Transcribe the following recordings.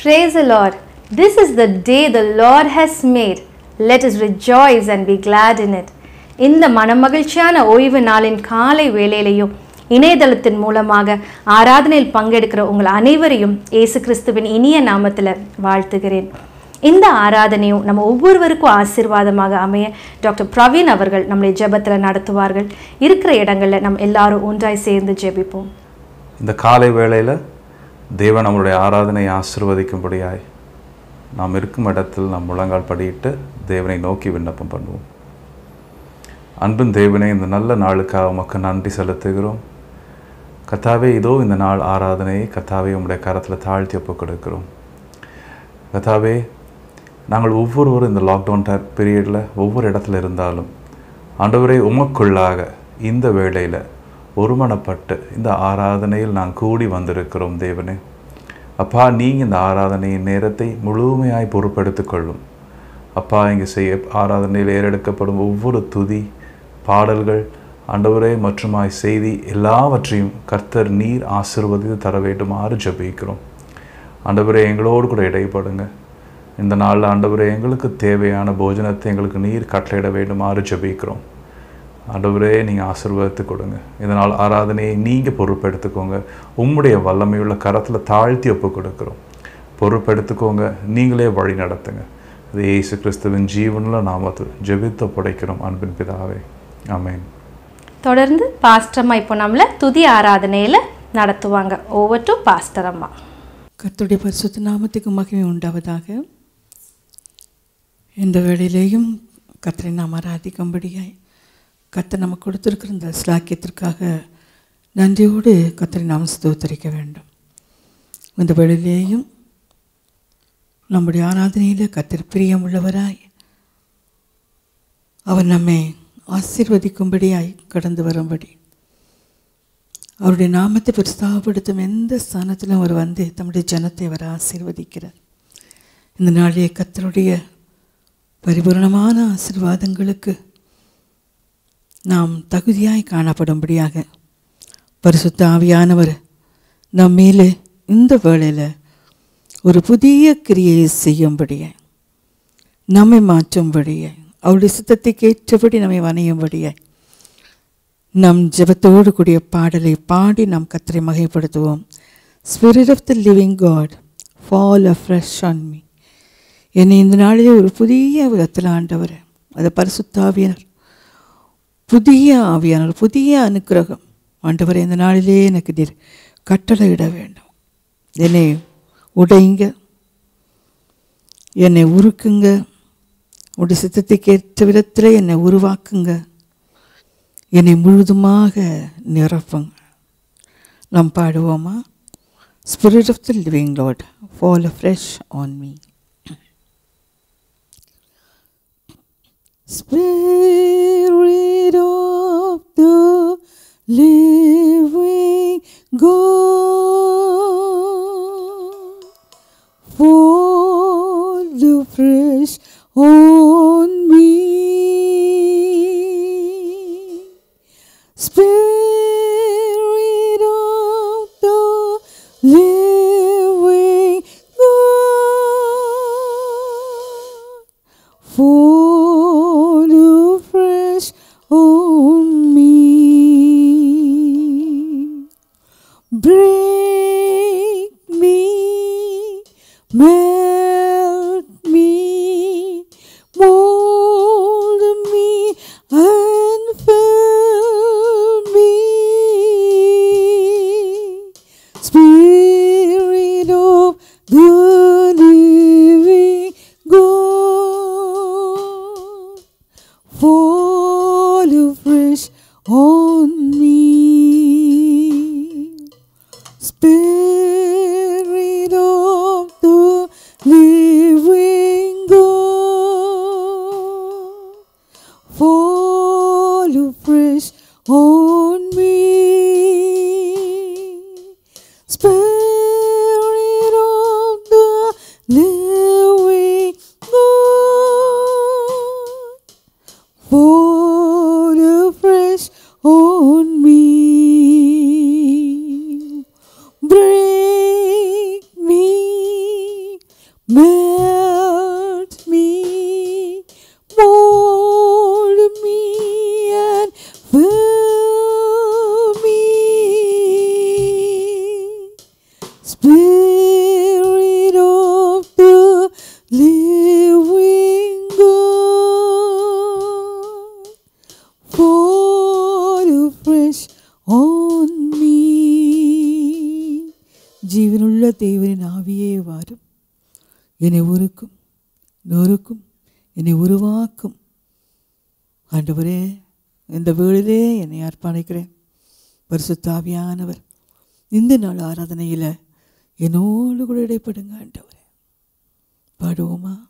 Praise the Lord. This is the day the Lord has made. Let us rejoice and be glad in it. இந்த மனமகிழ்ச்சியான ஓய்வு நாளின் காலை வேளையிலையும் இணையதளத்தின் மூலமாக ஆராதனையில் பங்கெடுக்கிற உங்கள் அனைவரையும் இயேசு கிறிஸ்துவின் இனிய நாமத்தில் வாழ்த்துகிறேன் இந்த ஆராதனையும் நம்ம ஒவ்வொருவருக்கும் ஆசீர்வாதமாக அமைய டாக்டர் பிரவீன் அவர்கள் நம்மளை ஜெபத்தில் நடத்துவார்கள் இருக்கிற இடங்களில் நம்ம எல்லாரும் ஒன்றாய் சேர்ந்து ஜெபிப்போம் இந்த காலை வேளையில் தேவன் நம்மளுடைய ஆராதனையை ஆசிர்வதிக்கும்படியாய் நாம் இருக்கும் இடத்தில் நாம் முழங்கால் படியிட்டு தேவனை நோக்கி விண்ணப்பம் பண்ணுவோம். அன்பின் தேவனை இந்த நல்ல நாளுக்காக உமக்கு நன்றி செலுத்துகிறோம். கத்தாவே இதோ இந்த நாள் ஆராதனையை கத்தாவே உங்களுடைய கரத்தில் தாழ்த்தி ஒப்பு கொடுக்கிறோம். கத்தாவே நாங்கள் ஒவ்வொருவரும் இந்த லாக்டவுன் பீரியடில் ஒவ்வொரு இடத்துல இருந்தாலும் ஆண்டவரை உமக்குள்ளாக இந்த வேளையில் ஒருமனப்பட்டு இந்த ஆராதனையில் நான் கூடி வந்திருக்கிறோம் தேவனே. அப்பா நீங்கள் இந்த ஆராதனையின் நேரத்தை முழுமையாய் பொறுப்பெடுத்துக் கொள்ளும் அப்பா இங்கே செய்ய ஆராதனையில் ஏறெடுக்கப்படும் ஒவ்வொரு துதி பாடல்கள் ஆண்டவரே மற்றுமாய் செய்தி எல்லாவற்றையும் கர்த்தர் நீர் ஆசிர்வதித்து தர வேண்டுமாறு ஜபிக்கிறோம். ஆண்டவரே எங்களோடு கூட இடைப்படுங்க. இந்த நாளில் ஆண்டவரே எங்களுக்கு தேவையான போஜனத்தை எங்களுக்கு நீர் கட்டளையிட வேண்டுமாறு ஜெபிக்கிறோம். ஆண்டவரே நீங்கள் ஆசீர்வாதத்து கொடுங்க. இதனால் ஆராதனையை நீங்கள் பொறுப்பெடுத்துக்கோங்க. உம்முடைய வல்லமையுள்ள கரத்தில் தாழ்த்தி ஒப்பு கொடுக்குறோம். பொறுப்பெடுத்துக்கோங்க. நீங்களே வழி நடத்துங்க. இது இயேசு கிறிஸ்துவின் ஜீவனில் நாமத்து ஜெபித்து படைக்கிறோம் அன்பின் பிதாவே. ஆமென். தொடர்ந்து பாஸ்டர்மா இப்போ நம்மளை துதி ஆராதனையில் நடத்துவாங்க. ஓவர் டு பாஸ்டர் அம்மா. கர்த்தருடைய பரிசுத்த நாமத்துக்கு மகிமை உண்டாவதாக. இந்த வேளையிலேயும் கர்த்தரை நாம் ஆராதிக்கும்படியாய் கத்தை நம்ம கொடுத்துருக்கிற இந்த ஸ்லாக்கியத்திற்காக நன்றியோடு கத்தரை நாம் ஸ்தோத்தரிக்க வேண்டும். இந்த வேளையிலேயும் நம்முடைய ஆராதனையில் கத்தர் பிரியமுள்ளவராய் அவர் நம்மை ஆசீர்வதிக்கும்படியாய் கடந்து வரும்படி. அவருடைய நாமத்தை பிரஸ்தாபப்படுத்தும் எந்த ஸ்தானத்திலும் அவர் வந்து தம்முடைய ஜனத்தை அவர் ஆசீர்வதிக்கிறார். இந்த நாளைய கத்தருடைய பரிபூரணமான ஆசீர்வாதங்களுக்கு நாம் தகுதியாய் காணப்படும்படியாக. பரிசுத்த ஆவியானவர் நம் மேலே இந்த வேளையில் ஒரு புதிய கிரியையை செய்யும்படியாய் நம்மை மாற்றும்படியாய் அவருடைய சித்தத்துக்கு ஏற்றபடி நம்மை வணையும்படிய நம் ஜெபத்தோடு கூடிய பாடலை பாடி நாம் கத்தரை மகைப்படுத்துவோம் spirit of the living God fall afresh on me என்னை இந்த நாளிலே ஒரு புதிய விதத்தில் ஆண்டவர் அது பரிசுத்தாவியனர் புதிய ஆவியானவர் புதிய அனுக்கிரகம். ஆண்டவர் இந்த நாளிலே எனக்கு நீர் கட்டளையிட வேண்டும். என்னை உடைங்க என்னை உருக்குங்க. உடைய சித்தத்துக்கு ஏற்ற விதத்தில் என்னை உருவாக்குங்க. என்னை முழுதுமாக நிரப்புங்க. நாம் பாடுவோமா? Spirit of the living Lord fall fresh on me Spirit of the living God, fall fresh on பரிசுத்தாவியானவர். இந்த நாள் ஆராதனையில் என்னோடு கூட இடைப்படுங்க ஆண்டவர். பாடுவோமா?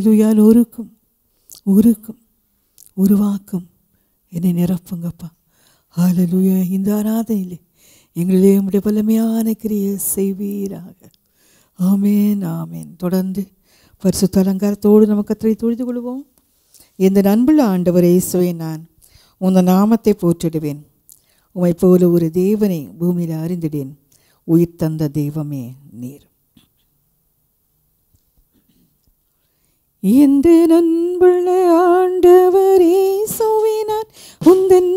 ஹலெலுயால் ஒருக்கும் உருக்கும். உருவாக்கும். என்னை நிரப்புங்கப்பா. ஹலெலுயா இந்த ஆராதனையிலே எங்களிலே உங்களுடைய வல்லமையான கிரியை செய்வீராக. ஆமேன் ஆமேன். தொடர்ந்து பரிசுத்த அலங்காரத்தோடு நமக்கு அத்தனை தொழுது கொள்வோம். இந்த நண்புள்ள ஆண்டவர் இயேசுவை நான் உந்த நாமத்தை போற்றிடுவேன். உமை போல ஒரு தேவனை பூமியில் அறிந்திடேன் உயிர் தந்த தெய்வமே நீர். எந்த நண்புள்ள ஆண்டவரே சுவினார் உந்தன்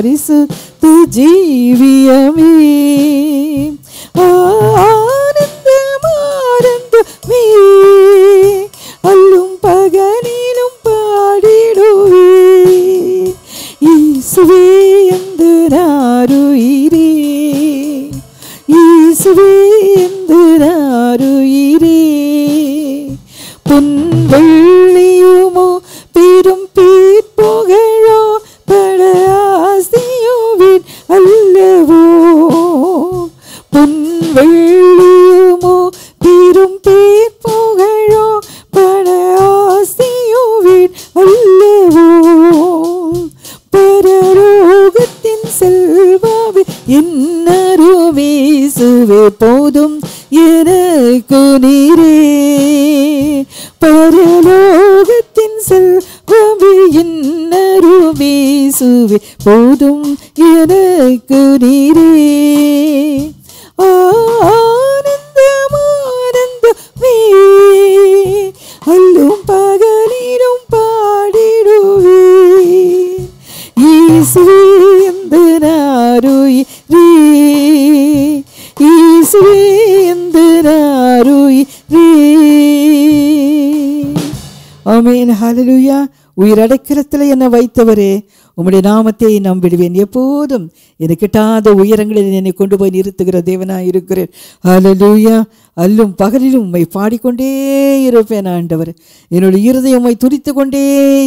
mulheres போதும் உயிரடைக்கலத்தில் என்னை வைத்தவரே. உம்முடைய நாமத்தை நம்பிடுவேன் எப்போதும் எனக்கு கிட்டாத உயரங்களில் என்னை கொண்டு போய் நிறுத்துகிற தேவனாக இருக்கிறேன். அலலூயா அல்லும் பகலிலும் உம்மை பாடிக்கொண்டே இருப்பேன் ஆண்டவர். என்னுடைய இருதயம் உம்மை துரித்து கொண்டே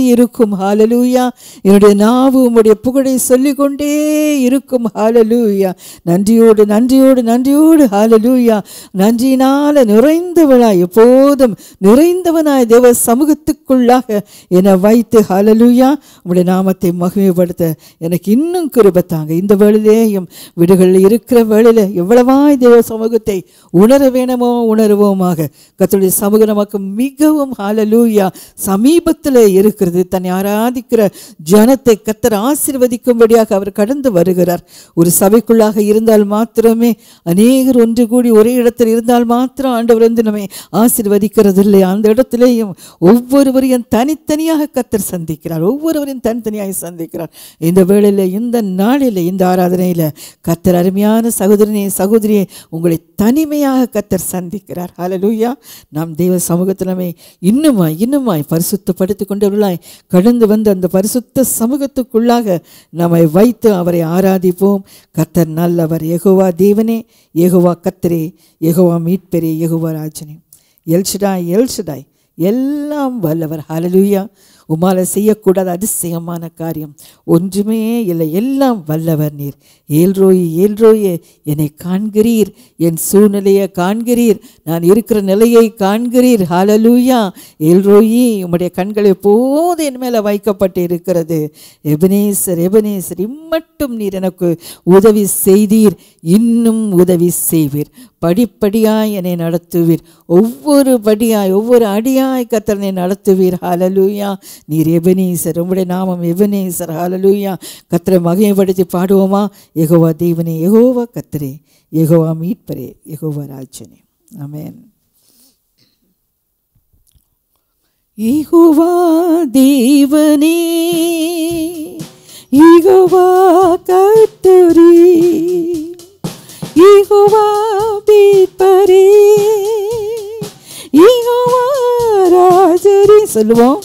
இருக்கும். ஹாலலூயா என்னுடைய நாவு உம்முடைய புகழை சொல்லிக்கொண்டே இருக்கும். ஹாலலூயா நன்றியோடு நன்றியோடு நன்றியோடு. ஹாலலூயா நன்றியினால நிறைந்தவளாய் எப்போதும் நிறைந்தவனாய் தேவ சமூகத்துக்குள்ளாக என்னை வைத்து. ஹாலலூயா உம்முடைய நாமத்தை மக மகிமைப்படுத்த எனக்கு இன்னும் கிருபை தாங்க. இந்த வேளிலேயும் வீடுகளில் இருக்கிற வேளையில் எவ்வளவாய் தேவ சமூகத்தை உணர வேணுமோ உணர்வோமாக. கர்த்தருடைய சமூகம் நமக்கு மிகவும் ஹாலலூயா சமீபத்தில் இருக்கிறது. தன்னை ஆராதிக்கிற ஜனத்தை கத்தர் ஆசிர்வதிக்கும்படியாக அவர் கடந்து வருகிறார். ஒரு சபைக்குள்ளாக இருந்தால் மாத்திரமே அநேகர் ஒன்று கூடி ஒரே இடத்தில் இருந்தால் மாத்திரம் ஆண்டவர் வந்து நம்மை ஆசீர்வதிக்கிறது இல்லை அந்த இடத்துலேயும் ஒவ்வொருவரையும் தனித்தனியாக கத்தர் சந்திக்கிறார். ஒவ்வொருவரையும் தனித்தனியாக சந்திக்கிறார் இந்த வேளையில் இந்த நாளில் இந்த ஆராதனையில் கத்தர் அருமையான சகோதரனே சகோதரியை உங்களை தனிமையாக கத்தர் சந்திக்கிறார். ஹலலூயா நாம் தெய்வ சமூகத்திலமே இன்னுமாய் இன்னுமாய் பரிசுத்தப்படுத்தி கொண்டவர்களாய் கடந்து வந்து அந்த பரிசுத்த சமூகத்துக்குள்ளாக நம்மை வைத்து அவரை ஆராதிப்போம். கத்தர் நல்லவர் எகுவா தேவனே எகுவா கத்தரே எகுவா மீட்பெரே எகுவா ராஜனே. எல்ஷடாய் எல்ஷடாய் எல்லாம் வல்லவர். ஹலலூயா உமால செய்யக்கூடாத அதிசயமான காரியம். ஒன்றுமே இல்லை. எல்லாம் வல்லவர் நீர். ஏல்ரோயி ஏல்ரோயே என்னை காண்கிறீர். என் சூழ்நிலையை காண்கிறீர். நான் இருக்கிற நிலையை காண்கிறீர். ஹாலலூயா ஏல்ரோயி உம்முடைய கண்கள் எப்போது என் மேலே வைக்கப்பட்டு இருக்கிறது? எபனேசர் எபனேசர் இம்மட்டும் நீர் எனக்கு உதவி செய்தீர். இன்னும் உதவி செய்வீர். படிப்படியாய் என்னை நடத்துவீர். ஒவ்வொரு படியாய் ஒவ்வொரு அடியாய் கத்தனை நடத்துவீர். ஹாலலூயா நீர் எபனேசர் உங்களுடைய நாமம் எபனேசர் ஹாலலூயா கத்திரை மகிமைப்படுத்தி பாடுவோமா? எகோவா தேவனே எகோவா கத்திரே எகோவா மீட்பரே எகோவா ராஜனே அமேன் இகுவா தேவனே இகுவா கத்தரி இகுவா பீப்பரே இகுவா ராஜரி. சொல்லுவோம்.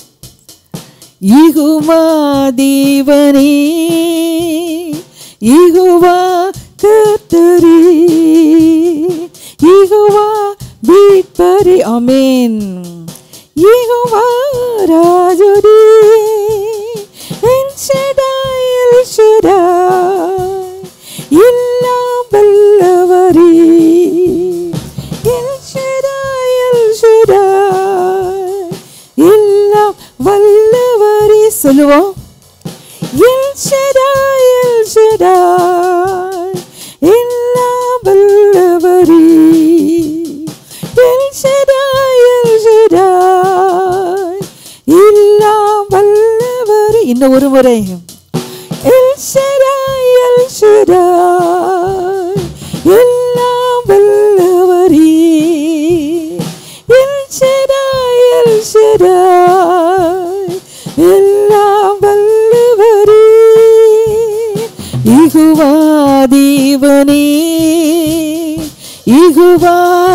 யெகோவா தேவனே யெகோவா கர்த்தரே யெகோவா மீட்பரே ஆமென். யெகோவா ராஜரே எல் ஷடாய் எல் ஷடாய் எல்லாம் வல்லவரே எல் ஷடாய் எல் ஷடாய் எல்லாம் வல்லவரே சொல்லுவோம்? எல் ஷடாய் எல் ஷடாய் எல்லா வல்லவரி எல் ஷடாய் எல் ஷடாய் எல்லா வல்லவரி இன்னும் ஒரு முறை. எல் ஷடாய் எல் ஷடாய் இகுவா கத்தரி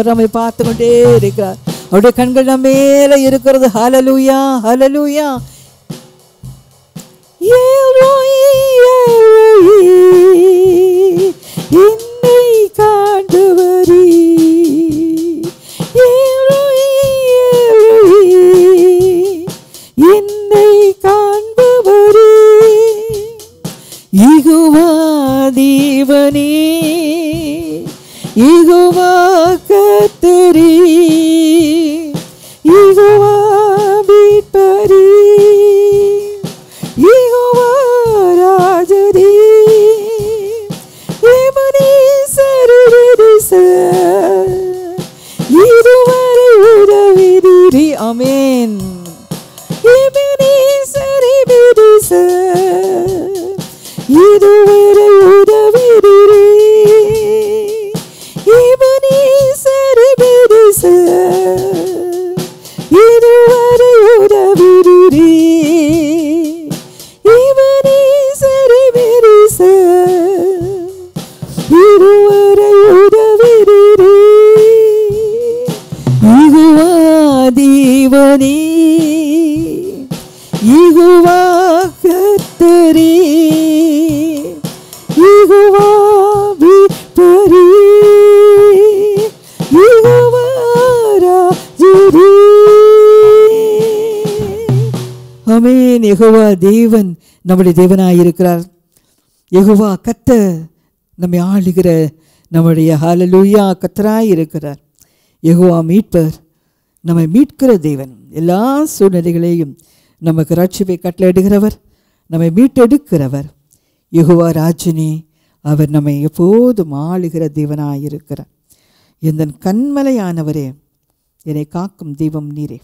அவர் நம்மை பார்த்து கொண்டே இருக்கிறார். அவருடைய கண்கள் நம்ம மேல இருக்கிறது. ஹலலூயா ஹலலூயா தேவன் நம்முடைய தேவனாயிருக்கிறார். எகுவா கத்த நம்மை ஆளுகிற நம்முடைய ஹாலலூயா கத்தராய் இருக்கிறார் எகுவா மீட்பர் நம்மை மீட்கிற தேவன். எல்லா சூழ்நிலைகளையும் நமக்கு ரட்சிப்பை கட்டளையிடுகிறவர் நம்மை மீட்டெடுக்கிறவர். எகுவா ராஜினி அவர் நம்மை எப்போதும் ஆளுகிற தேவனாயிருக்கிறார். எந்த கண்மலையானவரே என்னை காக்கும் தெய்வம் நீரே.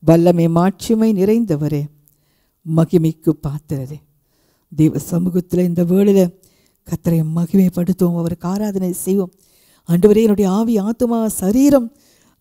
வல்லமை மாட்சிமை நிறைந்தவரே மகிமைக்கு பாத்திரரே. தெய்வ சமூகத்தில் இந்த வேளையில் கத்தரை மகிமைப்படுத்துவோம் அவருக்கு ஆராதனை செய்வோம். ஆண்டவரே என்னுடைய ஆவி ஆத்துமா சரீரம்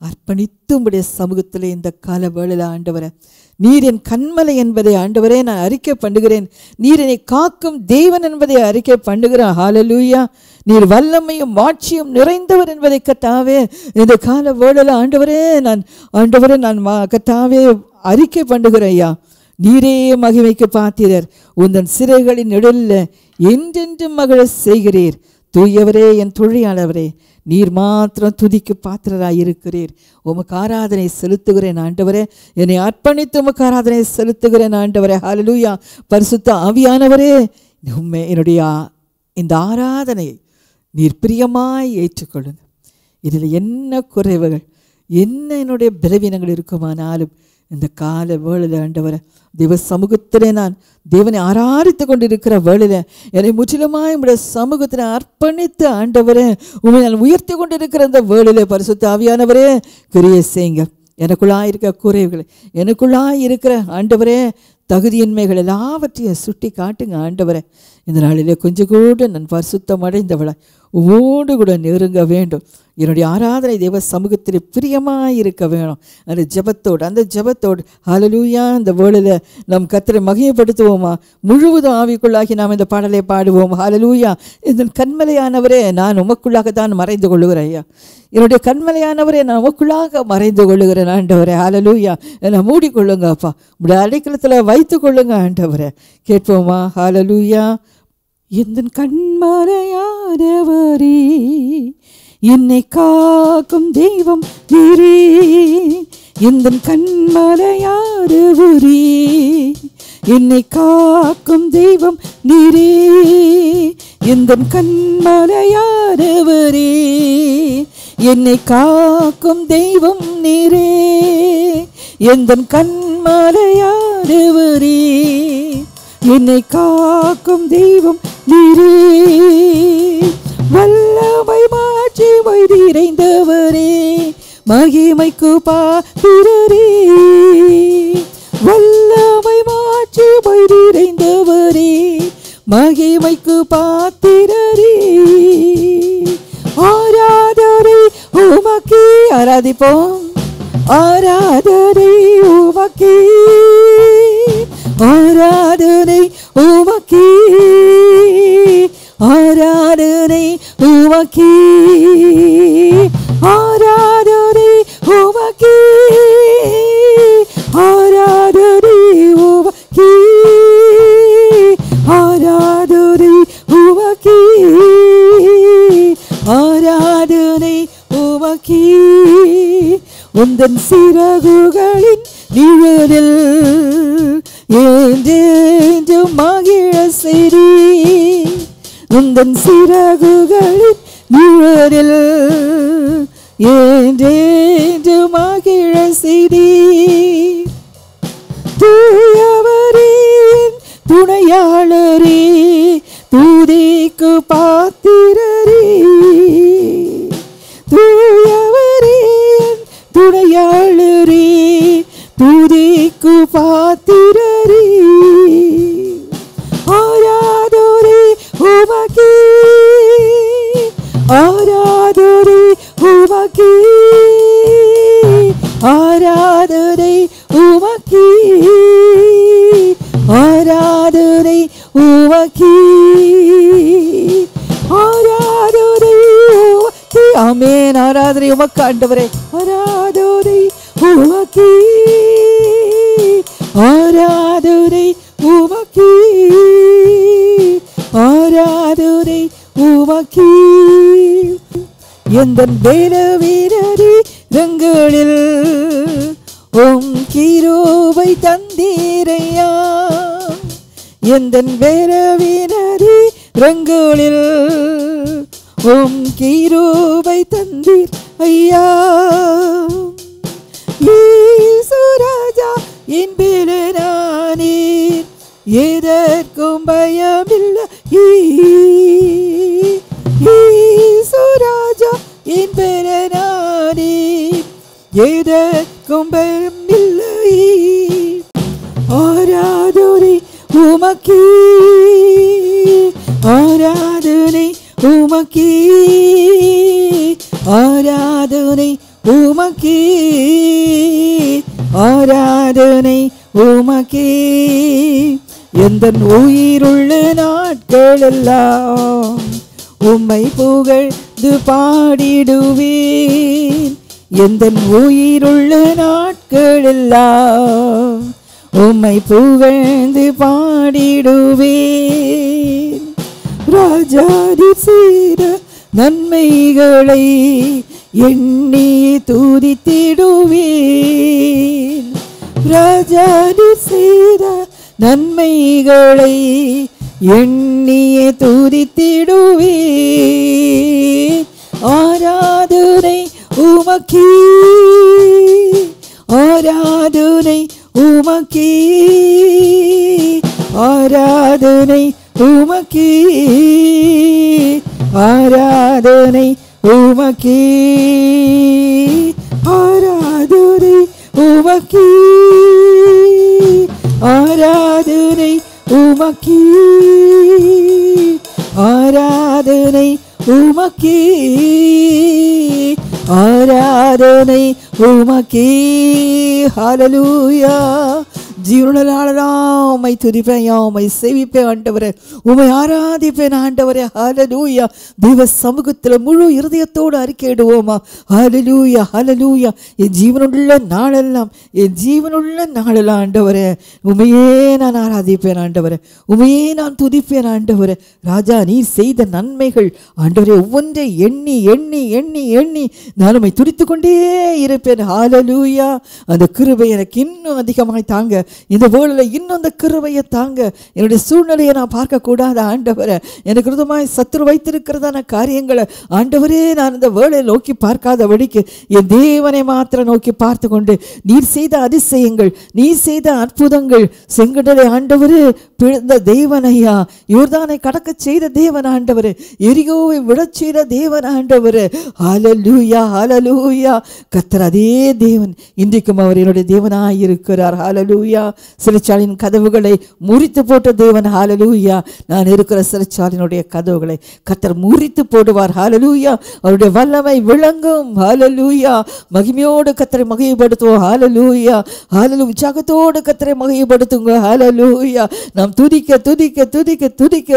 அர்ப்பணித்து உடைய சமூகத்தில் இந்த கால வேளையில் ஆண்டவரை நீர் என் கண்மலை என்பதை ஆண்டவரே நான் அறிக்கை பண்ணுகிறேன். நீர் என்னை காக்கும் தேவன் என்பதை அறிக்கை பண்ணுகிறேன் ஹாலலூயா நீர் வல்லமையும் மாட்சியும் நிறைந்தவர் என்பதை கத்தாவே இந்த கால வேளையில் ஆண்டவரே நான் ஆண்டவரே நான் மா- கத்தாவே அறிக்கை பண்ணுகிறேன் ஐயா. நீரே மகிமைக்கு பாத்திரர். உந்தன் சிறைகளின் நிழலில் என்றென்றும் மகிழ செய்கிறீர். தூயவரே என் தொழிலாளவரே நீர் மாத்திரம் துதிக்கு பாத்திரராய் இருக்கிறீர் உமக்கு ஆராதனை செலுத்துகிறேன் ஆண்டவரே. என்னை அர்ப்பணித்து உமக்கு ஆராதனை செலுத்துகிறேன் ஆண்டவரே. ஹாலலூயா பரிசுத்த ஆவியானவரே உண்மை என்னுடைய இந்த ஆராதனையை நீர் பிரியமாய் ஏற்றுக்கொள்ளுங்கள். இதில் என்ன குறைவுகள்? என்ன என்னுடைய பலவீனங்கள் இருக்குமானாலும் இந்த கால வேளையில் ஆண்டவரை தெய்வ சமூகத்திலே நான் தேவனை ஆராதித்து கொண்டிருக்கிற வேளையில் என்னை முற்றிலுமாய் உடைய சமூகத்தில் அர்ப்பணித்து ஆண்டவரே உண்மை நான் உயர்த்தி கொண்டிருக்கிற இந்த வேளையில் பரிசுத்த ஆவியானவரே கிரியை செய்யுங்க. எனக்குள்ளாய் இருக்க குறைவுகள் எனக்குள்ளாய் இருக்கிற ஆண்டவரே தகுதியின்மைகள் எல்லாவற்றையும் சுட்டி காட்டுங்க ஆண்டவரே. இந்த நாளிலே கொஞ்சம் கூட நான் பரிசுத்தம் அடைந்தவளை உமோடு கூட நெருங்க வேண்டும். என்னுடைய ஆராதனை தேவ சமூகத்தில் பிரியமாக இருக்க வேணும். அந்த ஜெபத்தோடு அந்த ஜெபத்தோடு அலலூயா இந்த வேளையில் நம் கத்தரை மகிமைப்படுத்துவோமா? முழுவதும் ஆவிக்குள்ளாகி நாம் இந்த பாடலை பாடுவோம். அலலூயா இந்த கண்மலையானவரே நான் உமக்குள்ளாக தான் மறைந்து கொள்ளுகிறேன் ஐயா. என்னுடைய கண்மலையானவரே நான் உமக்குள்ளாக மறைந்து கொள்ளுகிறேன் ஆண்டவரே. அலலூயா என்னை மூடிக்கொள்ளுங்க அப்பா. உடைய அடைக்கலத்தில் வைத்து கொள்ளுங்க ஆண்டவரே. கேட்போமா? ஹாலலூயா எந்த கண்மறையானவரே என்னை காக்கும் தெய்வம் நீரே. இந்த கண்மலையாறுவரே என்னை காக்கும் தெய்வம் நீரே. இந்த கண்மலையாறுவரே என்னை காக்கும் தெய்வம் நீரே. எந்த கண்மலையாறுவரே என்னை காக்கும் தெய்வம் நீரே. வல்லமை மாற்றி வைதிரைந்தவரே மகிமைக்கு பாத்திரரே. வல்லமை மாற்றி வைதிரைந்தவரே மகிமைக்கு பாத்திரரே. ஆராதரை உமக்கே ஆராதிப்போம். ஆராதரை உமக்கே. ആരാധനെ ഉവക്കി. ആരാധനെ ഉവക്കി. ആരാധനെ ഉവക്കി. ആരാധനെ ഉവക്കി. ആരാധനെ ഉവക്കി. ആരാധനെ ഉവക്കി. ഉന്തൻ സിരകുകളിൽ നിഴലിൽ என்றென்றும் மகிழ சிறி உந்தன் சிறகுகளின் நிழலில் என்றென்றும் மகிழ சிறி தூயவரின் துணையாளரே தூதிக்கு பாத்திரரே தூயவரின் துணையாளரே தூதிக்கு പാത്തിരറി ആരാധോരെ ഉമക്കി ആരാധോരെ ഉമക്കി ആരാധോരെ ഉമക്കി ആരാധോരെ ഉമക്കി ആരാധോരെ ഉമക്കി അമേൻ ആരാധന ഉമക്കാണ്ടവരെ ആരാധോരെ ഉമക്കി ஆராதுரை ஆராதனை ஆராதுரை ஆராதனை உமக்கே எந்த வேலவீரரி ரங்களில் உம் கீரோவை தந்தீரையா. எந்த வேலவீரரி ரங்களில் உம் கீரோவை தந்தீர் ஐயா. ஈசுராஜா என் எதற்கும் பயமில்லை ஈசுராஜா என் பிறனானீர் எதற்கும் பயமில்லை ஆராதனை உமக்கே ஆராதனை உமக்கே ஆராதனை உமக்கே ஆராதனை உமக்கே எந்த உயிருள்ள நாட்களெல்லாம் உம்மை புகழ்ந்து பாடிடுவேன் எந்த உயிருள்ள நாட்களெல்லாம் உம்மை புகழ்ந்து பாடிடுவேன் ராஜாதி சீர நன்மைகளை எண்ணி துதித்திடுவேன் ராஜாதி சீரா நன்மைகளை எண்ணிய துதித்திடுவே. ஆராதனை உமக்கி. ஆராதனை உமக்கி. ஆராதனை உமக்கி. ஆராதனை உமக்கி. ஆராதனை உமக்கி. ஆராதனை உமக்கே ஆராதனை உமக்கே ஆராதனை உமக்கே ஹalleluya ஜீவனாளரா உமை துதிப்பேன் யா சேவிப்பேன் ஆண்டவரே. உமை ஆராதிப்பேன் ஆண்டவரே. ஹலலூயா தெய்வ சமூகத்தில் முழு இருதயத்தோடு அறிக்கையிடுவோமா? ஹலலூயா ஹலலூயா என் ஜீவனுள்ள நாளெல்லாம் என் ஜீவனுள்ள நாளெல்லாம் ஆண்டவரே. உமையே நான் ஆராதிப்பேன் ஆண்டவரே. உமையே நான் துதிப்பேன் ஆண்டவரே. ராஜா நீ செய்த நன்மைகள் ஆண்டவரே ஒவ்வொன்றை எண்ணி எண்ணி எண்ணி எண்ணி நான் உமை துடித்து கொண்டே இருப்பேன். ஹாலலூயா அந்த கிருபை எனக்கு இன்னும் அதிகமாய் தாங்க. இந்த வேளையில் இன்னும் அந்த கிருவையை தாங்க. என்னுடைய சூழ்நிலையை நான் பார்க்கக்கூடாது ஆண்டவரை. எனக்கு விருதமாய் சத்துரு வைத்திருக்கிறதான காரியங்களை ஆண்டவரே நான் இந்த வேலையை நோக்கி பார்க்காதபடிக்கு என் தேவனை மாத்திரம் நோக்கி பார்த்து கொண்டு நீர் செய்த அதிசயங்கள் நீர் செய்த அற்புதங்கள் செங்கடலை ஆண்டவரு பிழந்த தேவனையா யோர்தானை கடக்க செய்த தேவன் ஆண்டவர் எரிகோவை விடச் செய்த தேவன் ஆண்டவர். ஹalleluya ஹalleluya. கத்தர் அதே தேவன். இன்றைக்கும் அவர் என்னுடைய தேவனாய் இருக்கிறார் ஹalleluya சிறைச்சாலையின் கதவுகளை முறித்து போட்ட தேவன் ஹாலலூயா நான் இருக்கிற சிறைச்சாலினுடைய கதவுகளை கத்தர் முறித்து போடுவார் ஹாலலூயா அவருடைய வல்லமை விளங்கும் ஹாலலூயா மகிமையோடு கத்தரை மகிமைப்படுத்துவோம் ஹாலலூயா ஹாலலு உற்சாகத்தோடு கத்தரை மகிமைப்படுத்துங்க ஹாலலூயா நாம் துதிக்க துதிக்க துதிக்க துதிக்க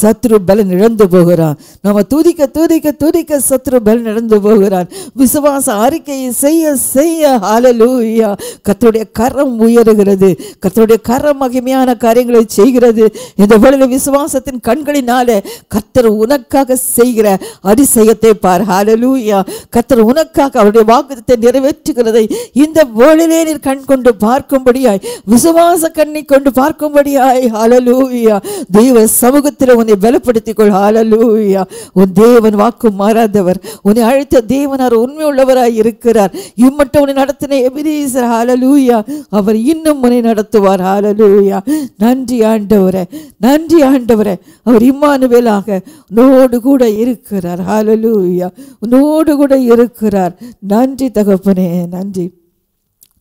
சத்ரு பலன் இழந்து போகிறான் நம்ம துதிக்க துதிக்க துதிக்க சத்ரு பலன் இழந்து போகிறான் விசுவாச அறிக்கையை செய்ய செய்ய ஹாலலூயா கத்தருடைய கரம் உயருகிறது. செய்கிறது. கத்தருடைய கர மகிமையான காரியங்களை செய்கிறது. இந்த வேளையில் விசுவாசத்தின் கண்களினால கத்தர் உனக்காக செய்கிற அதிசயத்தை பார். ஹாலலூயா கத்தர் உனக்காக அவருடைய வாக்குத்தத்தை நிறைவேற்றுகிறதை இந்த வேளையிலே நீர் கண் கொண்டு பார்க்கும்படியாய் விசுவாச கண்ணை கொண்டு பார்க்கும்படியாய். ஹாலலூயா தெய்வ சமூகத்தில் உன்னை பலப்படுத்திக் கொள் ஹாலலூயா உன் தேவன் வாக்கு மாறாதவர். உன்னை அழைத்த தேவனார் உண்மை உள்ளவராய் இருக்கிறார். இம்மட்டும் உன்னை நடத்தின எபிரீசர். ஹாலலூயா அவர் இன்னும் உன்னை நடத்துவார். ஹalleluya நன்றி ஆண்டவரே நன்றி ஆண்டவரே. அவர் இம்மானுவேலாக உன்னோடு கூட இருக்கிறார். ஹalleluya உன்னோடு கூட இருக்கிறார். நன்றி தகப்பனே நன்றி.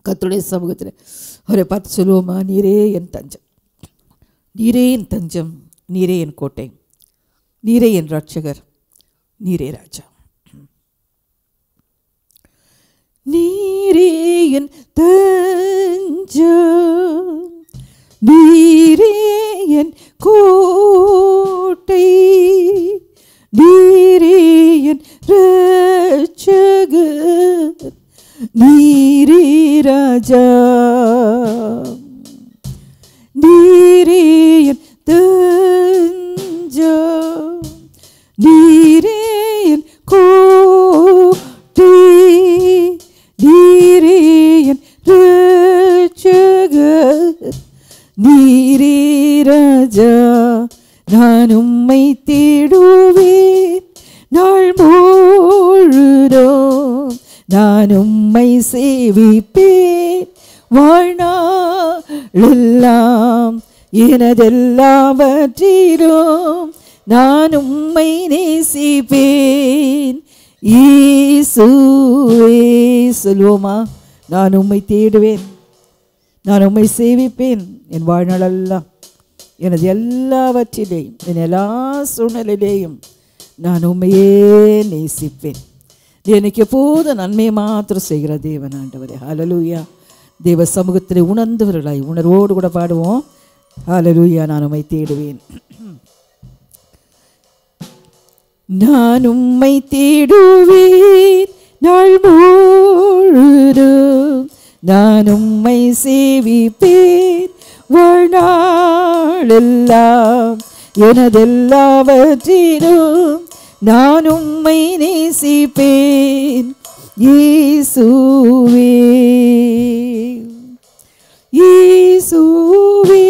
கத்துடைய சமூகத்தில் அவரை பார்த்து சொல்லுவோமா? நீரே என் தஞ்சம். நீரே என் தஞ்சம். நீரே என் கோட்டை. நீரே என் ரட்சகர் நீரே ராஜா. நீரே என் தஞ்சம் நீரே என் கோட்டை நீரே என் ரட்சகர் நீரே ராஜா நீரே என் தஞ்சம் நீரே என் நீரே ராஜா நான் உம்மை தேடுவேன். நாள் முழுதும் நான் உம்மை சேவிப்பேன். வாழ்நாளெல்லாம் எனதெல்லாவற்றிலும் நான் உம்மை நேசிப்பேன். ஈசுவே சொல்வோமா நான் உம்மை தேடுவேன். நான் உம்மை சேவிப்பேன். என் வாழ்நாளெல்லாம் எனது எல்லாவற்றிலேயும் என் எல்லா சூழ்நிலையிலேயும் நான் உண்மையே நேசிப்பேன். எனக்கு எப்போது நன்மை மாத்திரம் செய்கிற தேவன் ஆண்டவரே. ஹலலூயா தேவ சமூகத்தில் உணர்ந்தவர்களாய் உணர்வோடு கூட பாடுவோம். ஹலலூயா நான் உண்மை தேடுவேன். நான் உம்மை தேடுவேன் நாள் முழுதும். நான் உம்மை சேவிப்பேன் வாழ்நாளெல்லாம். எனதெல்லாவற்றிலும் நான் உம்மை நேசிப்பேன். ஈசுவே ஈசுவே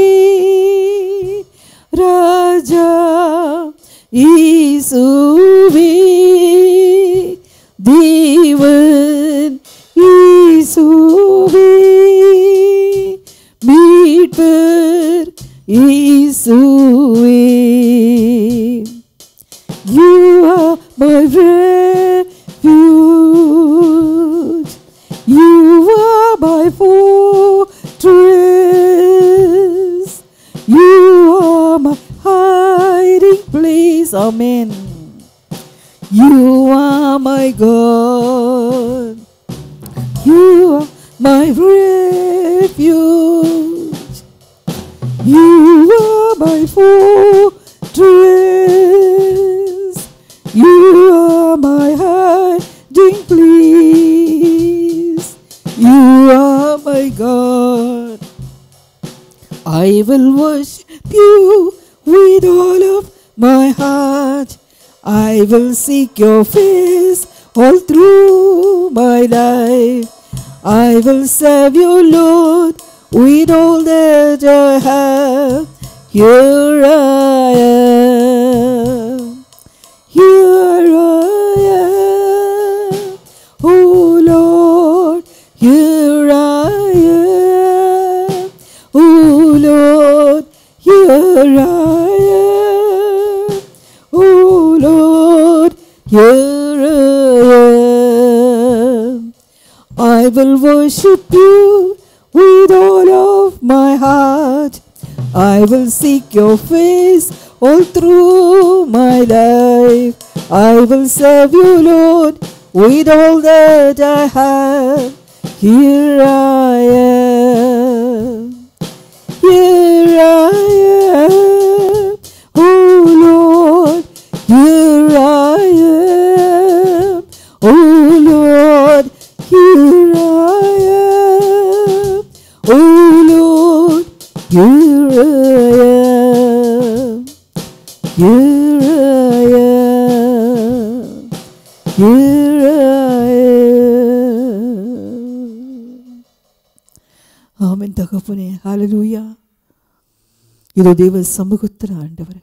ராஜா இயேசுவே தேவன் இயேசுவே மீட்பர் இயேசுவே You are my refuge. God. You are my refuge. You are my fortress. You are my hiding place. You are my God. I will worship you with all of my heart. I will seek your face all through my life. I will serve you, Lord, with all that I have. Here I am. Seek your face all through my life. I will serve you, Lord, with all that I have. Here I am. Here I am. Oh Lord, here I am. Oh Lord, here I am. Oh Lord, here ஆமென் தகப்பனே ஹalleluya. இதோ தேவ சமூகத்தில் ஆண்டவர்.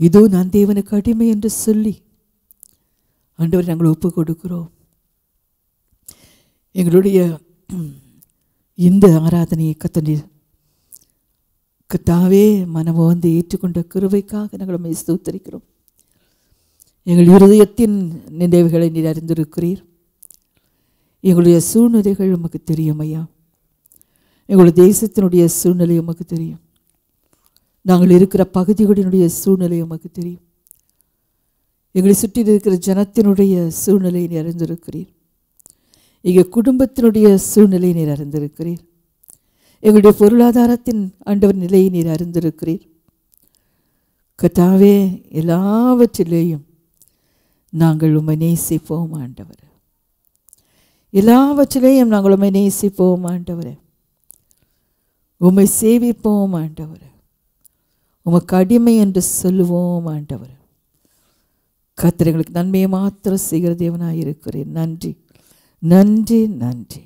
இதோ நான் தேவனுக்கு அடிமை என்று சொல்லி ஆண்டவர் நாங்கள் ஒப்பு கொடுக்கிறோம் எங்களுடைய இந்த ஆராதனையை கத்தனி கத்தாவே மனமோ வந்து ஏற்றுக்கொண்ட கிருவைக்காக நாங்கள் உம்மை உத்தரிக்கிறோம் எங்கள் இருதயத்தின் நினைவுகளை நீர் அறிந்திருக்கிறீர். எங்களுடைய சூழ்நிலைகள் உமக்கு தெரியும் ஐயா. எங்களுடைய தேசத்தினுடைய சூழ்நிலை உமக்கு தெரியும். நாங்கள் இருக்கிற பகுதிகளினுடைய சூழ்நிலை உமக்கு தெரியும். எங்களை சுற்றி இருக்கிற ஜனத்தினுடைய சூழ்நிலையை நீர் அறிந்திருக்கிறீர். எங்கள் குடும்பத்தினுடைய சூழ்நிலையை நீர் அறிந்திருக்கிறீர். எங்களுடைய பொருளாதாரத்தின் ஆண்டவர் நிலையை நீர் அறிந்திருக்கிறீர். கத்தாவே எல்லாவற்றிலேயும் நாங்கள் உம்மை நேசிப்போம் ஆண்டவர். எல்லாவற்றிலேயும் நாங்கள் உண்மை நேசிப்போம் ஆண்டவரே. உம்மை சேவிப்போம் ஆண்டவர். உமக்கு அடிமை என்று சொல்லுவோம் ஆண்டவர். கத்திரங்களுக்கு நன்மையை மாத்திரம் செய்கிற தேவனாக இருக்கிறேன் நன்றி நன்றி நன்றி.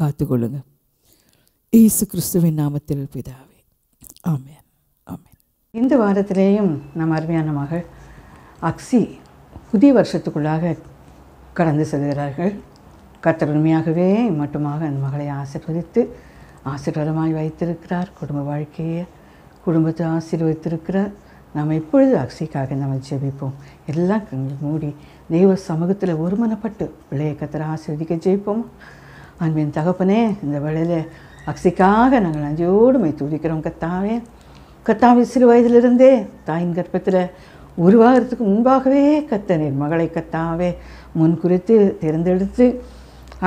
காத்துக்கொள்ளுங்க. இயேசு கிறிஸ்துவின் நாமத்தில் பிதாவே. ஆமேன் ஆமேன். இந்த வாரத்திலேயும் நம் அருமையான மகள் அக்ஸி புதிய வருஷத்துக்குள்ளாக கடந்து செல்கிறார்கள். கர்த்தர் மட்டுமாக அந்த மகளை ஆசீர்வதித்து ஆசீர்வாதமாய் வைத்திருக்கிறார். குடும்ப வாழ்க்கையை குடும்பத்தை ஆசீர்வதித்திருக்கிறார் நாம் எப்பொழுது அக்ஸிக்காக நம்ம ஜெபிப்போம். எல்லா மூடி தெய்வ சமூகத்தில் ஒருமனப்பட்டு பிள்ளையை கத்தரை ஆசீர்வதிக்க ஜெயிப்போம் அன்பின் தகப்பனே இந்த வேளையில் அக்ஸிக்காக நாங்கள் அஞ்சோடுமை துதிக்கிறோம். கத்தாவே கத்தாவின் சிறு வயதிலிருந்தே தாயின் கர்ப்பத்தில் உருவாகிறதுக்கு முன்பாகவே கத்த நீர் மகளை கத்தாவே முன் குறித்து தேர்ந்தெடுத்து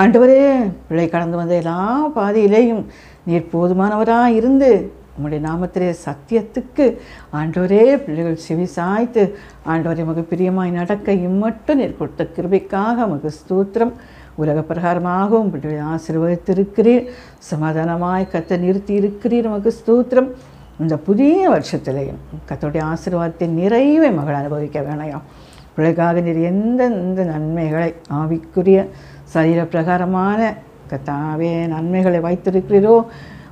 ஆண்டவரே பிள்ளை கடந்து வந்த எல்லா பாதையிலேயும் நீர் போதுமானவராக இருந்து உம்முடைய நாமத்திலே சத்தியத்துக்கு ஆண்டவரே பிள்ளைகள் செவி சாய்த்து ஆண்டவரே மக பிரியமாய் நடக்க இம்மட்டும் நீர் கொடுத்த கிருபைக்காக மக ஸ்தூத்திரம். உலக பிரகாரமாகவும் பிள்ளைகளை ஆசீர்வதித்திருக்கிறீர். சமாதானமாய் கத்த நிறுத்தி இருக்கிறீர் மக ஸ்தூத்திரம். இந்த புதிய வருஷத்திலேயும் கத்தோடைய ஆசீர்வாதத்தின் நிறைவை மகள் அனுபவிக்க வேணையாம். பிள்ளைக்காக நீர் எந்தெந்த நன்மைகளை ஆவிக்குரிய சரீர பிரகாரமான கத்தாவே நன்மைகளை வைத்திருக்கிறீரோ?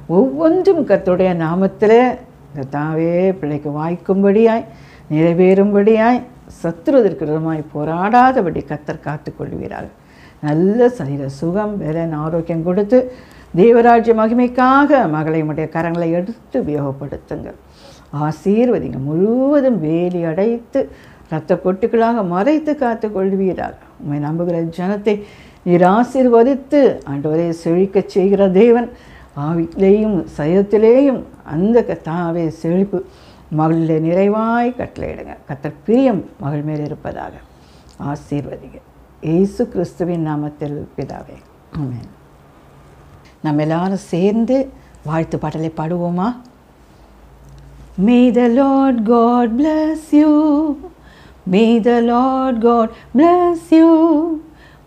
ஒவ்வொன்றும் கத்துடைய நாமத்தில் கத்தாவே பிள்ளைக்கு வாய்க்கும்படியாய் நிறைவேறும்படியாய் சத்துருவதற்குமாய் போராடாதபடி கத்தர் காத்துக்கொள்வீர்கள் நல்ல சரீர சுகம் வேலன் ஆரோக்கியம் கொடுத்து தேவராஜ்ய மகிமைக்காக மகளை உடைய கரங்களை எடுத்து உபயோகப்படுத்துங்க ஆசீர்வதிங்க முழுவதும் வேலி அடைத்து இரத்த கொட்டுக்களாக மறைத்து காத்து கொள்வீராக உண்மை நம்புகிற ஜனத்தை நீர் ஆசீர்வதித்து ஆண்டவரை செழிக்கச் செய்கிற தேவன். ஆவிலேயும் சயத்திலேயும் அந்த கத்தாவே செழிப்பு மகளிலே நிறைவாய் கட்டளையிடுங்க கத்தர் பிரியம் மகள் மேல் இருப்பதாக ஆசீர்வதிங்க. இயேசு கிறிஸ்துவின் நாமத்தில் பிதாவே ஆமென். நம்ம எல்லாரும் சேர்ந்து வாழ்த்து பாடலை பாடுவோமா? May the Lord God bless you. May the Lord God bless you.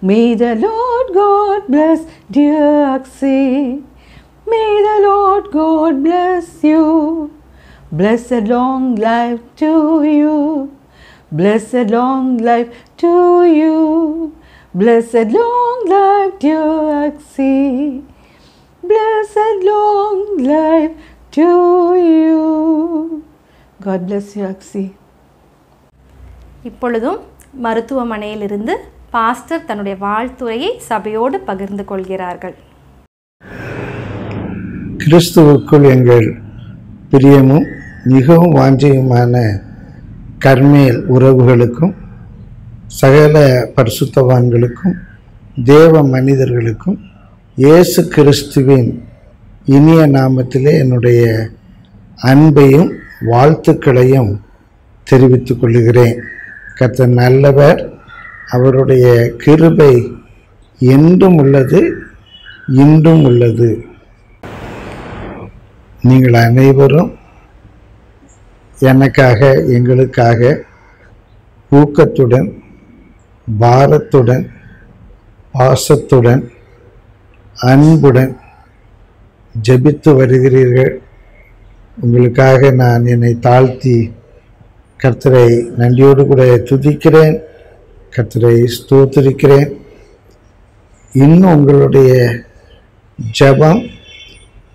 May the Lord God bless dear Axie. May the Lord God bless you. Blessed long life to you. Blessed long life to you. Blessed long life, dear Axie. Blessed long life to you. God bless you, Axie. இப்பொழுதும் மருத்துவமனையிலிருந்து pastor தன்னுடைய வாழ்த்துறையை சபையோடு பகிர்ந்து கொள்கிறார்கள். கிறிஸ்துவுக்குள் எங்கள் பிரியமும் மிகவும் வாஞ்சையுமான கர்மேல் உறவுகளுக்கும் சகல பரிசுத்தவான்களுக்கும் தேவ மனிதர்களுக்கும் இயேசு கிறிஸ்துவின் இனிய நாமத்திலே என்னுடைய அன்பையும் வாழ்த்துக்களையும் தெரிவித்துக் கொள்கிறேன். கர்த்தர் நல்லவர். அவருடைய கிருபை என்றும் உள்ளது இன்றும் உள்ளது. நீங்கள் அனைவரும் எனக்காக எங்களுக்காக ஊக்கத்துடன் பாரத்துடன் பாசத்துடன் அன்புடன் ஜெபித்து வருகிறீர்கள். உங்களுக்காக நான் என்னை தாழ்த்தி கர்த்தரை நன்றியோடு கூட துதிக்கிறேன். கத்திரை ஸ்தோத்திருக்கிறேன். இன்னும் உங்களுடைய ஜெபம்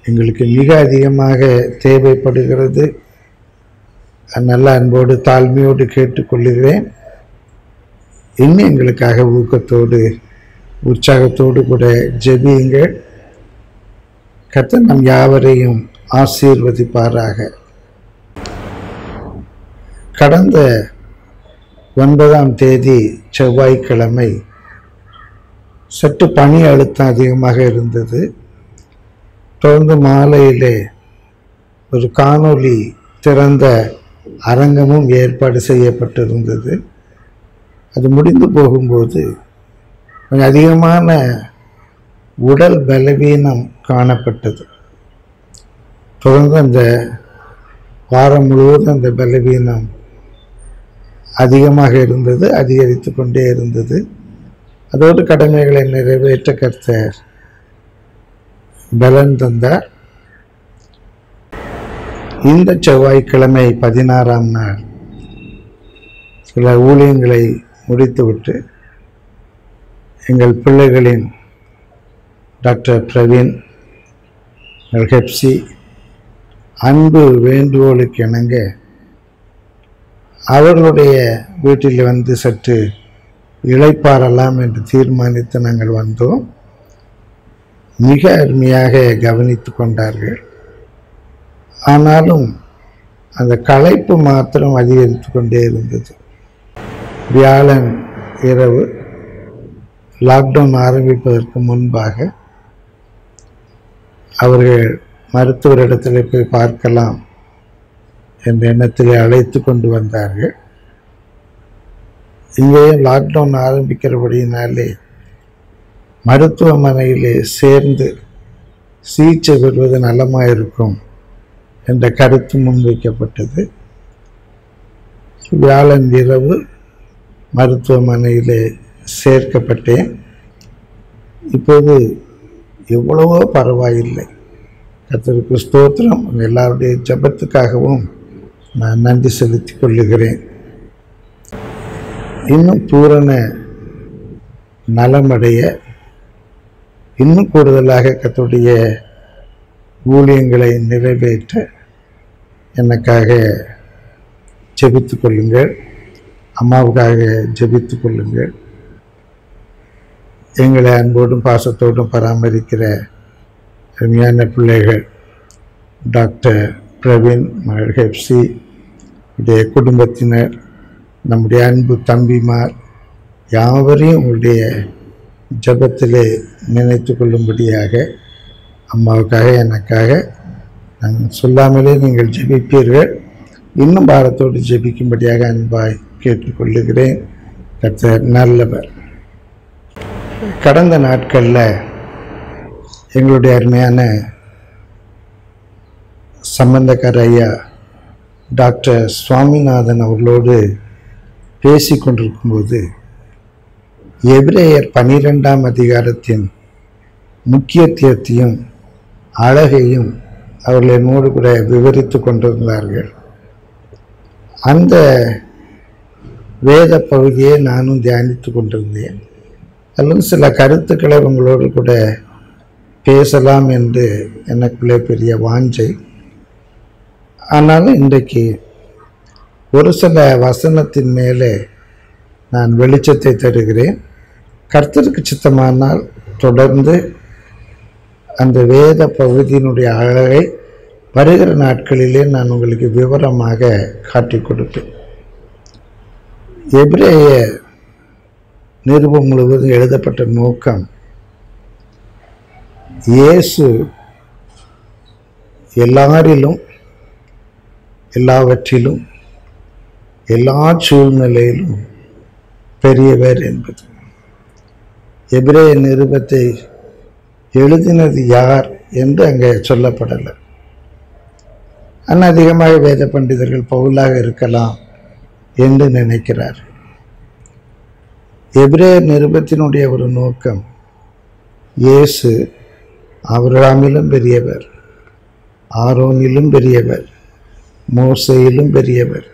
எங்களுக்கு மிக அதிகமாக தேவைப்படுகிறது. நல்ல அன்போடு தாழ்மையோடு கேட்டுக்கொள்கிறேன். இன்னும் எங்களுக்காக ஊக்கத்தோடு உற்சாகத்தோடு கூட ஜெபியுங்கள். கத்த நம் யாவரையும் ஆசீர்வதிப்பாராக. கடந்த ஒன்பதாம் தேதி செவ்வாய்க்கிழமை. சற்று பனி அழுத்தம் அதிகமாக இருந்தது. தொடர்ந்து மாலையிலே ஒரு காணொளி திறந்த அரங்கமும் ஏற்பாடு செய்யப்பட்டிருந்தது. அது முடிந்து போகும்போது கொஞ்சம் அதிகமான உடல் பலவீனம் காணப்பட்டது. தொடர்ந்து அந்த வாரம் முழுவதும் அந்த பலவீனம் அதிகமாக இருந்தது அதிகரித்து கொண்டே இருந்தது. அதோடு கடமைகளை நிறைவேற்ற கர்த்தர் பலன் தந்தார். இந்த செவ்வாய்க்கிழமை பதினாறாம் நாள் சில ஊழியங்களை முடித்துவிட்டு எங்கள் பிள்ளைகளின் டாக்டர் பிரவீன் ஹெப்சி அன்பு வேண்டுகோளுக்கு இணங்க அவர்களுடைய வீட்டில் வந்து சற்று இழைப்பாரலாம் என்று தீர்மானித்து நாங்கள் வந்தோம். மிக அருமையாக கவனித்து கொண்டார்கள். ஆனாலும் அந்த களைப்பு மாத்திரம் அதிகரித்து கொண்டே இருந்தது. வியாழன் இரவு லாக்டவுன் ஆரம்பிப்பதற்கு முன்பாக அவர்கள் மருத்துவரிடத்தில் போய் பார்க்கலாம் என்ற எண்ணத்திலே அழைத்து கொண்டு வந்தார்கள். இங்கேயும் லாக்டவுன் ஆரம்பிக்கிறபடியினாலே மருத்துவமனையிலே சேர்ந்து சிகிச்சை பெறுவது நலமாக இருக்கும் என்ற கருத்து முன்வைக்கப்பட்டது. வியாழன் இரவு மருத்துவமனையிலே சேர்க்கப்பட்டேன். இப்போது எவ்வளவோ பரவாயில்லை. கர்த்தருக்கு ஸ்தோத்திரம். எல்லாருடைய ஜெபத்துக்காகவும் நான் நன்றி செலுத்திக் கொள்ளுகிறேன் இன்னும் பூரண நலமடைய இன்னும் கூடுதலாக கத்துடைய ஊழியங்களை நிறைவேற்ற எனக்காக ஜெபித்து கொள்ளுங்கள். அம்மாவுக்காக ஜெபித்து கொள்ளுங்கள். எங்களை அன்போடும் பாசத்தோடும் பராமரிக்கிற அருமையான பிள்ளைகள் டாக்டர் பிரவீன் மகள் ஹெப்சி உடைய குடும்பத்தினர் நம்முடைய அன்பு தம்பிமார் யாவரையும் உங்களுடைய ஜபத்திலே நினைத்து கொள்ளும்படியாக அம்மாவுக்காக எனக்காக நான் சொல்லாமலே நீங்கள் ஜெபிப்பீர்கள். இன்னும் பாரத்தோடு ஜெபிக்கும்படியாக அன்பாய் கேட்டுக்கொள்ளுகிறேன் கர்த்தர் நல்லவர். கடந்த நாட்களில் எங்களுடைய அருமையான சம்பந்தக்கார ஐயா டாக்டர் சுவாமிநாதன் அவர்களோடு பேசி கொண்டிருக்கும்போது எபிரேயர் பனிரெண்டாம் அதிகாரத்தின் முக்கியத்துவத்தையும் அழகையும் அவர்கள் என்னோடு கூட விவரித்து கொண்டிருந்தார்கள். அந்த வேத பகுதியை நானும் தியானித்து கொண்டிருந்தேன். அதிலும் சில கருத்துக்களை உங்களோடு கூட பேசலாம் என்று எனக்குள்ளே பெரிய வாஞ்சை. ஆனாலும் இன்றைக்கு ஒரு சில வசனத்தின் மேலே நான் வெளிச்சத்தை தருகிறேன். கர்த்தருக்கு சித்தமானால் தொடர்ந்து அந்த வேத பகுதியினுடைய அழகை வருகிற நாட்களிலே நான் உங்களுக்கு விவரமாக காட்டிக் கொடுப்பேன். எபிரேய நிருபம் முழுவதும் எழுதப்பட்ட நோக்கம் இயேசு எல்லாரிலும் எல்லாவற்றிலும் எல்லா சூழ்நிலையிலும் பெரியவர் என்பது. எபிரேய நிருபத்தை எழுதினது யார் என்று அங்கே சொல்லப்படலை. ஆனால் அதிகமாக வேத பண்டிதர்கள் பவுலாக இருக்கலாம் என்று நினைக்கிறார். எபிரேய நிருபத்தினுடைய ஒரு நோக்கம் இயேசு ஆபிரகாமிலும் பெரியவர் ஆரோனிலும் பெரியவர் மோசையிலும் பெரியவர்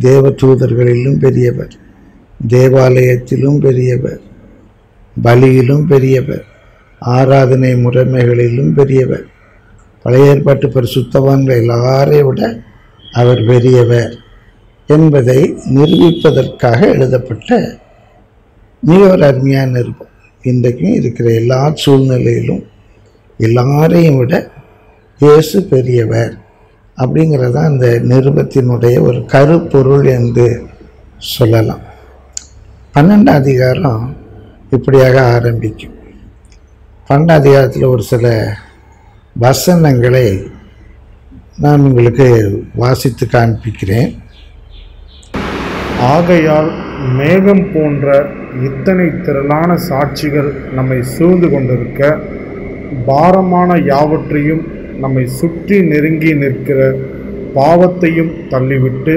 தேவ தூதர்களிலும் பெரியவர் தேவாலயத்திலும் பெரியவர் பலியிலும் பெரியவர் ஆராதனை முறைமைகளிலும் பெரியவர் பழைய ஏற்பாட்டு பரிசுத்தவான்கள் எல்லாரையும் விட அவர் பெரியவர் என்பதை நிரூபிப்பதற்காக எழுதப்பட்ட மிக ஒரு அருமையான நிருபம். இன்றைக்கும் இருக்கிற எல்லா சூழ்நிலையிலும் எல்லாரையும் விட இயேசு பெரியவர். அப்படிங்கிறது தான் அந்த நிருபத்தினுடைய ஒரு கருப்பொருள் என்று சொல்லலாம். பன்னெண்டு அதிகாரம் இப்படியாக ஆரம்பிக்கும். பன்னெண்டு அதிகாரத்தில் ஒரு சில வசனங்களை நான் உங்களுக்கு வாசித்து காண்பிக்கிறேன். ஆகையால் மேகம் போன்ற இத்தனை திரளான சாட்சிகள் நம்மை சூழ்ந்து கொண்டிருக்க பாரமான யாவற்றையும் நம்மை சுற்றி நெருங்கி நிற்கிற பாவத்தையும் தள்ளிவிட்டு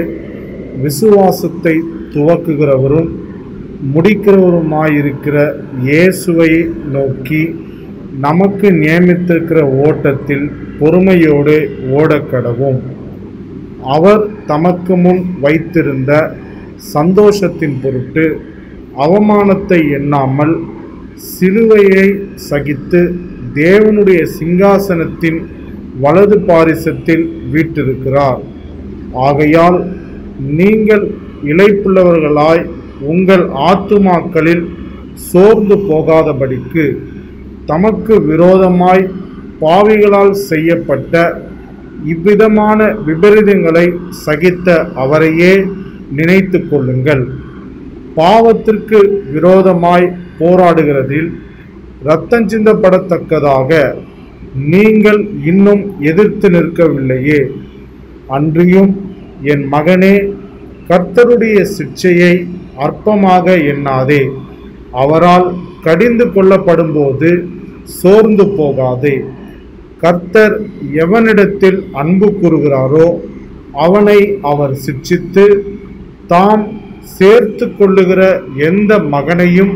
விசுவாசத்தை துவக்குகிறவரும் முடிக்கிறவருமாயிருக்கிற இயேசுவை நோக்கி நமக்கு நியமித்திருக்கிற ஓட்டத்தில் பொறுமையோடு ஓடக்கடவும் அவர் தமக்கு முன் வைத்திருந்த சந்தோஷத்தின் பொருட்டு அவமானத்தை எண்ணாமல் சிலுவையை சகித்து தேவனுடைய சிங்காசனத்தின் வலது பாரிசத்தில் வீற்றிருக்கிறார் ஆகையால் நீங்கள் இழைப்புள்ளவர்களாய் உங்கள் ஆத்துமாக்களில் சோர்ந்து போகாதபடிக்கு தமக்கு விரோதமாய் பாவிகளால் செய்யப்பட்ட இவ்விதமான விபரீதங்களை சகித்த அவரையே நினைத்து கொள்ளுங்கள். பாவத்திற்கு விரோதமாய் போராடுகிறதில் இரத்தம் சிந்தப்படத்தக்கதாக நீங்கள் இன்னும் எதிர்த்து நிற்கவில்லையே. அன்றியும் என் மகனே கர்த்தருடைய சிக்ஷையை அற்பமாக எண்ணாதே. அவரால் கடிந்து கொள்ளப்படும்போது சோர்ந்து போகாதே. கர்த்தர் எவனிடத்தில் அன்பு கூறுகிறாரோ அவனை அவர் சிக்ஷித்து தாம் சேர்த்து கொள்ளுகிற எந்த மகனையும்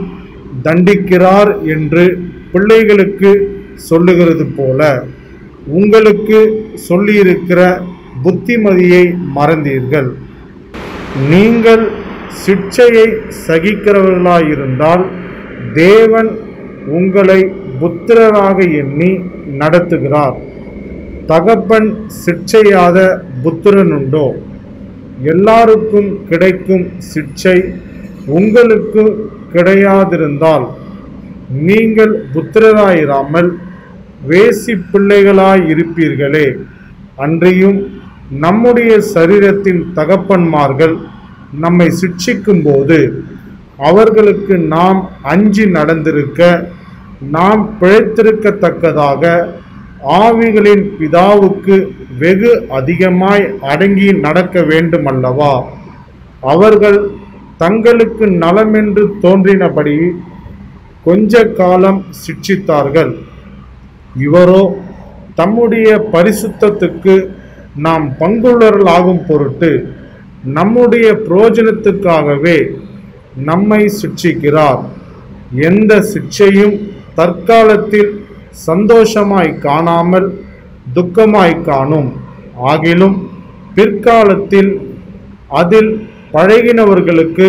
தண்டிக்கிறார் என்று பிள்ளைகளுக்கு சொல்லுகிறது போல உங்களுக்கு சொல்லியிருக்கிற புத்திமதியை மறந்தீர்கள். நீங்கள் சிட்சையை சகிக்கிறவர்களாயிருந்தால் தேவன் உங்களை புத்திரராக எண்ணி நடத்துகிறார். தகப்பன் சிட்சையாத புத்திரனுண்டோ? எல்லாருக்கும் கிடைக்கும் சிட்சை உங்களுக்கு கிடையாதிருந்தால் நீங்கள் புத்திரராயிராமல் வேசி பிள்ளைகளாயிருப்பீர்களே அன்றையும் நம்முடைய சரீரத்தின் தகப்பன்மார்கள் நம்மை சிட்சிக்கும் போது அவர்களுக்கு நாம் அஞ்சி நடந்திருக்க நாம் பிழைத்திருக்கத்தக்கதாக ஆவிகளின் பிதாவுக்கு வெகு அதிகமாய் அடங்கி நடக்க வேண்டுமல்லவா? அவர்கள் தங்களுக்கு நலமென்று தோன்றினபடி கொஞ்ச காலம் சிட்சித்தார்கள். இவரோ தம்முடைய பரிசுத்தத்துக்கு நாம் பங்குள்ளவர்களாகும் பொருட்டு நம்முடைய பிரயோஜனத்துக்காகவே நம்மை சிக்ஷிக்கிறார் எந்த சிக்ஷையும் தற்காலத்தில் சந்தோஷமாய் காணாமல் துக்கமாய் காணும். ஆகிலும் பிற்காலத்தில் அதில் பழகினவர்களுக்கு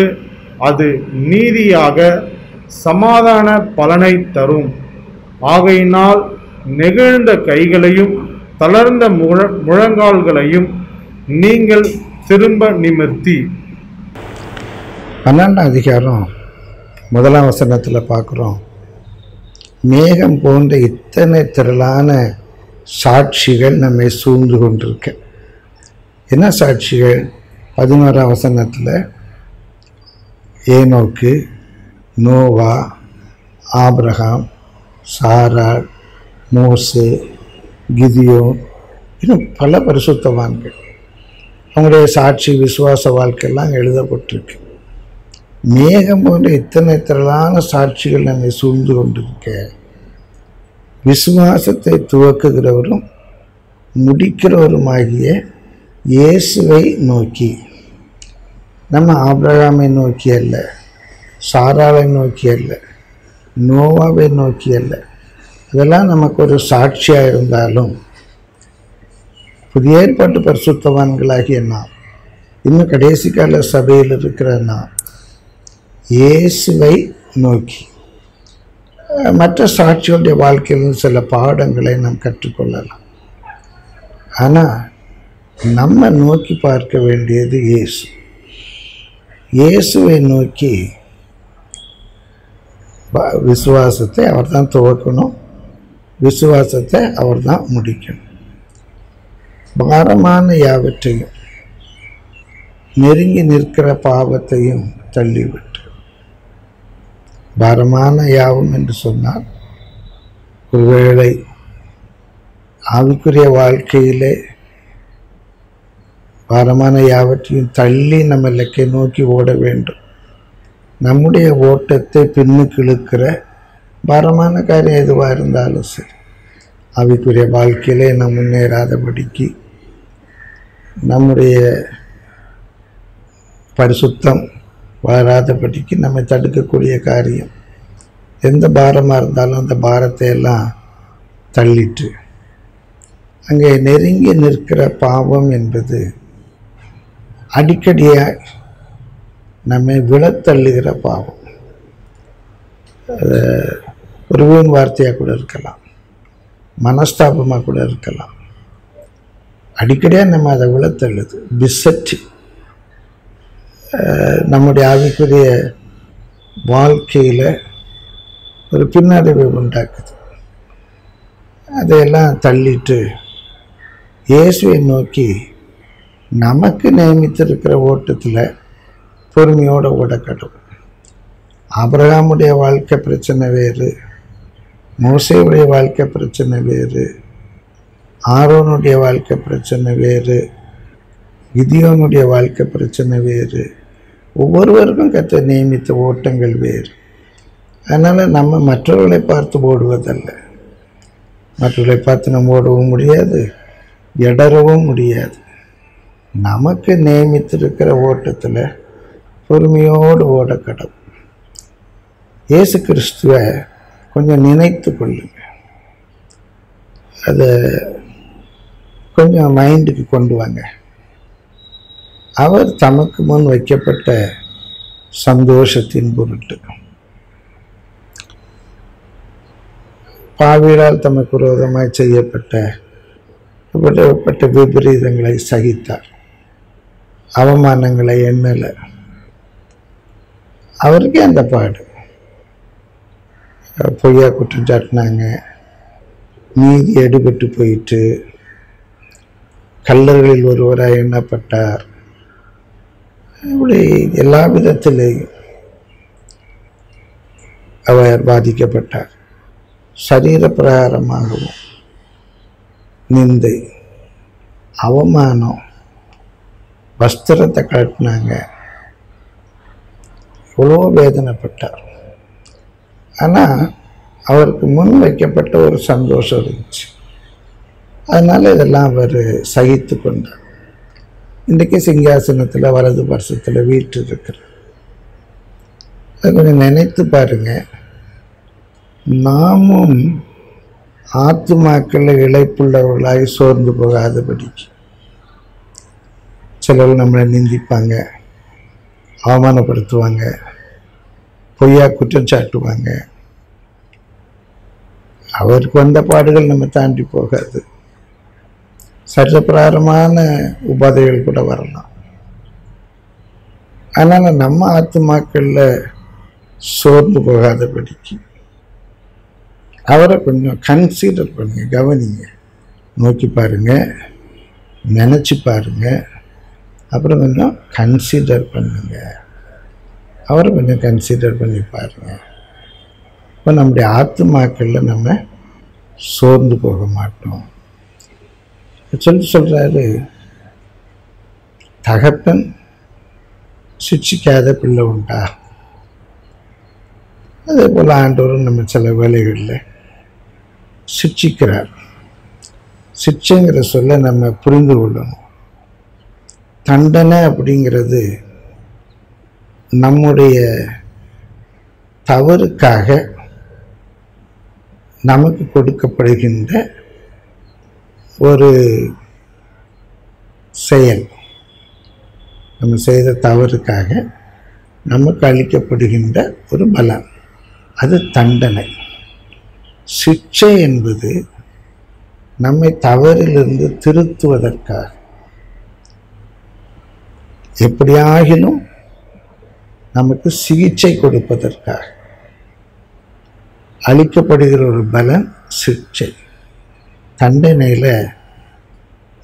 அது நீதியாக சமாதான பலனை தரும். ஆகையினால் நெகிழ்ந்த கைகளையும் தளர்ந்த முழ முழங்கால்களையும் நீங்கள் திரும்ப நிமிர்த்தி. பன்னெண்டாம் அதிகாரம் முதலாம் வசனத்தில் பார்க்குறோம். மேகம் போன்ற இத்தனை திரளான சாட்சிகள் நம்மை சூழ்ந்து கொண்டிருக்க. என்ன சாட்சிகள்? பதினோராம் வசனத்தில் ஏனோக்கு நோவா ஆப்ரஹாம் சாராள் மோசே கிதியோ இன்னும் பல பரிசுத்தவான்கள். அவங்களுடைய சாட்சி விசுவாச வாழ்க்கையெல்லாம் எழுதப்பட்டிருக்கு. மேகம் போன்ற இத்தனை திரளான சாட்சிகள் நம்மை சூழ்ந்து கொண்டிருக்க விசுவாசத்தை துவக்குகிறவரும் முடிக்கிறவருமாகிய இயேசுவை நோக்கி. நம்ம ஆபிரகாமை நோக்கி அல்ல சாராளை நோக்கி அல்ல நோவாவை நோக்கி அல்ல இதெல்லாம் நமக்கு ஒரு சாட்சியாக இருந்தாலும் புதிய ஏற்பாட்டு பரிசுத்தவான்களாகிய நாம் இன்னும் கடைசி கால சபையில் இருக்கிற நாம் இயேசுவை நோக்கி மற்ற சாட்சிகளுடைய வாழ்க்கையில் சில பாடங்களை நாம் கற்றுக்கொள்ளலாம். ஆனால் நம்ம நோக்கி பார்க்க வேண்டியது இயேசு. இயேசுவை நோக்கி வ- விசுவாசத்தை அவர் தான் துவக்கணும். விசுவாசத்தை அவர் தான் முடிக்கும். பாரமான யாவற்றையும் நெருங்கி நிற்கிற பாவத்தையும் தள்ளிவிட்டு. பாரமான யாவும் என்று சொன்னால் ஒருவேளை ஆவிக்குரிய வாழ்க்கையிலே பாரமான யாவற்றையும் தள்ளி நம்ம இலக்கை நோக்கி ஓட வேண்டும். நம்முடைய ஓட்டத்தை பின்னுக்கு இழுக்கிற பாரமான காரியம் எதுவாக இருந்தாலும் சரி. அவைக்குரிய வாழ்க்கையிலே நாம் முன்னேறாதபடிக்கு நம்முடைய பரிசுத்தம் வளராதபடிக்கு நம்மை தடுக்கக்கூடிய காரியம் எந்த பாரமாக இருந்தாலும் அந்த பாரத்தை எல்லாம் தள்ளிட்டு அங்கே நெருங்கி நிற்கிற பாவம் என்பது அடிக்கடியாக நம்மை விழத்தள்ளுகிற பாவம். அதை ஒரு வீண் வார்த்தையாக கூட இருக்கலாம். மனஸ்தாபமாக கூட இருக்கலாம். அடிக்கடியாக நம்ம அதை உளத்தள்ளுது பிசட்டு நம்முடைய ஆவிக்குரிய வாழ்க்கையில் ஒரு பின்னடைவை உண்டாக்குது. அதையெல்லாம் தள்ளிட்டு இயேசுவை நோக்கி நமக்கு நியமித்திருக்கிற ஓட்டத்தில் பொறுமையோடு ஓடக்கடும் ஆபிரகாமுடைய வாழ்க்கை பிரச்சனை வேறு. மோசையுடைய வாழ்க்கை பிரச்சனை வேறு ஆரோனுடைய வாழ்க்கை பிரச்சனை வேறு கிதியோனுடைய வாழ்க்கை பிரச்சனை வேறு. ஒவ்வொருவருக்கும் கற்று நியமித்த ஓட்டங்கள் வேறு. அதனால் நம்ம மற்றவர்களை பார்த்து ஓடுவதல்ல. மற்றவர்களை பார்த்து நம்ம ஓடவும் முடியாது இடரவும் முடியாது. நமக்கு நியமித்திருக்கிற ஓட்டத்தில் பொறுமையோடு ஓட கடவுள் இயேசு கிறிஸ்துவை கொஞ்சம் நினைத்து கொள்ளுங்க. அதை கொஞ்சம் மைண்டுக்கு கொண்டு வாங்க. அவர் தமக்கு முன் வைக்கப்பட்ட சந்தோஷத்தின் பொருட்டு. பாவியலால் தமக்கு விரோதமாய் செய்யப்பட்ட பட்ட விபரீதங்களை சகித்தார். அவமானங்களை எண்ணலை. அவருக்கே அந்த பாடு. பொய்யா குற்றம் சாட்டினாங்க நீதி எடுபட்டு போயிட்டு கல்லர்களில் ஒருவராக எண்ணப்பட்டார். இப்படி எல்லா விதத்திலேயும் அவர் பாதிக்கப்பட்டார். சரீர பிரகாரமாகவும் நிந்தை அவமானம் வஸ்திரத்தை கட்டினாங்க எவ்வளோ வேதனைப்பட்டார். ஆனால் அவருக்கு முன் வைக்கப்பட்ட ஒரு சந்தோஷம் இருந்துச்சு. அதனால் இதெல்லாம் அவர் சகித்து கொண்டார். இன்றைக்கு சிங்காசனத்தில் வலது வருஷத்தில் வீட்டு இருக்கிறார். அதை கொஞ்சம் நினைத்து பாருங்க. நாமும் ஆத்துமாக்களில் இழைப்புள்ளவர்களாகி சோர்ந்து போகாதபடிக்கு சிலர் நம்மளை நிந்திப்பாங்க அவமானப்படுத்துவாங்க பொய்யா குற்றம் சாட்டுவாங்க அவருக்கு வந்த பாடுகள் நம்ம தாண்டி போகாது. சட்டப்பிரகாரமான உபாதைகள் கூட வரலாம். அதனால் நம்ம ஆத்துமாக்களில் சோர்ந்து போகாதபடிக்கு அவரை கொஞ்சம் கன்சிடர் பண்ணுங்க கவனிங்க. நோக்கி பாருங்க நினச்சி பாருங்க. அப்புறம் கொஞ்சம் கன்சிடர் பண்ணுங்க. அவரை கொஞ்சம் கன்சிடர் பண்ணி பாருங்கள் இப்போ நம்முடைய ஆத்மாக்களில் நம்ம சோர்ந்து போக மாட்டோம். சொல்லி சொல்கிறாரு தகப்பன் சிக்ஷிக்காத பிள்ளை உண்டா? அதே போல் ஆண்டோரும் நம்ம சில வேலைகளில் சிக்ஷிக்கிறார் சிக்ஷைங்கிற சொல்ல நம்ம புரிந்து கொள்ளணும். தண்டனை அப்படிங்கிறது நம்முடைய தவறுக்காக நமக்கு கொடுக்கப்படுகின்ற ஒரு செயல். நம்ம செய்த தவறுக்காக நமக்கு அளிக்கப்படுகின்ற ஒரு பலம். அது தண்டனை. சிக்ஷை என்பது நம்மை தவறிலிருந்து திருத்துவதற்காக. எப்படியாகிலும் நமக்கு சிகிச்சை கொடுப்பதற்காக. அளிக்கப்படுகிற ஒரு பலன் சிக்ஷை. தண்டனையில்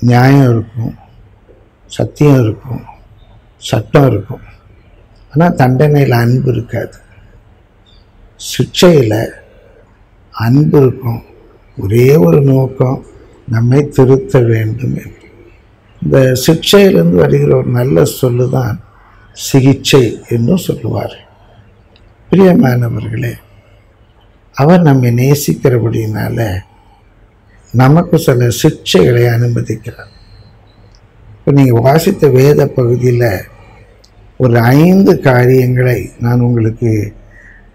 நியாயம் இருக்கும் சத்தியம் இருக்கும் சட்டம் இருக்கும். ஆனால் தண்டனையில் அன்பு இருக்காது. சிக்ஷையில் அன்பு இருக்கும். ஒரே ஒரு நோக்கம் நம்மை திருத்த வேண்டும் என்று. இந்த சிக்ஷையிலிருந்து வருகிற ஒரு நல்ல சொல்லு தான் சிகிச்சை என்றும் சொல்லுவார். பிரியமானவர்களே அவர் நம்மை நேசிக்கிறபடினால நமக்கு சில சிக்ஷைகளை அனுமதிக்கிறார். இப்போ நீங்கள் வாசித்த வேத பகுதியில் ஒரு ஐந்து காரியங்களை நான் உங்களுக்கு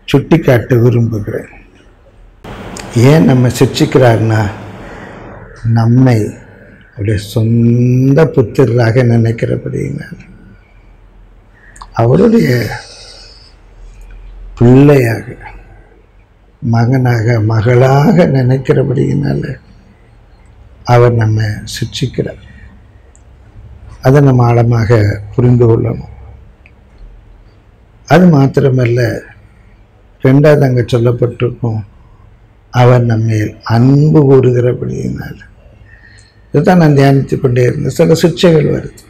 சுட்டிக்காட்ட விரும்புகிறேன். ஏன் நம்ம சிக்ஷிக்கிறார்னா நம்மை அவருடைய சொந்த புத்திரராக நினைக்கிறபடினால் அவருடைய பிள்ளையாக மகனாக மகளாக நினைக்கிறபடியினால அவர் நம்ம சிக்ஷிக்கிறார் அதை நம்ம ஆழமாக புரிந்து கொள்ளணும். அது மாத்திரமல்ல ரெண்டாவது அங்கே சொல்லப்பட்டிருக்கும் அவர் நம்மை அன்பு கூறுகிறபடியினால். இதுதான் நான் தியானித்து கொண்டே இருந்தேன். சில சிக்ஷைகள் வருது.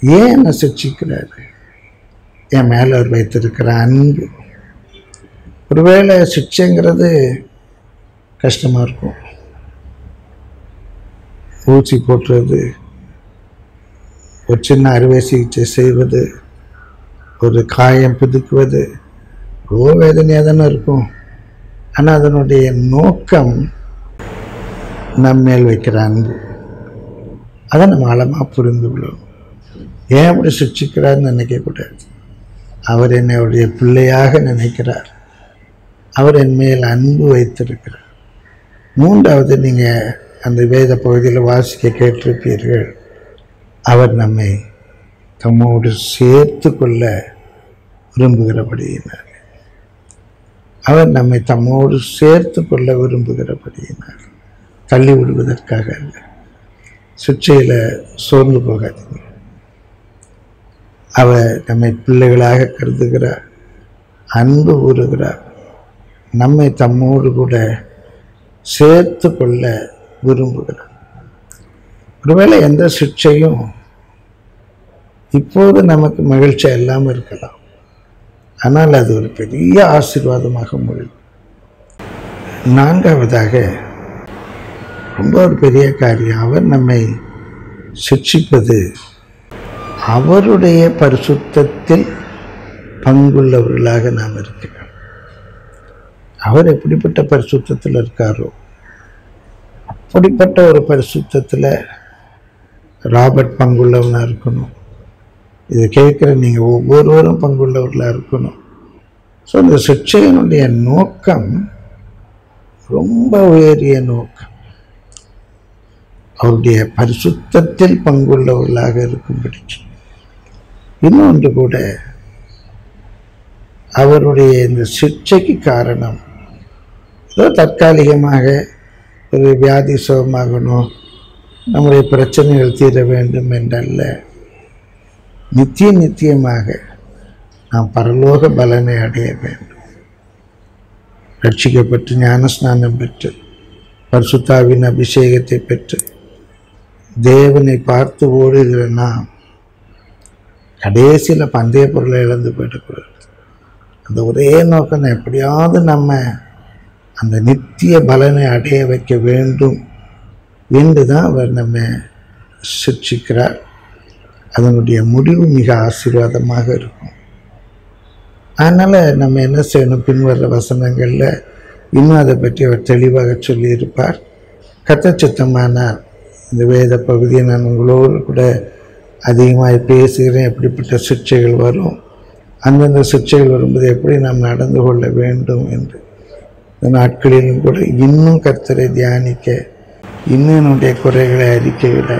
ஏன் என்னை சிக்ஷிக்கிறாரு என் மேலே அவர் வைத்திருக்கிற அன்பு. ஒருவேளை சிக்ஷைங்கிறது கஷ்டமாக இருக்கும். ஊசி போட்டுறது ஒரு சின்ன அறுவை சிகிச்சை செய்வது ஒரு காயம் பிதுக்குவது ரொம்ப வேதனையாக தானே இருக்கும். ஆனால் அதனுடைய நோக்கம் நம்மேல் வைக்கிற அன்பு. அதை நம்ம ஆழமாக புரிந்து கொள்ளணும். ஏன் அப்படி சிக்ஷிக்கிறார்னு நினைக்கக்கூடாது? அவர் என்னுடைய பிள்ளையாக நினைக்கிறார். அவர் என் மேல் அன்பு வைத்திருக்கிறார். மூன்றாவது நீங்கள் அந்த வேத பகுதியில் வாசிக்க கேட்டிருப்பீர்கள் அவர் நம்மை தம்மோடு சேர்த்து கொள்ள விரும்புகிறபடியினார். அவர் நம்மை தம்மோடு சேர்த்து கொள்ள விரும்புகிறபடியினார். தள்ளி விடுவதற்காக அல்ல. சுற்றையில் சோர்ந்து போகாதீங்க. அவர் நம்மை பிள்ளைகளாக கருதுகிறார் அன்பு கூறுகிறார். நம்மை தம்மோடு கூட சேர்த்து கொள்ள விரும்புகிறார். ஒருவேளை எந்த சிக்ஷையும் இப்போது நமக்கு மகிழ்ச்சி இல்லாமல் இருக்கலாம். ஆனால் அது ஒரு பெரிய ஆசீர்வாதமாக முடியும் நான்காவதாக ரொம்ப ஒரு பெரிய காரியம் அவர் நம்மை சிக்ஷிப்பது அவருடைய பரிசுத்தத்தில் பங்குள்ளவர்களாக நாம் இருக்கிறோம். அவர் எப்படிப்பட்ட பரிசுத்தத்தில் இருக்காரோ? அப்படிப்பட்ட ஒரு பரிசுத்தத்தில் ராபர்ட் பங்குள்ளவனாக இருக்கணும். இதை கேட்குற நீங்கள் ஒவ்வொருவரும் பங்குள்ளவர்களாக இருக்கணும். ஸோ இந்த சிக்ஷையினுடைய நோக்கம் ரொம்ப உயரிய நோக்கம். அவருடைய பரிசுத்தத்தில் பங்குள்ளவர்களாக இருக்கும்படி. இன்னொன்று கூட அவருடைய இந்த சிக்ஷைக்கு காரணம் ஏதோ தற்காலிகமாக ஒரு வியாதி சுகமாகணும் நம்முடைய பிரச்சனைகள் தீர வேண்டும் என்றல்ல. நித்திய நித்தியமாக நாம் பரலோக பலனை அடைய வேண்டும். ரட்சிக்கப்பட்டு ஞானஸ்நானம் பெற்று பரிசுத்தாவின் அபிஷேகத்தை பெற்று தேவனை பார்த்து ஓடுகிற நாம் கடைசியில் பந்தய பொருளை இழந்து போயிடக்கூடாது. அந்த ஒரே நோக்கம் எப்படியாவது நம்ம அந்த நித்திய பலனை அடைய வைக்க வேண்டும் என்று தான் அவர் நம்ம சிக்ஷிக்கிறார் அதனுடைய முடிவு மிக ஆசீர்வாதமாக இருக்கும். அதனால் நம்ம என்ன செய்யணும்? பின்வர்ற வசனங்களில் இன்னும் அதை பற்றி அவர் தெளிவாக சொல்லியிருப்பார். கத்தச்சித்தமானார் இந்த வேத பகுதியை நான் உங்களோடு கூட அதிகமாக பேசுகிறேன். எப்படிப்பட்ட சிக்ஷைகள் வரும்? அந்தந்த சிக்ஷைகள் வரும்போது எப்படி நாம் நடந்து கொள்ள வேண்டும் என்று. இந்த நாட்களிலும் கூட இன்னும் கர்த்தரை தியானிக்க இன்னும் என்னுடைய குறைகளை அறிக்கையிட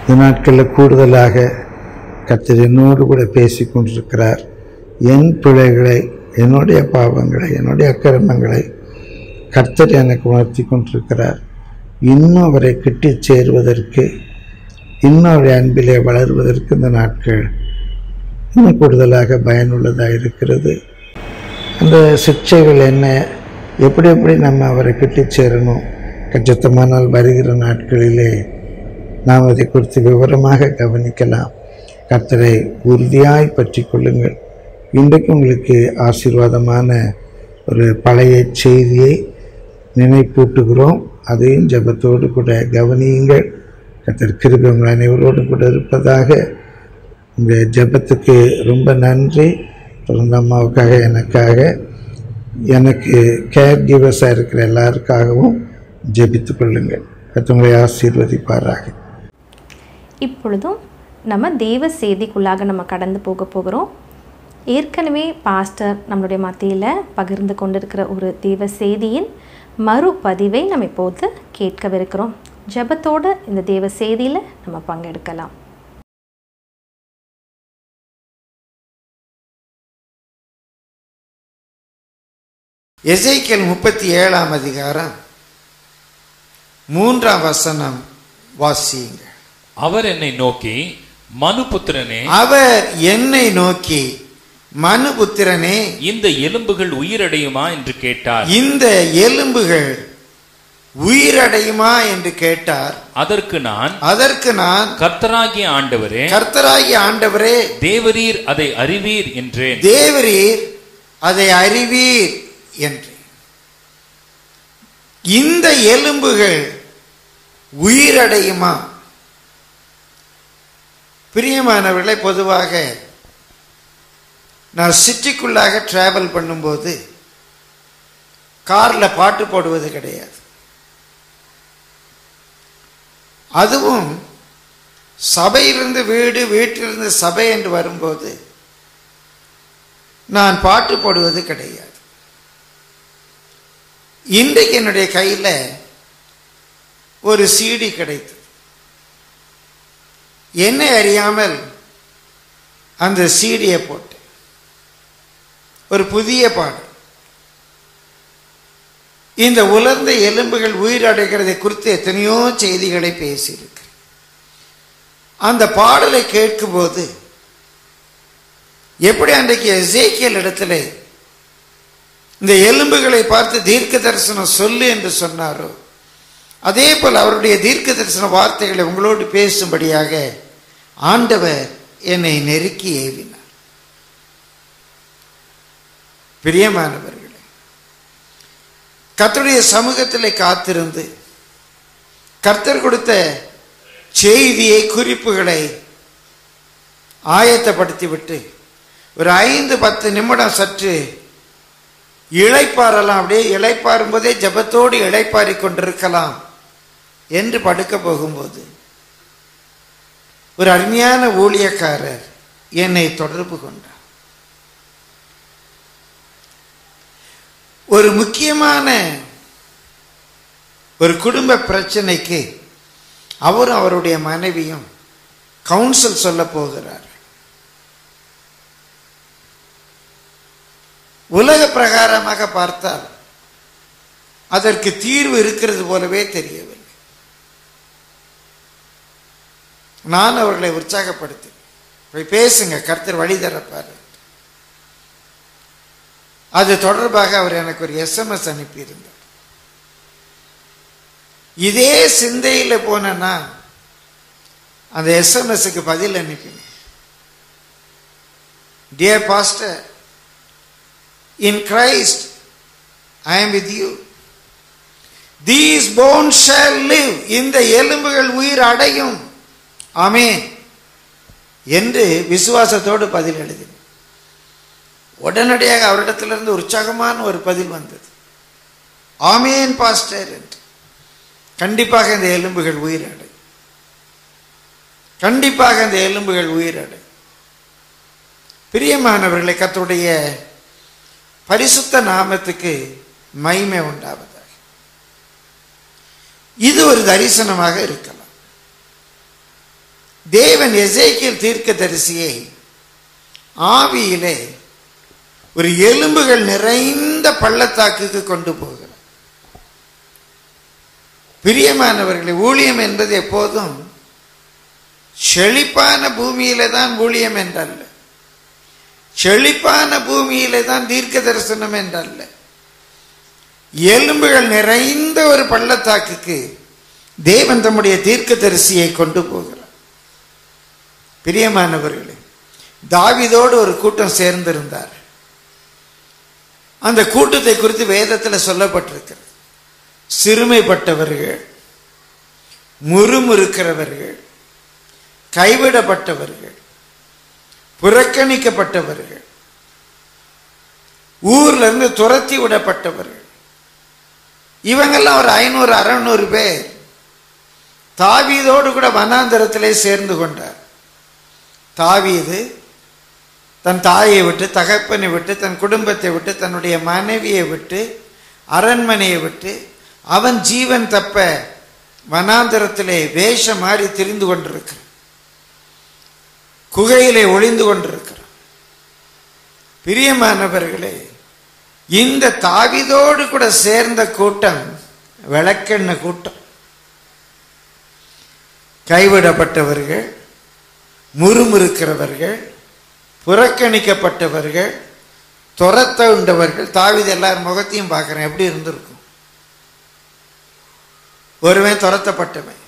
இந்த நாட்களில் கூடுதலாக கர்த்தர் என்னோடு கூட பேசி கொண்டிருக்கிறார். என் பிழைகளை என்னுடைய பாவங்களை என்னுடைய அக்கிரமங்களை கர்த்தர் எனக்கு உணர்த்தி கொண்டிருக்கிறார். இன்னும் அவரை கிட்டி சேருவதற்கு இன்னும் அவருடைய அன்பிலே வளருவதற்கு இந்த நாட்கள் இன்னும் கூடுதலாக பயனுள்ளதாக இருக்கிறது. அந்த சிக்ஷைகள் என்ன? எப்படி எப்படி நம்ம அவரை கிட்டி சேரணும்? கச்சித்தமானால் வருகிற நாட்களிலே நாம் அதை குறித்து விவரமாக கவனிக்கலாம். கர்த்தரை உறுதியாய் பற்றி கொள்ளுங்கள். இன்றைக்கு உங்களுக்கு ஆசீர்வாதமான ஒரு பழைய செய்தியை நினைப்பூட்டுகிறோம். அதையும் ஜெபத்தோடு கூட கவனியுங்கள். கர்த்தர் கிருபை உங்கள் கூட இருப்பதாக இந்த ஜெபத்துக்கு ரொம்ப நன்றி. தொடர்ந்து அம்மாவுக்காக எனக்காக எனக்கு கேர் கிவர்ஸாக இருக்கிற எல்லாருக்காகவும் ஜெபித்து கொள்ளுங்கள். கத்தவங்களை ஆசீர்வதிப்பாராக. இப்பொழுதும் நம்ம தேவ செய்திக்குள்ளாக நம்ம கடந்து போக போகிறோம். ஏற்கனவே பாஸ்டர் நம்மளுடைய மத்தியில் பகிர்ந்து கொண்டிருக்கிற ஒரு தேவ செய்தியின் மறுபதிவை நம்ம இப்போது கேட்கவிருக்கிறோம். ஜெபத்தோடு இந்த தேவ செய்தியில் நம்ம பங்கெடுக்கலாம். எசேக்கியல் முப்பத்தி ஏழாம் அதிகாரம் மூன்றாம் வசனம் வாசியுங்க அவர் என்னை நோக்கி மனுபுத்திரனே அவர் என்னை நோக்கி மனுபுத்திரனே இந்த எலும்புகள் உயிரடையுமா? என்று கேட்டார். இந்த எலும்புகள் உயிரடையுமா? என்று கேட்டார். அதற்கு நான் அதற்கு நான் கர்த்தராகிய ஆண்டவரே கர்த்தராகிய ஆண்டவரே தேவரீர் அதை அறிவீர் என்றேன். தேவரீர் அதை அறிவீர். என்று. இந்த எலும்புகள் உயிரடையுமா? பிரியமானவர்களை பொதுவாக நான் சிட்டிக்குள்ளாக டிராவல் பண்ணும்போது காரில் பாட்டு போடுவது கிடையாது. அதுவும் சபையிலிருந்து வீடு வீட்டிலிருந்து சபை என்று வரும்போது நான் பாட்டு போடுவது கிடையாது. இன்றைக்கு என்னுடைய கையில் ஒரு சீடி கிடைத்தது. என்னை அறியாமல் அந்த சீடியை போட்டேன். ஒரு புதிய பாடல். இந்த உலர்ந்த எலும்புகள் உயிரடைகிறதை குறித்து எத்தனையோ செய்திகளை பேசியிருக்கிறேன் அந்த பாடலை கேட்கும்போது எப்படி அன்றைக்கு எசேக்கியல் இடத்துல இந்த எலும்புகளை பார்த்து தீர்க்க தரிசனம் சொல்லு என்று சொன்னாரோ? அதே போல் அவருடைய தீர்க்க தரிசன வார்த்தைகளை உங்களோடு பேசும்படியாக ஆண்டவர் என்னை நெருக்கி ஏவினார். பிரியமானவர்களே கர்த்தருடைய சமூகத்திலே காத்திருந்து கர்த்தர் கொடுத்த செய்தியை குறிப்புகளை ஆயத்தப்படுத்திவிட்டு ஒரு ஐந்து பத்து நிமிடம் சற்று இழைப்பாறலாம் அப்படியே இழைப்பாரும் போதே ஜபத்தோடு இழைப்பாரி கொண்டிருக்கலாம் என்று படுக்க போகும்போது ஒரு அருமையான ஊழியக்காரர் என்னை தொடர்பு கொண்டார். ஒரு முக்கியமான ஒரு குடும்ப பிரச்சனைக்கு அவரும் அவருடைய மனைவியும் கவுன்சில் சொல்ல போகிறார். உலக பிரகாரமாக பார்த்தால் அதற்கு தீர்வு இருக்கிறது போலவே தெரியவில்லை. நான் அவர்களை உற்சாகப்படுத்தி போய் பேசுங்க கர்த்தர் வழி தரப்பார். அது தொடர்பாக அவர் எனக்கு ஒரு எஸ்எம்எஸ் அனுப்பியிருந்தார். இதே சிந்தையில் போனேன்னா அந்த எஸ்எம்எஸ்க்கு பதில் அனுப்பினேன். Dear pastor in Christ I am with you these bone shall live இந்த எலும்புகள் உயிர் அடையும். ஆமேன். என்று விசுவாசத்தோடு பதில் எழுதினேன் உடனடியாக அவரிடத்திலிருந்து உற்சாகமான ஒரு பதில் வந்தது. ஆமேன் பாஸ்டர் என்று. கண்டிப்பாக இந்த எலும்புகள் உயிர் உயிரடை கண்டிப்பாக இந்த எலும்புகள் உயிரடை பிரியமானவர்களை கத்துடைய பரிசுத்த நாமத்துக்கு மைமை உண்டாவதாக. இது ஒரு தரிசனமாக இருக்கலாம். தேவன் எசேக்கியல் தீர்க்க தரிசியை ஆவியிலே ஒரு எலும்புகள் நிறைந்த பள்ளத்தாக்குக்கு கொண்டு போகிறார். பிரியமானவர்களை ஊழியம் என்பது எப்போதும் செழிப்பான பூமியில தான் ஊழியம் என்றல்ல. செழிப்பான பூமியில தான் தீர்க்க தரிசனம் என்றல்ல. எலும்புகள் நிறைந்த ஒரு பள்ளத்தாக்குக்கு தேவன் தம்முடைய தீர்க்க தரிசியை கொண்டு போகிறார். பிரியமானவர்களே தாவிதோடு ஒரு கூட்டம் சேர்ந்திருந்தார். அந்த கூட்டத்தை குறித்து வேதத்தில் சொல்லப்பட்டிருக்கிறது. சிறுமைப்பட்டவர்கள் முறுமுறுக்கிறவர்கள் கைவிடப்பட்டவர்கள் புறக்கணிக்கப்பட்டவர்கள். ஊர்ல இருந்து துரத்தி விடப்பட்டவர்கள். இவங்கெல்லாம் ஒரு ஐநூறு அறநூறு பேர். தாவீதோடு கூட வனாந்தரத்திலே சேர்ந்து கொண்டார். தாவீது தன் தாயை விட்டு தகப்பனை விட்டு தன் குடும்பத்தை விட்டு தன்னுடைய மனைவியை விட்டு அரண்மனையை விட்டு அவன் ஜீவன் தப்ப வனாந்தரத்திலே வேஷம் மாறி திரிந்து கொண்டிருக்கிறான். குகையிலே ஒளிந்து கொண்டிருக்கிறார். பிரியமானவர்களே இந்த தாவிதோடு கூட சேர்ந்த கூட்டம் விளக்கெண்ண கூட்டம். கைவிடப்பட்டவர்கள் முறுமுறுக்கிறவர்கள் புறக்கணிக்கப்பட்டவர்கள் துரத்த உண்டவர்கள் தாவித எல்லார் முகத்தையும் பார்க்குறேன் எப்படி இருந்திருக்கும்? ஒருவன் துரத்தப்பட்டவன்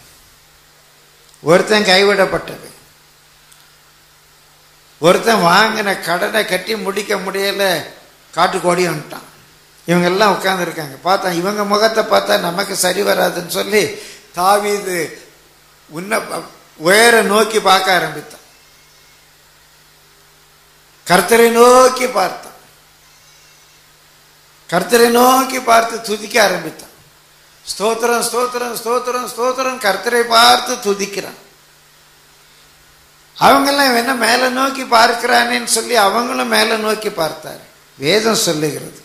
ஒருத்தன் கைவிடப்பட்டவன் ஒருத்தன் வாங்கின கடனை கட்டி முடிக்க முடியல காட்டுக்கோடி வந்துட்டான். இவங்க எல்லாம் உட்காந்துருக்காங்க பார்த்தா இவங்க முகத்தை பார்த்தா நமக்கு சரி வராதுன்னு சொல்லி தாவிது உன்ன உயர நோக்கி பார்க்க ஆரம்பித்தான். கர்த்தரை நோக்கி பார்த்தான். கர்த்தரை நோக்கி பார்த்து துதிக்க ஆரம்பித்தான். ஸ்தோத்திரம் ஸ்தோத்திரம் ஸ்தோத்திரம் ஸ்தோத்திரம். கர்த்தரை பார்த்து துதிக்கிறான். அவங்கெல்லாம் என்ன மேலே நோக்கி பார்க்கிறானேன்னு சொல்லி அவங்களும் மேலே நோக்கி பார்த்தார். வேதம் சொல்லுகிறது.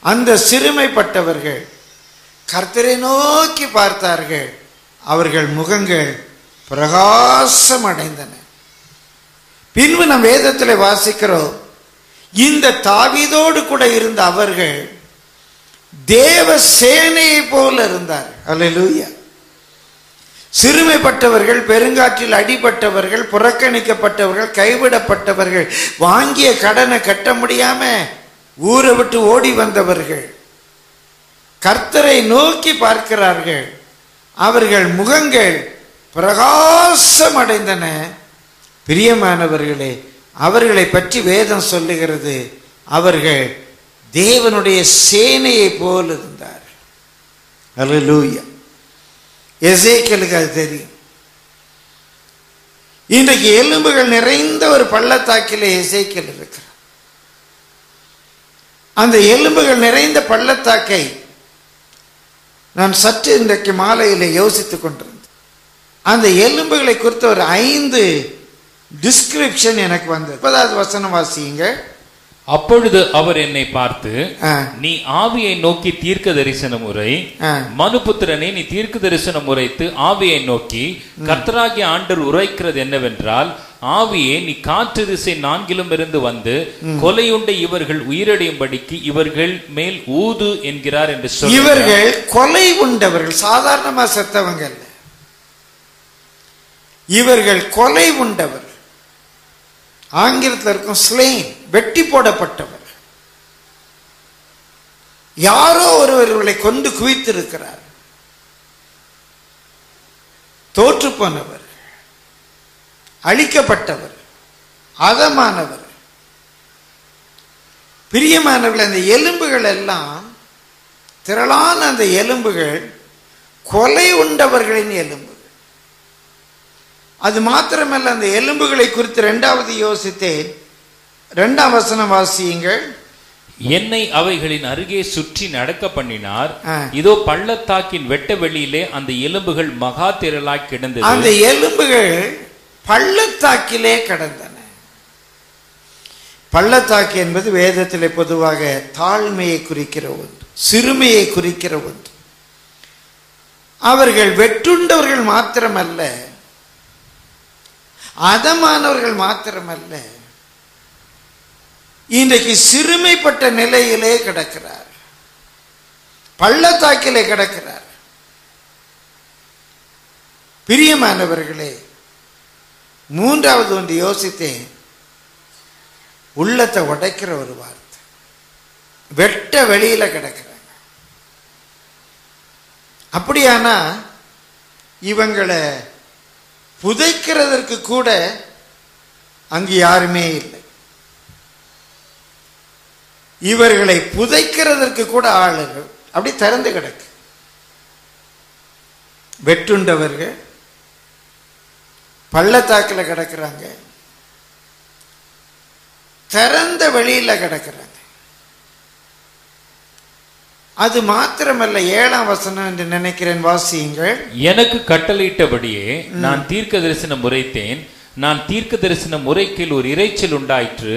அந்த சிறுமைப்பட்டவர்கள் கர்த்தரை நோக்கி பார்த்தார்கள். அவர்கள் முகங்கள் பிரகாசம் அடைந்தன பின்பு நம் வேதத்தில் வாசிக்கிறோம். இந்த தாவிதோடு கூட இருந்த அவர்கள் தேவ சேனையை போல இருந்தார் அல்லேலூயா சிறுமைப்பட்டவர்கள் பெருங்காற்றில் அடிபட்டவர்கள் புறக்கணிக்கப்பட்டவர்கள் கைவிடப்பட்டவர்கள் வாங்கிய கடனை கட்ட முடியாம ஊரை விட்டு ஓடி வந்தவர்கள். கர்த்தரை நோக்கி பார்க்கிறார்கள். அவர்கள் முகங்கள் பிரகாசம் அடைந்தன பிரியமானவர்களே அவர்களை பற்றி வேதம் சொல்லுகிறது. அவர்கள் தேவனுடைய சேனையை போல் இருந்தார் அல்லேலூயா எசேக்கலுக்கு அது தெரியும். இன்றைக்கு எலும்புகள் நிறைந்த ஒரு பள்ளத்தாக்கில் எசேக்கல் இருக்கிறார். அந்த எலும்புகள் நிறைந்த பள்ளத்தாக்கை நான் சற்று இன்றைக்கு மாலையில் யோசித்துக் கொண்டிருந்தேன். அந்த எலும்புகளை குறித்த ஒரு ஐந்து டிஸ்கிரிப்ஷன் எனக்கு வந்தது. முப்பதாவது வசனம் வாசியுங்கள். அப்பொழுது அவர் என்னை பார்த்து. நீ ஆவியை நோக்கி தீர்க்க தரிசனம் உரை ஆ. மனுபுத்திரனே நீ தீர்க்க தரிசனம் உரைத்து ஆவியை நோக்கி கர்த்தராகிய ஆண்டர் உரைக்கிறது என்னவென்றால் ஆவியே நீ காற்று திசை நான்கிலும் இருந்து வந்து கொலையுண்ட இவர்கள் உயிரடையும்படிக்கு இவர்கள் மேல் ஊது என்கிறார் என்று சொல்லி இவர்கள் கொலை உண்டவர்கள் சாதாரணமா செத்தவங்க இவர்கள் கொலை உண்டவர் ஆங்கிலத்தில் இருக்கும் ஸ்லெயின் வெட்டி போடப்பட்டவர். யாரோ ஒருவர் இவர்களை கொண்டு குவித்திருக்கிறார். தோற்று போனவர் அழிக்கப்பட்டவர். அதமானவர். பிரியமானவர்கள் அந்த எலும்புகள் எல்லாம் திரளான அந்த எலும்புகள் கொலை உண்டவர்களின் எலும்புகள். அது மாத்திரமல்ல அந்த எலும்புகளை குறித்து இரண்டாவது யோசித்தேன். இரண்டாம் வசனம் வாசியுங்கள். என்னை அவைகளின் அருகே சுற்றி நடக்க பண்ணினார். இதோ பள்ளத்தாக்கின் வெட்ட வெளியிலே அந்த எலும்புகள் மகா திரளாய் அந்த கிடந்தது எலும்புகள் பள்ளத்தாக்கிலே கடந்தன. பள்ளத்தாக்கு என்பது வேதத்திலே பொதுவாக தாழ்மையை குறிக்கிற ஒன்று சிறுமையை குறிக்கிற ஒன்று. அவர்கள் வெட்டுண்டவர்கள் மாத்திரமல்ல அதமானவர்கள் மாத்திரமல்ல இன்றைக்கு சிறுமைப்பட்ட நிலையிலே கிடக்கிறார். பள்ளத்தாக்கிலே கிடக்கிறார். பிரியமானவர்களே மூன்றாவது ஒன்று யோசித்தேன். உள்ளத்தை உடைக்கிற ஒரு வார்த்தை. வெட்ட வெளியில கிடக்கிறாங்க அப்படியானா இவங்களை புதைக்கிறதற்கு கூட அங்கு யாருமே இல்லை. இவர்களை புதைக்கிறதற்கு கூட ஆளுகள். அப்படி திறந்து கிடக்கு. வெட்டுண்டவர்கள் பள்ளத்தாக்கில் கிடக்குறாங்க. திறந்த வெளியில கிடக்குறாங்க. அது மாத்திரமல்ல ஏழாம் வசனம் என்று நினைக்கிறேன் வாசியுங்கள். எனக்கு கட்டளையிட்டபடியே நான் தீர்க்க தரிசனம் உரைத்தேன். நான் தீர்க்க தரிசன முறைக்கில் ஒரு இரைச்சல் உண்டாயிற்று.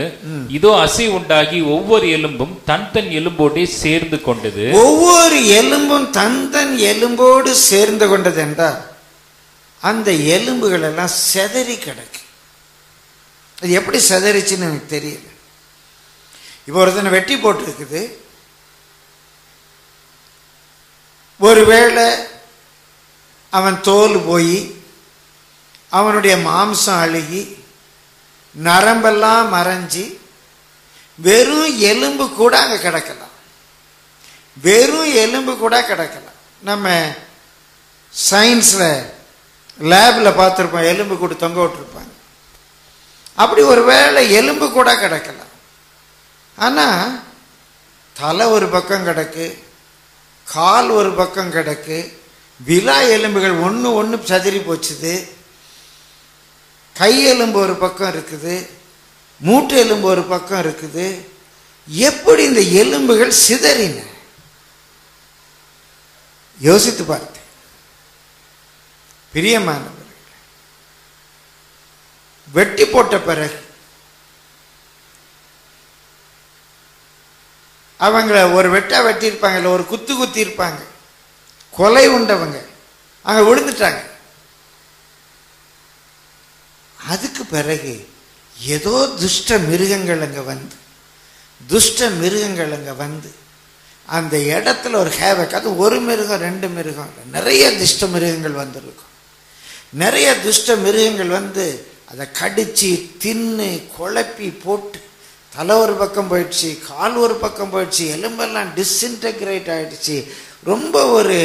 இதோ அசை உண்டாகி ஒவ்வொரு எலும்பும் தன் தன் எலும்போடே சேர்ந்து கொண்டது. ஒவ்வொரு எலும்பும் தன் தன் எலும்போடு சேர்ந்து கொண்டது என்றால் அந்த எலும்புகள் எல்லாம் செதறி கிடக்கு. அது எப்படி செதறிச்சுன்னு எனக்கு தெரியல. இப்போ ஒருத்தனை வெட்டி போட்டிருக்குது. ஒருவேளை அவன் தோல் போய் அவனுடைய மாம்சம் அழுகி நரம்பெல்லாம் மறைஞ்சி வெறும் எலும்பு கூட அங்கே கிடக்கலாம். வெறும் எலும்பு கூட கிடக்கலாம். நம்ம சயின்ஸில் லேபில் பார்த்துருப்போம் எலும்பு கூட தொங்க விட்டுருப்பாங்க. அப்படி ஒரு வேளை எலும்பு கூட கிடக்கலாம். ஆனால் தலை ஒரு பக்கம் கிடக்கு கால் ஒரு பக்கம் கிடக்கு விலா எலும்புகள் ஒன்று ஒன்று சதிரி போச்சுது கை எலும்பு ஒரு பக்கம் இருக்குது மூட்டு எலும்பு ஒரு பக்கம் இருக்குது. எப்படி இந்த எலும்புகள் சிதறின? யோசித்து பார்த்தேன் பிரியமானவர்கள் வெட்டி போட்ட பிறகு அவங்கள ஒரு வெட்டா வெட்டியிருப்பாங்க இல்லை ஒரு குத்து குத்தி இருப்பாங்க கொலை உண்டவங்க. அங்கே விழுந்துட்டாங்க. அதுக்கு பிறகு ஏதோ துஷ்ட மிருகங்கள் அங்கே வந்து துஷ்ட மிருகங்கள் அங்கே வந்து அந்த இடத்துல ஒரு ஹேவக் அது ஒரு மிருகம் ரெண்டு மிருகம் இல்லை நிறைய துஷ்ட மிருகங்கள் வந்திருக்கும். நிறைய துஷ்ட மிருகங்கள் வந்து அதை கடிச்சு தின்னு குழப்பி போட்டு தலை ஒரு பக்கம் போயிடுச்சு கால் ஒரு பக்கம் போயிடுச்சு எலும்பெல்லாம் டிஸ்இன்டகிரேட் ஆகிடுச்சு ரொம்ப ஒரு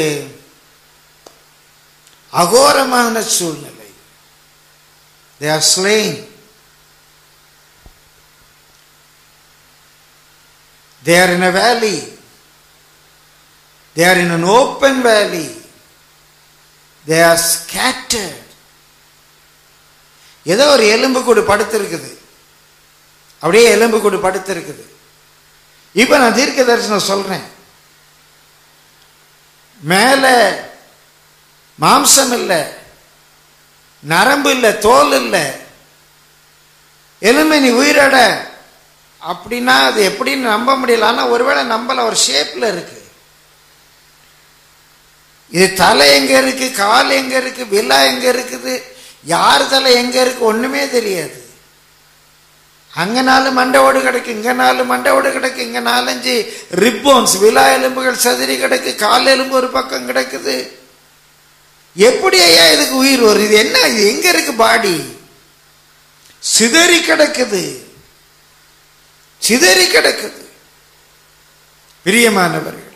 அகோரமான சூழ்நிலை. They are slain. They are in a valley They are in an open valley They are scattered. ஏதோ ஒரு எலும்பு கூடு படுத்திருக்குது. அப்படியே எலும்பு கூடு படுத்திருக்குது. இப்போ நான் தீர்க்க தரிசனம் சொல்றேன். மேலே மாம்சம் இல்லை. நரம்பு இல்லை தோல் இல்லை. எலும்பை நீ உயிரட. அப்படின்னா அது எப்படின்னு நம்ப முடியல. ஆனால் ஒருவேளை நம்பலை ஒரு ஷேப்பில் இருக்கு. இது தலை எங்க இருக்கு கால் எங்க இருக்கு விலா எங்க இருக்குது யார் தலை எங்க இருக்கு ஒண்ணுமே தெரியாது. அங்க நாலு மண்டை ஓடு கிடக்கு இங்க நாலு மண்டை ஓடு கிடக்கு இங்க நாலஞ்சு ரிப்போன்ஸ் விலா எலும்புகள் சதுரி கிடக்கு கால் எலும்பு ஒரு பக்கம் கிடக்குது. எப்படி ஐயா இதுக்கு உயிர் வரும் இது என்ன? இது எங்க இருக்கு பாடி? சிதறி கிடக்குது. சிதறி கிடக்குது. பிரியமானவர்கள்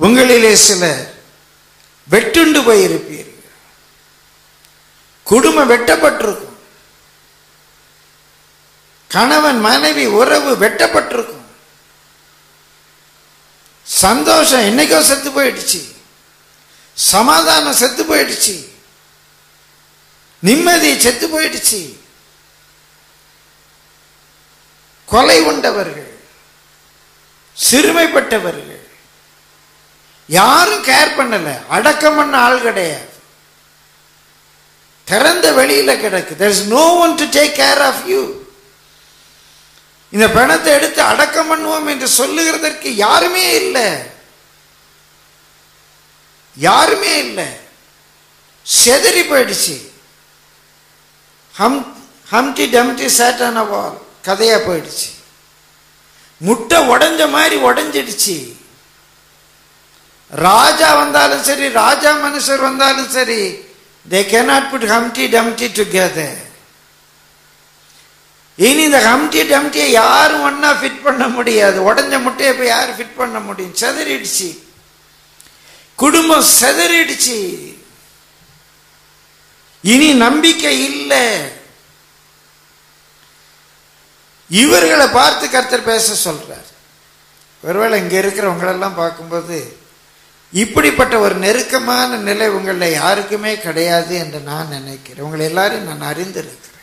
உங்களிலே சிலர் வெட்டுண்டு போயிருப்பீர்கள். குடும்பம் வெட்டப்பட்டிருக்கும். கணவன் மனைவி உறவு வெட்டப்பட்டிருக்கும். சந்தோஷம் என்னைக்கோ செத்து போயிடுச்சு. சமாதானம் செத்து போயிடுச்சு. நிம்மதி செத்து போயிடுச்சு. கொலை உண்டவர்கள் சிறுமைப்பட்டவர்கள் யாரும் கேர் பண்ணல. அடக்கம் பண்ண ஆள் கிடையாது. திறந்த வெளியில கிடக்கு. There is no one to take care of you இந்த பணத்தை எடுத்து அடக்கம் பண்ணுவோம் என்று சொல்லுகிறதற்கு யாருமே இல்லை. யாருமே இல்லை. செதறி போயிடுச்சு. ஹம் ஹம்டி டம்டி சேட்டான கதையாக கதையா போயிடுச்சு. முட்டை உடஞ்ச மாதிரி உடஞ்சிடுச்சு. ராஜா வந்தாலும் சரி ராஜா மனுஷர் வந்தாலும் சரி they cannot put Humpty Dumpty together இனி இந்த ஹம்டி டம்டியை யாரும் ஒன்னா ஃபிட் பண்ண முடியாது. உடஞ்ச முட்டையை போய் யார் ஃபிட் பண்ண முடியும்? செதறிடுச்சு. குடும்பம் செதறிடுச்சு. இனி நம்பிக்கை இல்லை. இவர்களை பார்த்து கர்த்தர் பேச சொல்றார். ஒருவேளை இங்க இருக்கிறவங்களெல்லாம் பார்க்கும்போது இப்படிப்பட்ட ஒரு நெருக்கமான நிலை உங்களில் யாருக்குமே கிடையாது என்று நான் நினைக்கிறேன். உங்களை எல்லாரும் நான் அறிந்திருக்கிறேன்.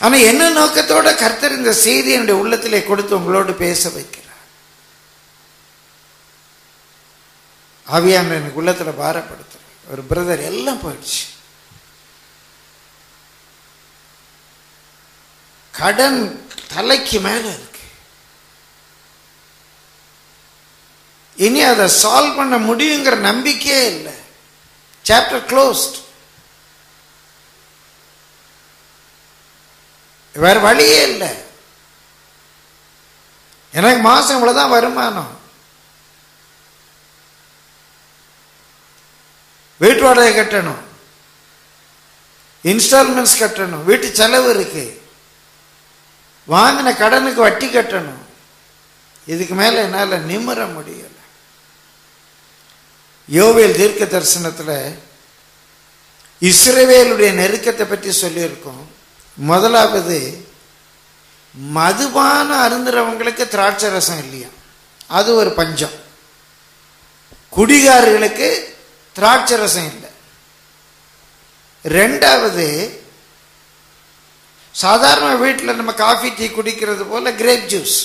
ஆனா என்ன நோக்கத்தோட கர்த்தர் இந்த செய்தி என்னுடைய உள்ளத்திலே கொடுத்து உங்களோடு பேச வைக்கிறார்? ஆவியான எனக்கு உள்ளத்துல பாரப்படுத்துற ஒரு பிரதர் எல்லாம் போயிடுச்சு. கடன் தலைக்கு மேல இருக்கு. இனி அதை சால்வ் பண்ண முடியுங்கிற நம்பிக்கையே இல்லை. சாப்டர் க்ளோஸ்ட் வேற வழியே இல்லை. எனக்கு மாசம் இவ்வளவுதான் வருமானம். வீட்டு வாடகை கட்டணும். இன்ஸ்டால்மெண்ட்ஸ் கட்டணும். வீட்டு செலவு இருக்கு. வாங்கின கடனுக்கு வட்டி கட்டணும். இதுக்கு மேல என்னால் நிமிர முடியல. யோவேல் தீர்க்க தரிசனத்தில் இஸ்ரேவேலுடைய நெருக்கத்தை பற்றி சொல்லியிருக்கோம். முதலாவது மதுபான அருந்துறவங்களுக்கு திராட்சை ரசம் இல்லையா? அது ஒரு பஞ்சம். குடிகாரர்களுக்கு திராட்சை ரசம் இல்லை. ரெண்டாவது சாதாரண வீட்டில் நம்ம காஃபி டீ குடிக்கிறது போல கிரேப் ஜூஸ்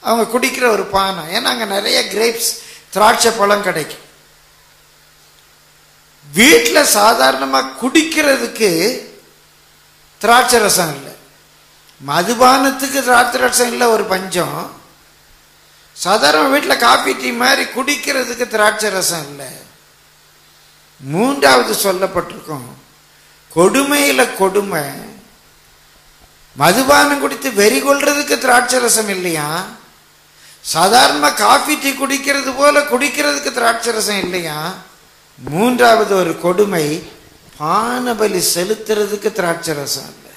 அவங்க குடிக்கிற ஒரு பானை. ஏன்னா அங்கே நிறைய கிரேப்ஸ் திராட்சை பழம் கிடைக்கும். வீட்டில் சாதாரணமாக குடிக்கிறதுக்கு திராட்சை ரசம் இல்லை. மதுபானத்துக்கு திராட்சை ரசம் இல்லை ஒரு பஞ்சம். சாதாரண வீட்டில் காஃபி டீ மாதிரி குடிக்கிறதுக்கு திராட்சை ரசம் இல்லை. மூன்றாவது சொல்லப்பட்டிருக்கும் கொடுமையில் கொடுமை. மதுபானம் குடித்து வெறி கொள்றதுக்கு திராட்சை ரசம் இல்லையா? சாதாரண காஃபி டீ குடிக்கிறது போல குடிக்கிறதுக்கு திராட்சை ரசம் இல்லையா? மூன்றாவது ஒரு கொடுமை பானபலி செலுத்துறதுக்கு திராட்சை ரசம் இல்லை.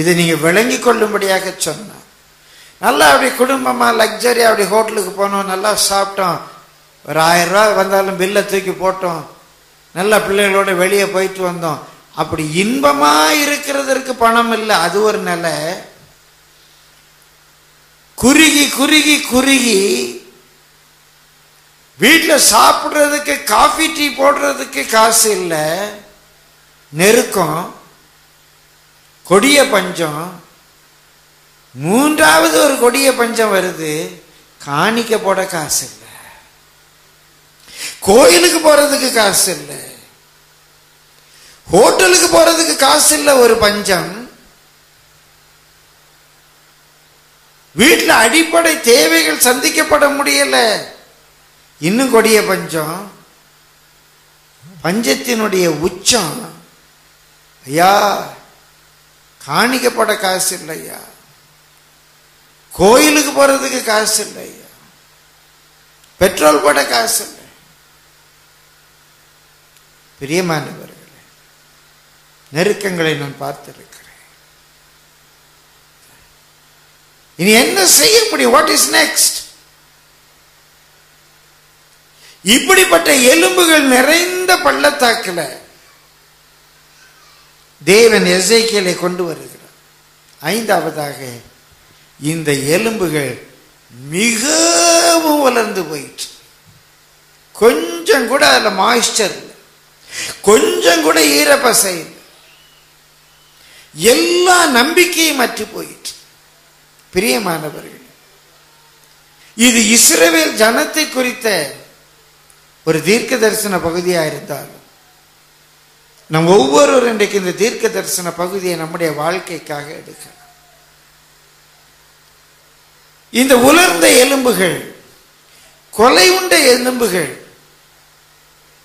இதை நீங்கள் விளங்கி கொள்ளும்படியாக சொன்ன நல்லா அப்படி குடும்பமாக லக்ஸரி அப்படி ஹோட்டலுக்கு போனோம் நல்லா சாப்பிட்டோம். ஒரு ஆயிரம் ரூபா வந்தாலும் பில்லை தூக்கி போட்டோம். நல்லா பிள்ளைகளோட வெளியே போயிட்டு வந்தோம். அப்படி இன்பமாக இருக்கிறதற்கு பணம் இல்லை அது ஒரு நிலை. குறுகி குறுகி குறுகி வீட்டில் சாப்பிட்றதுக்கு காஃபி டீ போடுறதுக்கு காசு இல்லை. நெருக்கம் கொடிய பஞ்சம். மூன்றாவது ஒரு கொடிய பஞ்சம் வருது காணிக்க போட காசு இல்லை. கோயிலுக்கு போறதுக்கு காசு இல்லை. ஹோட்டலுக்கு போறதுக்கு காசு இல்லை ஒரு பஞ்சம். வீட்டில் அடிப்படை தேவைகள் சந்திக்கப்பட முடியலை. இன்னும் கொடிய பஞ்சம். பஞ்சத்தினுடைய உச்சம். ஐயா காணிக்கப்பட காசு இல்லையா கோயிலுக்கு போறதுக்கு காசு இல்லையா பெட்ரோல் போட காசு இல்லை பிரியமானவர்களே நெருக்கங்களை நான் பார்த்திருக்கிறேன். இனி என்ன செய்ய முடியும்? வாட் இஸ் நெக்ஸ்ட் இப்படிப்பட்ட எலும்புகள் நிறைந்த பள்ளத்தாக்கில் தேவன் எசைக்கியலை கொண்டு வருகிறார். ஐந்தாவதாக இந்த எலும்புகள் மிகவும் வளர்ந்து போயிற்று. கொஞ்சம் கூட அதில் மாய்ஸ்டர் கொஞ்சம் கூட ஈரப்பசை எல்லா நம்பிக்கையும் அற்று போயிற்று. பிரியமானவர்கள் இது இஸ்ரவேல் ஜனத்தை குறித்த ஒரு தீர்க்க தரிசன பகுதியாக இருந்தால் நம் ஒவ்வொருவரும் இன்றைக்கு இந்த தீர்க்க தரிசன பகுதியை நம்முடைய வாழ்க்கைக்காக எடுக்கலாம். இந்த உலர்ந்த எலும்புகள் கொலை உண்ட எலும்புகள்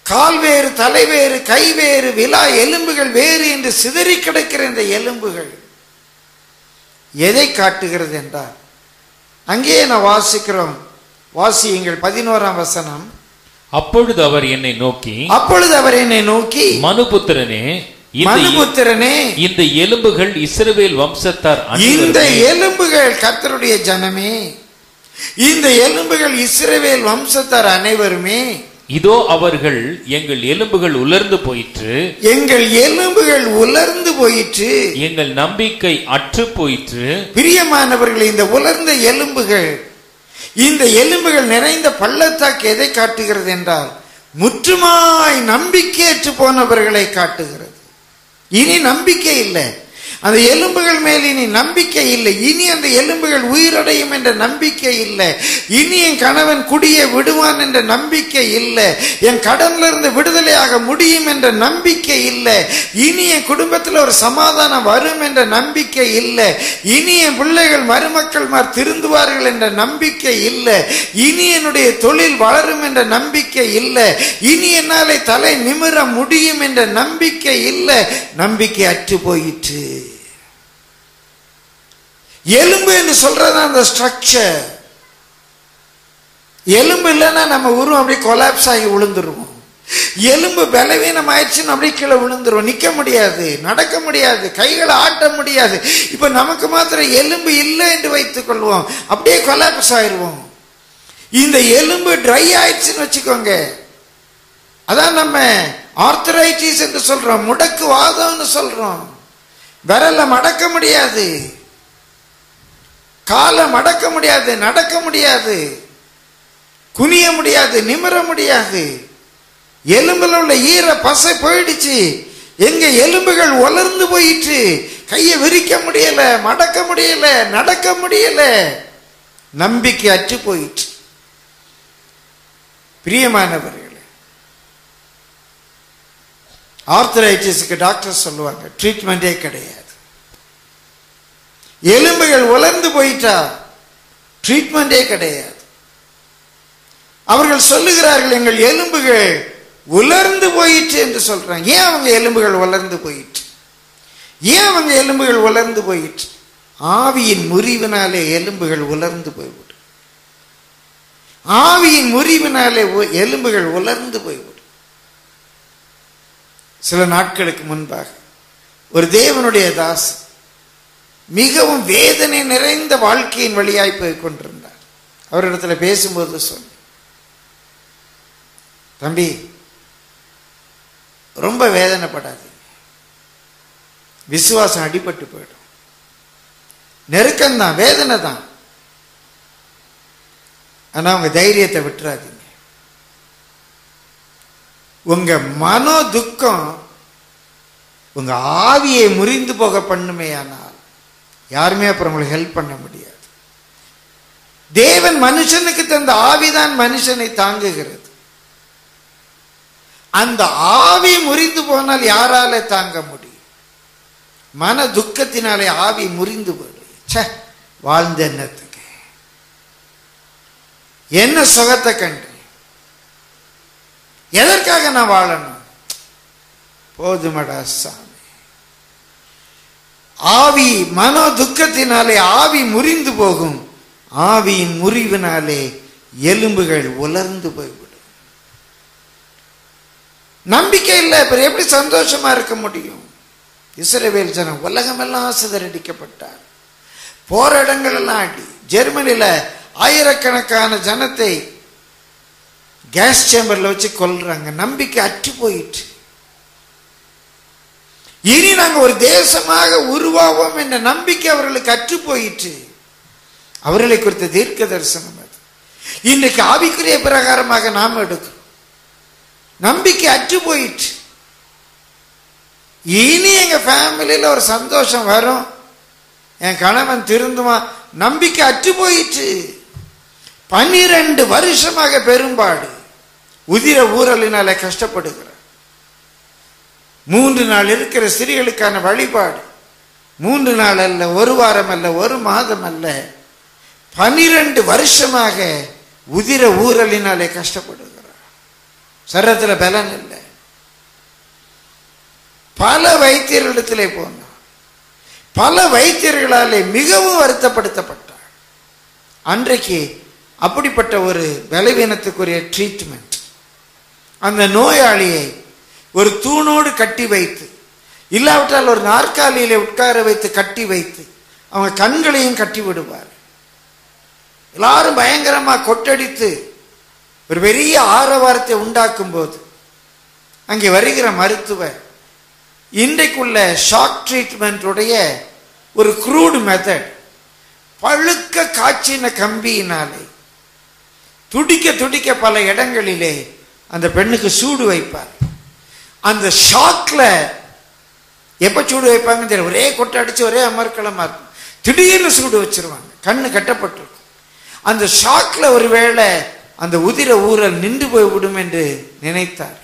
கால் வேறு தலை வேறு கை வேறு விழா எலும்புகள் வேறு என்று சிதறி கிடக்கிற இந்த எலும்புகள் எதை காட்டுகிறது என்றால் அங்கேயே நான் வாசிக்கிறோம் வாசியுங்கள் பதினோராம் வசனம். அப்பொழுது அவர் என்னை நோக்கி அப்பொழுது அவர் என்னை நோக்கி மனுபுத்திரனே மனுபுத்திரனே இந்த எலும்புகள் இஸ்ரவேல் வம்சத்தார் இந்த எலும்புகள் கர்த்தருடைய ஜனமே இந்த எலும்புகள் இஸ்ரவேல் வம்சத்தார் அனைவருமே இதோ அவர்கள் எங்கள் எலும்புகள் உலர்ந்து போயிற்று. எங்கள் எலும்புகள் உலர்ந்து போயிற்று. எங்கள் நம்பிக்கை அற்று போயிற்று. பிரியமானவர்கள் இந்த உலர்ந்த எலும்புகள் இந்த எலும்புகள் நிறைந்த பள்ளத்தாக்கு எதை காட்டுகிறது என்றால் முற்றுமாய் நம்பிக்கையற்று போனவர்களை காட்டுகிறது. இனி நம்பிக்கை இல்லை. அந்த எலும்புகள் மேல் இனி நம்பிக்கை இல்லை. இனி அந்த எலும்புகள் உயிரடையும் என்ற நம்பிக்கை இல்லை. இனி என் கணவன் குடியை விடுவான் என்ற நம்பிக்கை இல்லை. என் கடன்ல இருந்து விடுதலையாக முடியும் என்ற நம்பிக்கை இல்லை. இனி என் குடும்பத்தில் ஒரு சமாதானம் வரும் என்ற நம்பிக்கை இல்லை. இனி என் பிள்ளைகள் மருமக்கள்மார் திருந்துவார்கள் என்ற நம்பிக்கை இல்லை. இனி என்னுடைய தொழில் வளரும் என்ற நம்பிக்கை இல்லை. இனி என்னாலே தலை நிமிர முடியும் என்ற நம்பிக்கை இல்லை. நம்பிக்கை அற்று போயிற்று. எலும்பு என்று சொல்றது அந்த ஸ்ட்ரக்சர் எலும்பு இல்லைன்னா நம்ம உருவம் அப்படியே கொலாப்ஸ் ஆகி விழுந்துருவோம். எலும்பு பலவீனம் ஆயிடுச்சுன்னு அப்படியே கீழே விழுந்துரும் நிற்க முடியாது நடக்க முடியாது கைகளை ஆட்ட முடியாது. இப்போ நமக்கு மாத்திரம் எலும்பு இல்லை என்று வைத்துக் கொள்வோம். அப்படியே கொலாப்ஸ் ஆயிடுவோம் இந்த எலும்பு ட்ரை ஆயிடுச்சுன்னு வச்சுக்கோங்க. அதான் நம்ம ஆர்த்தரைட்டிஸ் என்று சொல்றோம். முடக்கு வாதம்னு சொல்றோம். விரல மடக்க முடியாது. காலை மடக்க முடியாது நடக்க முடியாது. குனிய முடியாது நிமிர முடியாது. எலும்பில் உள்ள ஈர பசை போயிடுச்சு. எங்க எலும்புகள் வளர்ந்து போயிற்று. கையை விரிக்க முடியல மடக்க முடியல நடக்க முடியல. நம்பிக்கை அற்று போயிற்று. பிரியமானவர்களே ஆர்த்தரைட்டிஸுக்கு டாக்டர் சொல்லுவாங்க ட்ரீட்மெண்டே கிடையாது. எலும்புகள் உலர்ந்து போயிட்டா ட்ரீட்மெண்டே கிடையாது. அவர்கள் சொல்லுகிறார்கள் எங்கள் எலும்புகள் உலர்ந்து போயிற்று என்று சொல்றாங்க. ஏன் அவங்க எலும்புகள் உலர்ந்து போயிற்று? ஏன் அவங்க எலும்புகள் உலர்ந்து போயிற்று? ஆவியின் முறிவினாலே எலும்புகள் உலர்ந்து போய்விடும். ஆவியின் முறிவினாலே எலும்புகள் உலர்ந்து போய்விடும். சில நாட்களுக்கு முன்பாக ஒரு தேவனுடைய தாஸ் மிகவும் வேதனை நிறைந்த வாழ்க்கையின் வழியாய் போய் கொண்டிருந்தார். அவரிடத்துல பேசும்போது சொன்ன தம்பி ரொம்ப வேதனைப்படாதீங்க. விசுவாசம் அடிபட்டு போயிடும். நெருக்கம்தான் வேதனை தான். ஆனா உங்க தைரியத்தை விட்டுறாதீங்க. உங்க மனோ துக்கம் உங்க ஆவியை முறிந்து போக பண்ணுமே ஆனா யாருமே அப்புறம் உங்களுக்கு ஹெல்ப் பண்ண முடியாது. தேவன் மனுஷனுக்கு தந்த ஆவிதான் மனுஷனை தாங்குகிறது. அந்த ஆவி முறிந்து போனால் யாரால தாங்க முடியும்? மன துக்கத்தினாலே ஆவி முறிந்து போயிடும் ச்சே வாழ்ந்த எண்ணத்துக்கு. என்ன சுகத்தை கண்டு? எதற்காக நான் வாழணும்? போதுமடா சாமி. ஆவி மனோ துக்கத்தினாலே ஆவி முறிந்து போகும். ஆவியின் முறிவினாலே எலும்புகள் உலர்ந்து போய்விடும். நம்பிக்கை இல்லை அப்புறம் எப்படி சந்தோஷமா இருக்க முடியும்? இஸ்ரேவேல் ஜனம் உலகமெல்லாம் சிதறடிக்கப்பட்டார். போராடங்கள் எல்லாம் அடி. ஜெர்மனியில ஆயிரக்கணக்கான ஜனத்தை கேஸ் சேம்பர்ல வச்சு கொல்றாங்க. நம்பிக்கை அற்று போயிட்டு இனி நாங்கள் ஒரு தேசமாக உருவாவோம் என்ற நம்பிக்கை அவர்களுக்கு கற்று போயிற்று அவர்களை குறித்த தீர்க்க தரிசனம் அது. இன்றைக்கு ஆவிக்குரிய பிரகாரமாக நாம் எடுக்கிறோம். நம்பிக்கை அற்று போயிற்று இனி எங்க ஃபேமிலியில ஒரு சந்தோஷம் வரும். என் கணவன் திருந்துவான் நம்பிக்கை அற்று போயிற்று பன்னிரண்டு வருஷமாக பெரும்பாடு உதிர ஊரலினால கஷ்டப்படுகிறார். மூன்று நாள் இருக்கிற ஸ்திரீகளுக்கான வழிபாடு. மூன்று நாள் அல்ல ஒரு வாரம் அல்ல ஒரு மாதம் அல்ல. பனிரெண்டு வருஷமாக உதிர ஊரலினாலே கஷ்டப்படுகிறார். சரத்துல பலன் இல்லை. பல வைத்தியர்களிடத்திலே போனார். பல வைத்தியர்களாலே மிகவும் வருத்தப்படுத்தப்பட்டார். அன்றைக்கு அப்படிப்பட்ட ஒரு பலவீனத்துக்குரிய ட்ரீட்மெண்ட் அந்த நோயாளியை ஒரு தூணோடு கட்டி வைத்து இல்லாவிட்டால் ஒரு நாற்காலியிலே உட்கார வைத்து கட்டி வைத்து அவங்க கண்களையும் கட்டி விடுவார். எல்லாரும் பயங்கரமா கொட்டடித்து ஒரு பெரிய ஆரவாரத்தை உண்டாக்கும் போது அங்கே வருகிற மருத்துவர் இன்றைக்குள்ள ஷாக் ட்ரீட்மெண்ட்டுடைய ஒரு குரூடு மெத்தட் பழுக்க காய்ச்சின கம்பியினாலே துடிக்க துடிக்க பல இடங்களிலே அந்த பெண்ணுக்கு சூடு வைப்பார். அந்த ஷாக்ல எப்ப சூடு வைப்பாங்கன்னு தெரியும் ஒரே கொட்டை அடிச்சு ஒரே அமர்க்களமா இருக்கும். திடீர்னு சூடு வச்சிருவாங்க. கண்ணு கட்டப்பட்டிருக்கும். அந்த ஷாக்ல ஒருவேளை அந்த உதிர ஊரல் நின்று போய்விடும் என்று நினைத்தார்.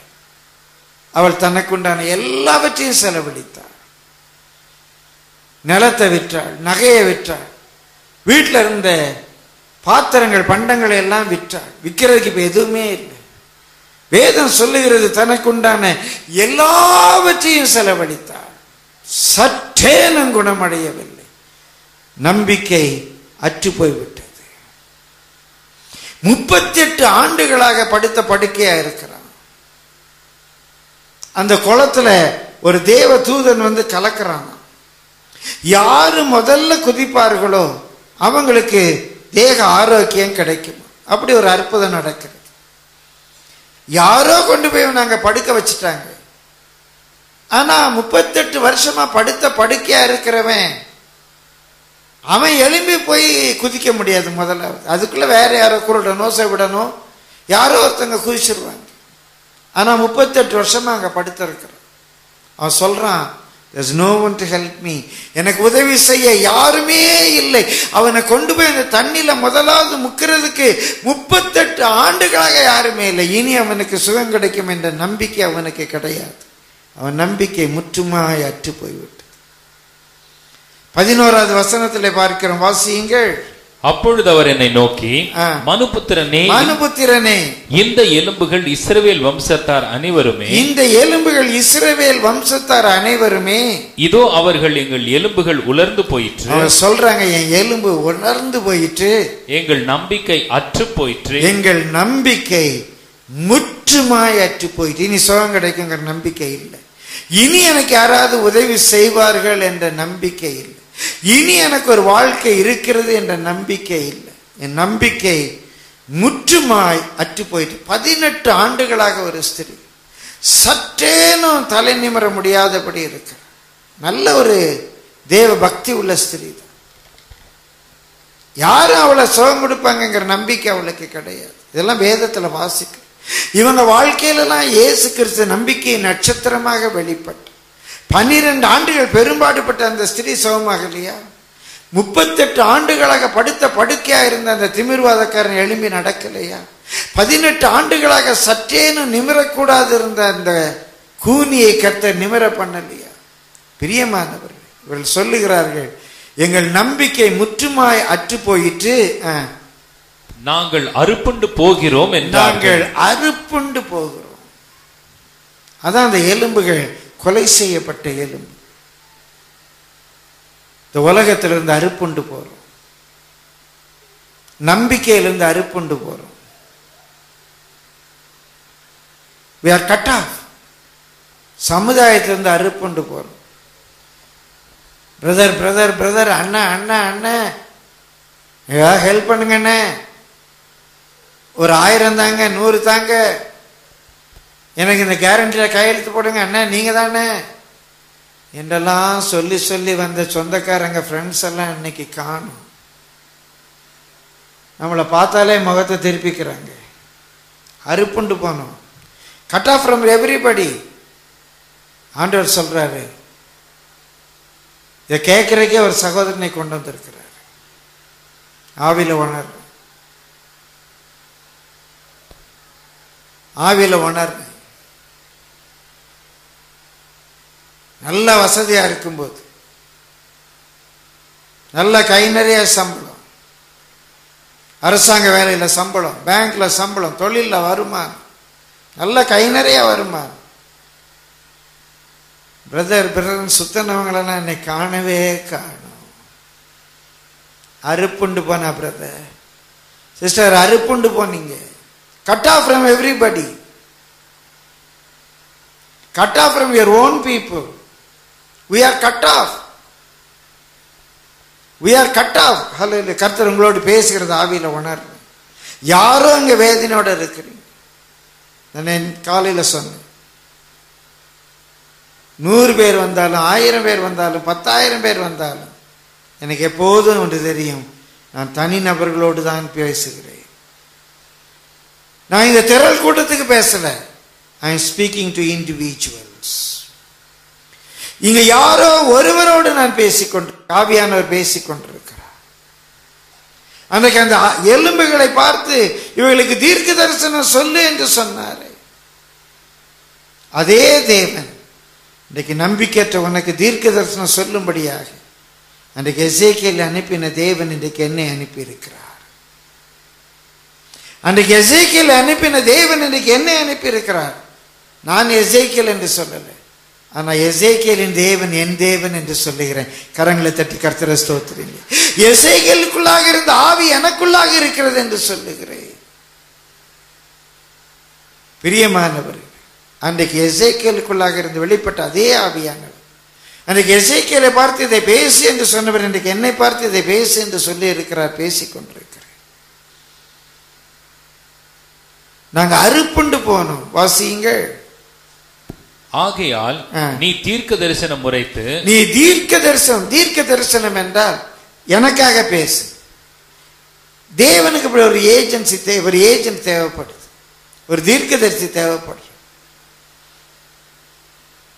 அவள் தனக்குண்டான எல்லாவற்றையும் செலவழித்தார் நிலத்தை விற்றாள் நகையை விற்றாள். வீட்டில் இருந்த பாத்திரங்கள் பண்டங்களை எல்லாம் விற்றாள். விற்கிறதுக்கு இப்ப எதுவுமே இல்லை. வேதம் சொல்லுகிறது தனக்குண்டான எல்லாவற்றையும் செலவழித்தார். சற்றேனும் குணமடையவில்லை. நம்பிக்கை அற்று போய்விட்டது. முப்பத்தி எட்டு ஆண்டுகளாக படுத்த படுக்கையா இருக்கிறான். அந்த குளத்துல ஒரு தேவ தூதன் வந்து கலக்கிறான். யாரு முதல்ல குதிப்பார்களோ அவங்களுக்கு தேக ஆரோக்கியம் கிடைக்கும். அப்படி ஒரு அற்புதம் நடக்கிறது யாரோ கொண்டு போய் நாங்க படுக்க வச்சுட்டாங்க. ஆனா முப்பத்தெட்டு வருஷமா படுத்த படுக்கையா இருக்கிறவன் அவன் எலும்பி போய் குதிக்க முடியாது முதல்ல. அதுக்குள்ள வேற யாரோ குருடனோ செவிடனோ யாரோ ஒருத்தங்க குதிச்சிருவாங்க. ஆனா முப்பத்தெட்டு வருஷமா அங்க படுத்திருக்கிறான். அவன் சொல்றான் there's no one to help me. எனக்கு உதவி செய்ய யாருமே இல்லை. அவனை கொண்டு போய் அந்த தண்ணியில முதலாவது முக்கிறதுக்கு முப்பத்தெட்டு ஆண்டுகளாக யாருமே இல்லை. இனி அவனுக்கு சுகம் கிடைக்கும் என்ற நம்பிக்கை அவனுக்கு கிடையாது. அவன் நம்பிக்கை முற்றுமாய் அற்று போய்விட்டது. பதினோராவது வசனத்தில் பார்க்கிறோம். வாசியுங்கள். அப்பொழுது அவர் என்னை நோக்கி. மனுபுத்திரனே மனுபுத்திரனே. இந்த எலும்புகள் இஸ்ரவேல் வம்சத்தார் அனைவருமே இந்த எலும்புகள் இஸ்ரவேல் வம்சத்தார் அனைவருமே. இதோ அவர்கள் எங்கள் எலும்புகள் உலர்ந்து போயிற்று. சொல்றாங்க என் எலும்பு உணர்ந்து போயிட்டு எங்கள் நம்பிக்கை அற்று போயிற்று. எங்கள் நம்பிக்கை முற்றுமாய் அற்று போயிட்டு இனி சுகம் கிடைக்குங்கிற நம்பிக்கை இல்லை. இனி எனக்கு யாராவது உதவி செய்வார்கள் என்ற நம்பிக்கை இல்லை. இனி எனக்கு ஒரு வாழ்க்கை இருக்கிறது என்ற நம்பிக்கை இல்லை. என் நம்பிக்கை முற்றுமாய் அற்று போயிட்டு பதினெட்டு ஆண்டுகளாக ஒரு ஸ்திரீ. சற்றேனும் தலை நிமிர முடியாதபடி இருக்கிறார் நல்ல ஒரு தேவ பக்தி உள்ள ஸ்திரீ தான். யாரும் அவளை சுகம் கொடுப்பாங்கங்கிற நம்பிக்கை அவளுக்கு கிடையாது. இதெல்லாம் வேதத்துல வாசிக்க இவங்க வாழ்க்கையிலலாம் இயேசு கிறிஸ்து நம்பிக்கை நட்சத்திரமாக வெளிப்பட்டு. பன்னிரண்டு ஆண்டுகள் பெரும்பாடுபட்ட அந்த ஸ்திரீ சுகமாக இல்லையா? முப்பத்தெட்டு ஆண்டுகளாக படுத்த படுக்கையா இருந்த அந்த திமிர்வாதக்காரன் எழும்பி நடக்கலையா? பதினெட்டு ஆண்டுகளாக சற்றேனும் நிமிரக்கூடாது இருந்த அந்த கூனியை கத்த நிமிர பண்ணலையா? பிரியமானவர்கள் இவர்கள் சொல்லுகிறார்கள் எங்கள் நம்பிக்கை முற்றுமாய் அற்று ஆ. நாங்கள் அறுப்புண்டு போகிறோம் நாங்கள் அறுப்புண்டு போகிறோம். அதான் அந்த எலும்புகள் கொலை செய்யப்பட்ட இயலும் இந்த உலகத்திலிருந்து அறுப்புண்டு போறோம். நம்பிக்கையிலிருந்து அறுப்புண்டு போறோம். வி ஆர் கட் ஆஃப் சமுதாயத்திலிருந்து அறுப்புண்டு போறோம். பிரதர் பிரதர் பிரதர் அண்ணா அண்ணா அண்ணா. ஏதாவது ஹெல்ப் பண்ணுங்க அண்ணே. ஒரு ஆயிரம் தாங்க நூறு தாங்க. எனக்கு இந்த கேரண்டியில் கையெழுத்து போடுங்க அண்ணா நீங்கள் தானே என்றெல்லாம் சொல்லி சொல்லி வந்த சொந்தக்காரங்க ஃப்ரெண்ட்ஸ் எல்லாம் இன்னைக்கு காணும். நம்மளை பார்த்தாலே முகத்தை திருப்பிக்கிறாங்க. அறுப்புண்டு போனோம். கட் ஆஃப் ஃப்ரம் எவ்ரிபடி ஆண்டவர் சொல்கிறாரு இதை கேட்குறக்கே ஒரு சகோதரனை கொண்டு வந்திருக்கிறார். ஆவியில் உணர். ஆவியில் உணர். நல்ல வசதியாக இருக்கும்போது. நல்ல கை நிறைய சம்பளம். அரசாங்க வேலையில் சம்பளம் பேங்க்ல சம்பளம் தொழிலில் வருமானம். நல்ல கை நிறைய வருமானம். பிரதர் பிரதர் சுத்தனவங்களெல்லாம் என்னை காணவே காணும். அறுப்புண்டு போனா பிரதர் சிஸ்டர் அறுப்புண்டு போனீங்க. Cut off from everybody cut off from your own people we are cut off we are cut off hello கர்த்தர் உங்களோடு பேசுகிறது ஆவியில் உணர் யாரும் அங்கே வேதனையோட இருக்கிறீங்க. நான் காலையில் சொன்னேன். நூறு பேர் வந்தாலும் ஆயிரம் பேர் வந்தாலும் பத்தாயிரம் பேர் வந்தாலும் எனக்கு எப்போதும் ஒன்று தெரியும். நான் தனி நபர்களோடு தான் பேசுகிறேன். நான் இந்த திரள் கூட்டத்துக்கு பேசலை. I am speaking to individual இங்க யாரோ ஒருவரோடு நான் பேசிக்கொண்டு காவியானவர் பேசிக்கொண்டிருக்கிறார். அன்றைக்கு அந்த எலும்புகளை பார்த்து இவர்களுக்கு தீர்க்க தரிசனம் சொல்லு என்று சொன்னார். அதே தேவன் இன்றைக்கு நம்பிக்கையற்ற உனக்கு தீர்க்க தரிசனம் சொல்லும்படியாக அன்றைக்கு எசேக்கியல் அனுப்பின தேவன் இன்றைக்கு என்னை அனுப்பி இருக்கிறார் அன்றைக்கு எசேக்கியல் அனுப்பின தேவன் இன்றைக்கு என்னை அனுப்பி இருக்கிறார் நான் எசேக்கியல் என்று சொல்லலை. ஆனால் எசேக்கியலின் தேவன் என் தேவன் என்று சொல்லுகிறேன். கரங்களை தட்டி கர்த்தர ஸ்தோத்திரீங்க. எசேக்கியலுக்குள்ளாக இருந்த ஆவி எனக்குள்ளாக இருக்கிறது என்று சொல்லுகிறேன். பிரியமானவர் அன்றைக்கு எசேக்கியலுக்குள்ளாக இருந்து வெளிப்பட்ட அதே ஆவியானவர். அன்றைக்கு எசேக்கியலை பார்த்து இதை பேசு என்று சொன்னவர் இன்றைக்கு என்னை பார்த்து இதை பேசு என்று சொல்லி இருக்கிறார் பேசிக் கொண்டிருக்கிறேன் அறுப்புண்டு போனோம். வாசியுங்கள். ஆகையால். நீ தீர்க்க தரிசனம் உரைத்து நீ தீர்க்க தரிசனம் தீர்க்க தரிசனம் என்றால் எனக்காக பேசு. தேவனுக்கு இப்படி ஒரு ஏஜென்சி தேவை ஒரு ஏஜென்ட் தேவைப்படுது. ஒரு தீர்க்கதரிசி தேவைப்படுது.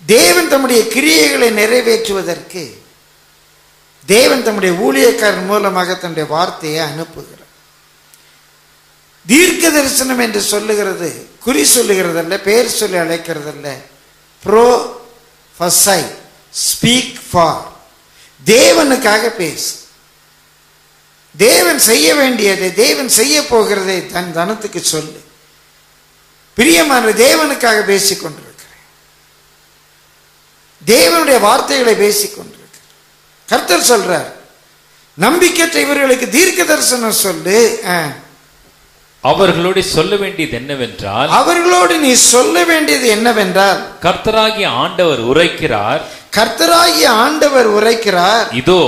தேவன் தம்முடைய கிரியைகளை நிறைவேற்றுவதற்கு தேவன் தம்முடைய ஊழியக்காரன் மூலமாக தன்னுடைய வார்த்தையை அனுப்புகிறார். தீர்க்க தரிசனம் என்று சொல்லுகிறது குறி சொல்லுகிறதல்ல பேர் சொல்லி அழைக்கிறதல்ல ப்ரோஃபஸை ஸ்பீக் ஃபார் தேவனுக்காக பேசு. தேவன் செய்ய வேண்டியதை தேவன் செய்ய போகிறதை தன் தனத்துக்கு சொல்லு. பிரியமான தேவனுக்காக பேசிக் கொண்டிருக்கிறேன் தேவனுடைய வார்த்தைகளை பேசிக் கொண்டிருக்கிறேன் கர்த்தர் சொல்றார் நம்பிக்கற்ற இவர்களுக்கு தீர்க்க தரிசனம் சொல்லு. ஆ. அவர்களோடு சொல்ல வேண்டியது என்னவென்றால் அவர்களோடு நீ சொல்ல வேண்டியது என்னவென்றால் கர்த்தராகிய ஆண்டவர் உரைக்கிறார். கர்த்தராகிய ஆண்டவர் உரைக்கிறார். இதோ.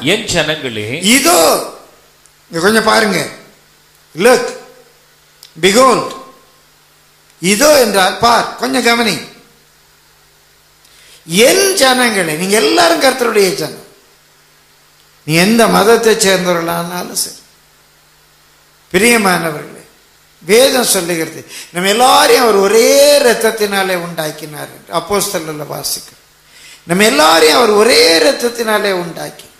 என் ஜனங்களே இதோ கொஞ்சம் பாருங்க. லுக் பிகோல்ட் இதோ என்றால் பார் கொஞ்சம் கவனி. என் ஜனங்களே நீங்க எல்லாரும் கர்த்தருடைய ஜனம். நீ எந்த மதத்தை சேர்ந்தவர்களானாலும் சரி. பிரியமானவர்களே வேதம் சொல்லுகிறது. நம்ம எல்லாரையும் அவர் ஒரே ரத்தத்தினாலே உண்டாக்கினார் என்று அப்போஸ்தலர்ல வாசிக்கிறோம். நம்ம எல்லாரையும் அவர் ஒரே ரத்தத்தினாலே உண்டாக்கினார்.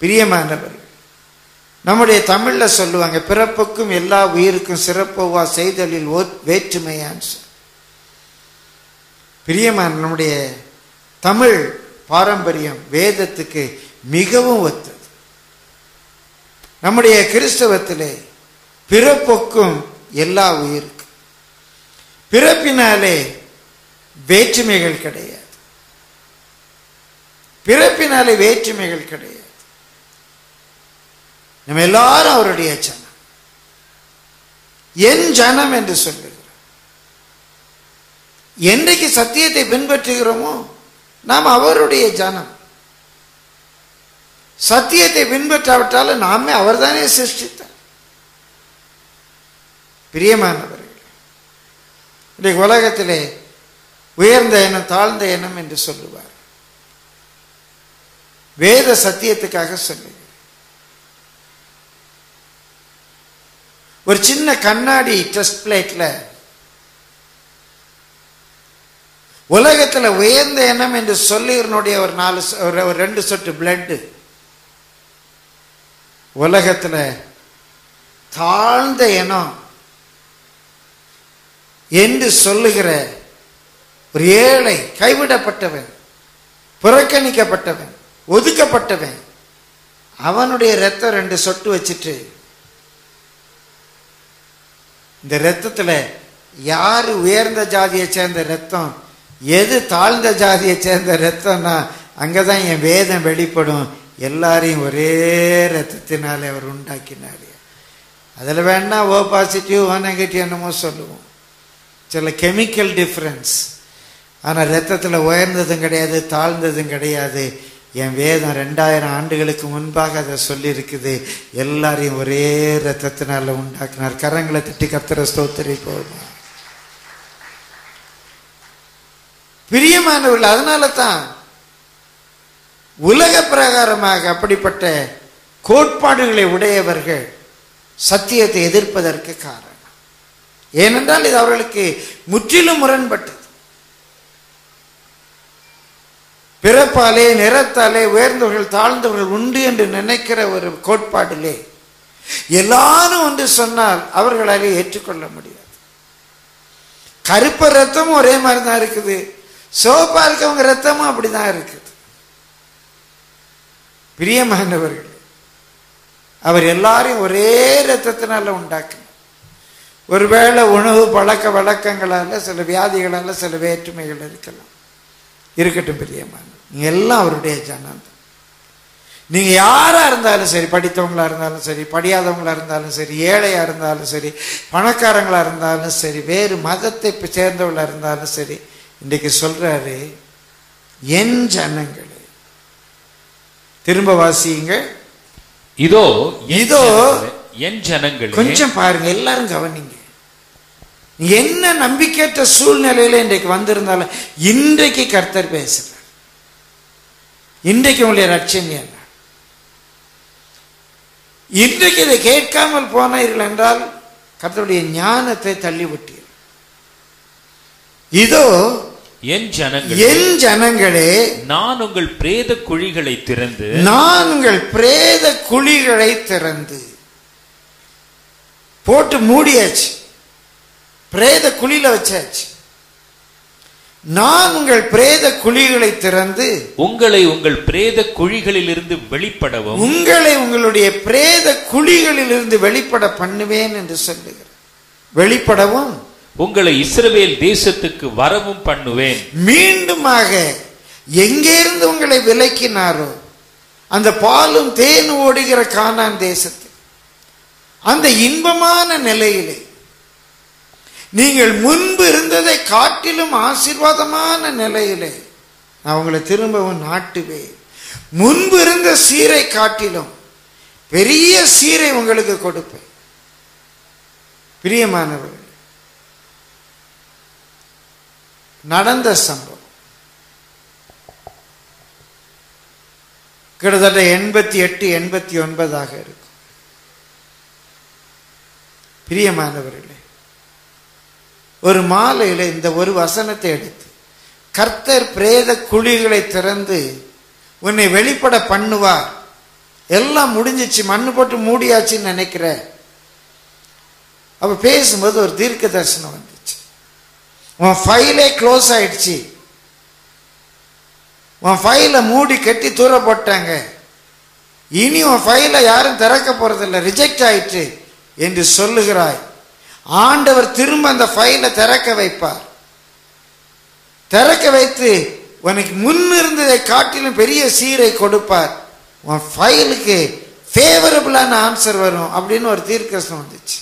பிரியமானவர்கள் நம்முடைய தமிழில் சொல்லுவாங்க பிறப்புக்கும் எல்லா உயிருக்கும் சிறப்புவா செய்தலில் ஓ வேற்றுமையான்னு பிரியமான நம்முடைய தமிழ் பாரம்பரியம் வேதத்துக்கு மிகவும் ஒத்து. நம்முடைய கிறிஸ்தவத்திலே பிறப்புக்கும் எல்லா உயிருக்கும் பிறப்பினாலே வேற்றுமைகள் கிடையாது. பிறப்பினாலே வேற்றுமைகள் கிடையாது. நம்ம எல்லாரும் அவருடைய ஜனம். என் ஜனம் என்று சொல்லுகிறோம். என்றைக்கு சத்தியத்தை பின்பற்றுகிறோமோ நாம் அவருடைய ஜனம். சத்தியத்தை பின்பற்றாவிட்டால் நாமே அவர்தானே சிருஷ்டித்தார். பிரியமானவர்கள் இன்றைக்கு உலகத்திலே உயர்ந்த எண்ணம் தாழ்ந்த எண்ணம் என்று சொல்லுவார். வேத சத்தியத்துக்காக சொல்லுங்க ஒரு சின்ன கண்ணாடி டெஸ்ட் பிளேட்ல உலகத்தில் உயர்ந்த எண்ணம் என்று சொல்லினுடைய ஒரு நாலு ஒரு ரெண்டு சொட்டு பிளட்டு உலகத்தில் தாழ்ந்த இனம் என்று சொல்லுகிற ஒரு ஏழை கைவிடப்பட்டவன் புறக்கணிக்கப்பட்டவன் ஒதுக்கப்பட்டவன் அவனுடைய ரத்தம் ரெண்டு சொட்டு வச்சுட்டு இந்த ரத்தத்தில் யார் உயர்ந்த ஜாதியை சேர்ந்த ரத்தம் எது தாழ்ந்த ஜாதியை சேர்ந்த ரத்தம்னா அங்கதான் என் வேதம் வெளிப்படும் எல்லாரையும் ஒரே ரத்தத்தினாலே அவர் உண்டாக்கினார். அதில் வேணா ஓ பாசிட்டிவ் ஓ நெகட்டிவ் என்னமோ சொல்லுவோம். சில கெமிக்கல் டிஃப்ரென்ஸ் ஆனால் ரத்தத்தில் உயர்ந்ததும் கிடையாது தாழ்ந்ததும் கிடையாது. என் வேதம் ரெண்டாயிரம் ஆண்டுகளுக்கு முன்பாக அதை சொல்லியிருக்குது. எல்லாரையும் ஒரே ரத்தத்தினால உண்டாக்கினார். கரங்களை தட்டி கத்திர ஸ்தோத்திரி போதும்? பிரியமானவர்கள் அதனால தான் உலக பிரகாரமாக அப்படிப்பட்ட கோட்பாடுகளை உடையவர்கள் சத்தியத்தை எதிர்ப்பதற்கு காரணம். ஏனென்றால் இது அவர்களுக்கு முற்றிலும் முரண்பட்டது. பிறப்பாலே நிறத்தாலே உயர்ந்தவர்கள் தாழ்ந்தவர்கள் உண்டு என்று நினைக்கிற ஒரு கோட்பாடிலே எல்லாரும் ஒன்று சொன்னால் அவர்களாலே ஏற்றுக்கொள்ள முடியாது. கருப்பு ரத்தமும் ஒரே மாதிரி தான் இருக்குது. சோப்பா இருக்கவங்க ரத்தமும் அப்படிதான் இருக்குது. பிரியமானவர்கள் அவர் எல்லாரையும் ஒரே ரத்தத்தினால உண்டாக்கணும் ஒருவேளை உணவு பழக்க வழக்கங்களால சில வியாதிகளால சில வேற்றுமைகள் இருக்கலாம். இருக்கட்டும் பிரியமானவர். நீங்க எல்லாம் அவருடைய ஜனம் நீங்க யாரா இருந்தாலும் சரி படித்தவங்களா இருந்தாலும் சரி படியாதவங்களா இருந்தாலும் சரி ஏழையா இருந்தாலும் சரி பணக்காரங்களா இருந்தாலும் சரி வேறு மதத்தை சேர்ந்தவங்களாக சேர்ந்தவங்களா இருந்தாலும் சரி இன்றைக்கு சொல்றாரு என் ஜனங்கள் திரும்ப வாசியுங்க இதோ இதோ என் ஜனங்களே. கொஞ்சம் பாருங்க எல்லாரும் கவனிங்க. என்ன நம்பிக்கையற்ற சூழ்நிலையில இன்றைக்கு வந்திருந்தாலும் இன்றைக்கு கர்த்தர் பேசுறார். இன்றைக்கு உங்களுடைய ரட்சம் என்ன? இன்றைக்கு இதை கேட்காமல் போனீர்கள் என்றால் கர்த்தருடைய ஞானத்தை தள்ளிவிட்டீர்கள். இதோ என் ஜனங்களே என் ஜனங்களே நான் உங்கள் பிரேத குழிகளை திறந்து நான் உங்கள் பிரேத குழிகளை திறந்து. போட்டு மூடியாச்சு. பிரேத குழியில வச்சாச்சு. நான் உங்கள் பிரேத குழிகளை திறந்து உங்களை உங்கள் பிரேத குழிகளிலிருந்து வெளிப்படவும் உங்களை உங்களுடைய பிரேத குழிகளிலிருந்து வெளிப்பட பண்ணுவேன் என்று சொல்லுகிறேன். வெளிப்படவும் உங்களை இஸ்ரவேல் தேசத்துக்கு வரவும் பண்ணுவேன். மீண்டுமாக எங்கேருந்து உங்களை விலக்கினாரோ அந்த பாலும் தேன் ஓடுகிற கானான் தேசத்தில் அந்த இன்பமான நிலையிலே நீங்கள் முன்பு இருந்ததை காட்டிலும் ஆசீர்வாதமான நிலையிலே நான் உங்களை திரும்பவும் நாட்டுவேன். முன்பு இருந்த சீரை காட்டிலும் பெரிய சீரை உங்களுக்கு கொடுப்பேன். பிரியமானவர்கள் நடந்த சம்பவம். கிட்டத்தட்ட எண்பத்தி எட்டு எண்பத்தி ஒன்பதாக இருக்கும். பிரியமானவர்களே ஒரு மாலையில் இந்த ஒரு வசனத்தை எடுத்து கர்த்தர் பிரேத குழிகளை திறந்து உன்னை வெளிப்பட பண்ணுவார். எல்லாம் முடிஞ்சிச்சு மண்ணு போட்டு மூடியாச்சுன்னு நினைக்கிற. அப்போ பேசும்போது ஒரு தீர்க்க தரிசனம் உன் ஃபைலே க்ளோஸ் ஆயிடுச்சு. உன் ஃபைலை மூடி கட்டி தூர போட்டாங்க. இனி உன் ஃபைலை யாரும் திறக்க போறதில்லை. ரிஜெக்ட் ஆயிற்று என்று சொல்லுகிறாய். ஆண்டவர் திரும்ப அந்த ஃபைலை திறக்க வைப்பார். திறக்க வைத்து உனக்கு முன் இருந்ததை காட்டிலும் பெரிய சீரை கொடுப்பார். உன் ஃபைலுக்கு ஃபேவரபுளான ஆன்சர் வரும் அப்படின்னு ஒரு தீர்க்கரசம் வந்துச்சு.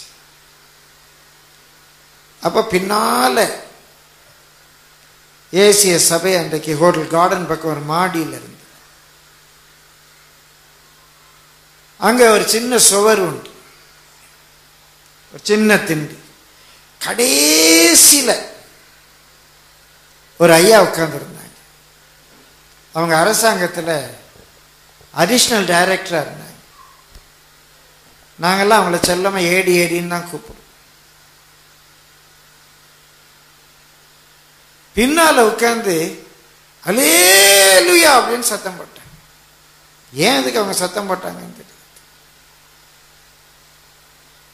அப்போ பின்னால ஏசிய சபை அன்றைக்கு ஹோட்டல் கார்டன் பக்கம் ஒரு மாடியில் இருந்து. அங்கே ஒரு சின்ன சுவர் உண்டு. ஒரு சின்ன திண்டு. கடைசியில் ஒரு ஐயா உட்காந்துருந்தாங்க அவங்க அரசாங்கத்தில் அடிஷ்னல் டைரக்டராக இருந்தாங்க. நாங்கெல்லாம் அவங்கள செல்லமாக ஏடி ஏடின்னு தான் கூப்பிடுவோம். பின்னால உட்கார்ந்து அலேலுயா அப்படின்னு சத்தம் போட்டாங்க. ஏன் அதுக்கு அவங்க சத்தம் போட்டாங்கன்னு தெரியல.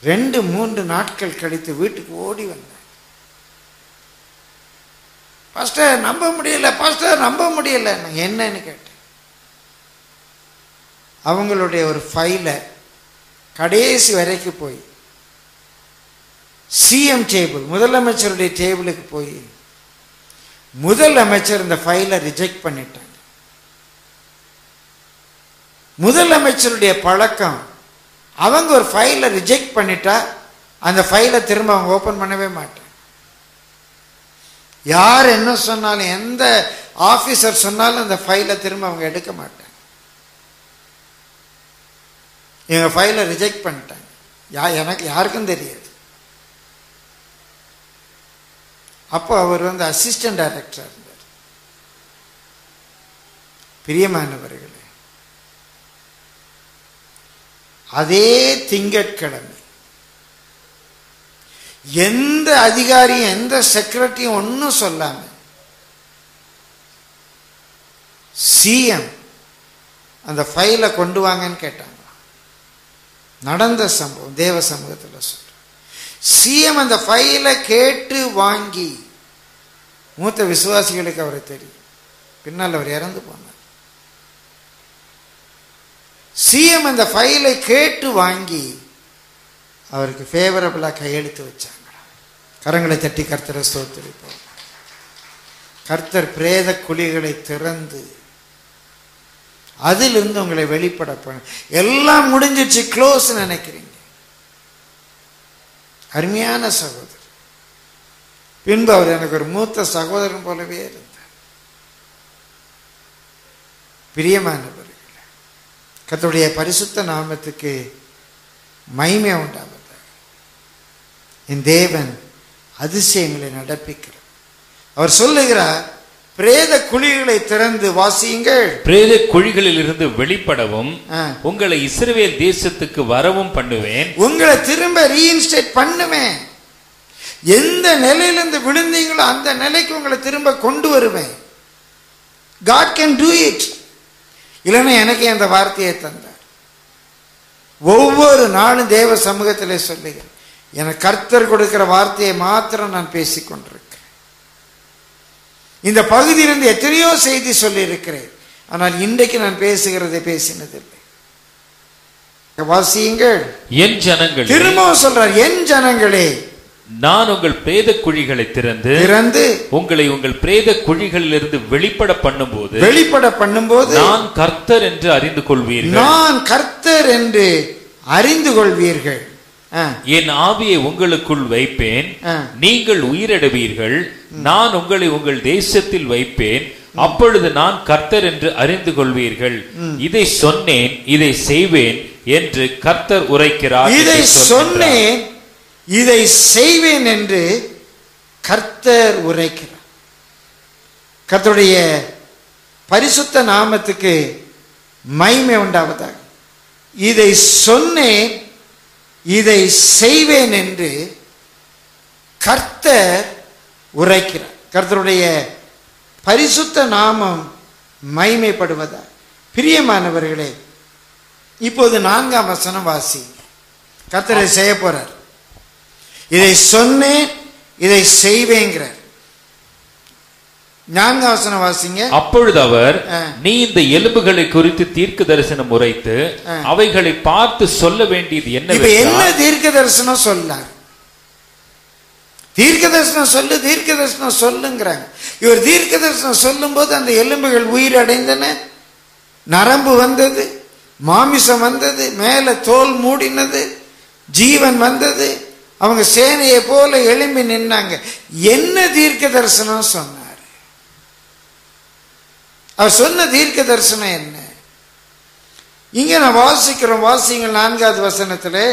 ரெண்டு மூன்று நாட்கள் கழித்து வீட்டுக்கு ஓடி வந்தாங்க. பாஸ்டர் நம்ப முடியல பாஸ்டர் நம்ப முடியல. நான் என்னன்னு கேட்டேன். அவங்களுடைய ஒரு ஃபைலை கடைசி வரைக்கும் போய் சிஎம் டேபிள் முதலமைச்சருடைய டேபிளுக்கு போய் முதலமைச்சர் இந்த ஃபைலை ரிஜெக்ட் பண்ணிட்டாங்க முதலமைச்சருடைய பழக்கம் அவங்க ஒரு ஃபைலை ரிஜெக்ட் பண்ணிட்டா அந்த ஃபைலை திரும்ப அவங்க ஓப்பன் பண்ணவே மாட்டாங்க. யார் என்ன சொன்னாலும் எந்த ஆஃபீஸர் சொன்னாலும் அந்த ஃபைலை திரும்ப அவங்க எடுக்க மாட்டாங்க. எங்கள் ஃபைலை ரிஜெக்ட் பண்ணிட்டாங்க. யா எனக்கு யாருக்கும் தெரியாது. அப்போ அவர் வந்து அசிஸ்டன்ட் டைரக்டர் இருந்தார். பிரியமானவர்களே அதே திங்கட்கிழமை எந்த அதிகாரியும் எந்த செக்ரட்டரியும் ஒன்றும் சொல்லாம சிஎம் அந்த ஃபைலை கொண்டு வாங்கன்னு கேட்டாங்க நடந்த சம்பவம் தேவ சமூகத்தில் சொல்ற சிஎம் அந்த ஃபைலை கேட்டு வாங்கி மூத்த விசுவாசிகளுக்கு அவரை தெரியும் பின்னால் அவர் இறந்து போனார். சிஎம் அந்த ஃபைலை கேட்டு வாங்கி அவருக்கு ஃபேவரபிளாக கையெழுத்து வச்சாங்களா கரங்களை தட்டி கர்த்தரை ஸ்தோத்திரிப்போம். கர்த்தர் பிரேத குழிகளை திறந்து அதிலிருந்து உங்களை வெளிப்பட எல்லாம் முடிஞ்சிச்சு க்ளோஸ் நினைக்கிறீங்க. அருமையான சகோதரர். பின்பு அவர் எனக்கு ஒரு மூத்த சகோதரன் போலவே இருந்தார். பிரியமானவர்களே கத்தோடைய பரிசுத்த நாமத்துக்கு மைமை உண்டாவதாக. என் தேவன் அதிசயங்களை நடப்பிக்கிறார். அவர் சொல்லுகிறார் பிரேத குழிகளை திறந்து வாசியுங்கள். பிரேத குழிகளில் இருந்து வெளிப்படவும். உங்களை இஸ்ரவேல் தேசத்துக்கு வரவும் பண்ணுவேன். உங்களை திரும்ப ரீஇன்ஸ்டேட் பண்ணுவேன். எந்த நிலையிலிருந்து விழுந்தீங்களோ அந்த நிலைக்கு உங்களை திரும்ப கொண்டு வருவேன். காட் கேன் டூ இட் இல்லைன்னா எனக்கு அந்த வார்த்தையை தந்தார். ஒவ்வொரு நாளும் தேவ சமூகத்திலே சொல்லுகிறேன். எனக்கு கர்த்தர் கொடுக்கிற வார்த்தையை மாத்திரம் நான் பேசிக் கொண்டிருக்கிறேன் இந்த பகுதியிலிருந்து எத்தனையோ செய்தி சொல்லியிருக்கிறேன். ஆனால் இன்றைக்கு நான் பேசுகிறதை பேசினதில்லை. வாசியுங்கள். என் ஜனங்களே திரும்பவும் சொல்றார் என் ஜனங்களே நான் உங்கள் பிரேத குழிகளை திறந்து திறந்து உங்களை உங்கள் பிரேத குழிகளிலிருந்து வெளிப்பட பண்ணும்போது வெளிப்பட பண்ணும்போது நான் கர்த்தர் என்று அறிந்து கொள்வீர்கள். நான் கர்த்தர் என்று அறிந்து கொள்வீர்கள். என் ஆவியை உங்களுக்குள் வைப்பேன். நீங்கள் உயிரிடுவீர்கள் நான் உங்களை உங்கள் தேசத்தில் வைப்பேன். அப்பொழுது நான் கர்த்தர் என்று அறிந்து கொள்வீர்கள். இதை சொன்னேன் இதை செய்வேன் என்று கர்த்தர் உரைக்கிறார் இதை. சொன்னேன் இதை செய்வேன் என்று கர்த்தர் உரைக்கிறார். கர்த்தருடைய பரிசுத்த நாமத்துக்கு மகிமை உண்டாவதாக. இதை சொன்னேன் இதை செய்வேன் என்று கர்த்தர் உரைக்கிறார். கர்த்தருடைய பரிசுத்த நாமம் மைமைப்படுவதா பிரியமானவர்களே இப்போது நான்காம் வசனம் வாசி. கர்த்தரை செய்ய போறார். இதை சொன்னேன் இதை செய்வேங்கிறார். நான்காம் வசனம் வாசிங்க அப்பொழுது அவர். நீ இந்த எலும்புகளை குறித்து தீர்க்க தரிசனம் உரைத்து. அவைகளை பார்த்து சொல்ல வேண்டியது என்ன என்னவென்றால் தீர்க்க தரிசனம் சொல்லார் தீர்க்க தரிசனம் சொல்லு தீர்க்க தரிசனம் சொல்லுங்கிறாங்க. இவர் தீர்க்க தரிசனம் சொல்லும்போது அந்த எலும்புகள் உயிர் அடைந்தன நரம்பு வந்தது மாமிசம் வந்தது மேல தோல் மூடினது ஜீவன் வந்தது. அவங்க சேனையை போல எழும்பி நின்னாங்க. என்ன தீர்க்க தரிசனம் சொன்னார்? அவர் சொன்ன தீர்க்க தரிசனம் என்ன? இங்க நான் வாசிக்கிறோம் வாசிங்கள் நான்காவது வசனத்திலே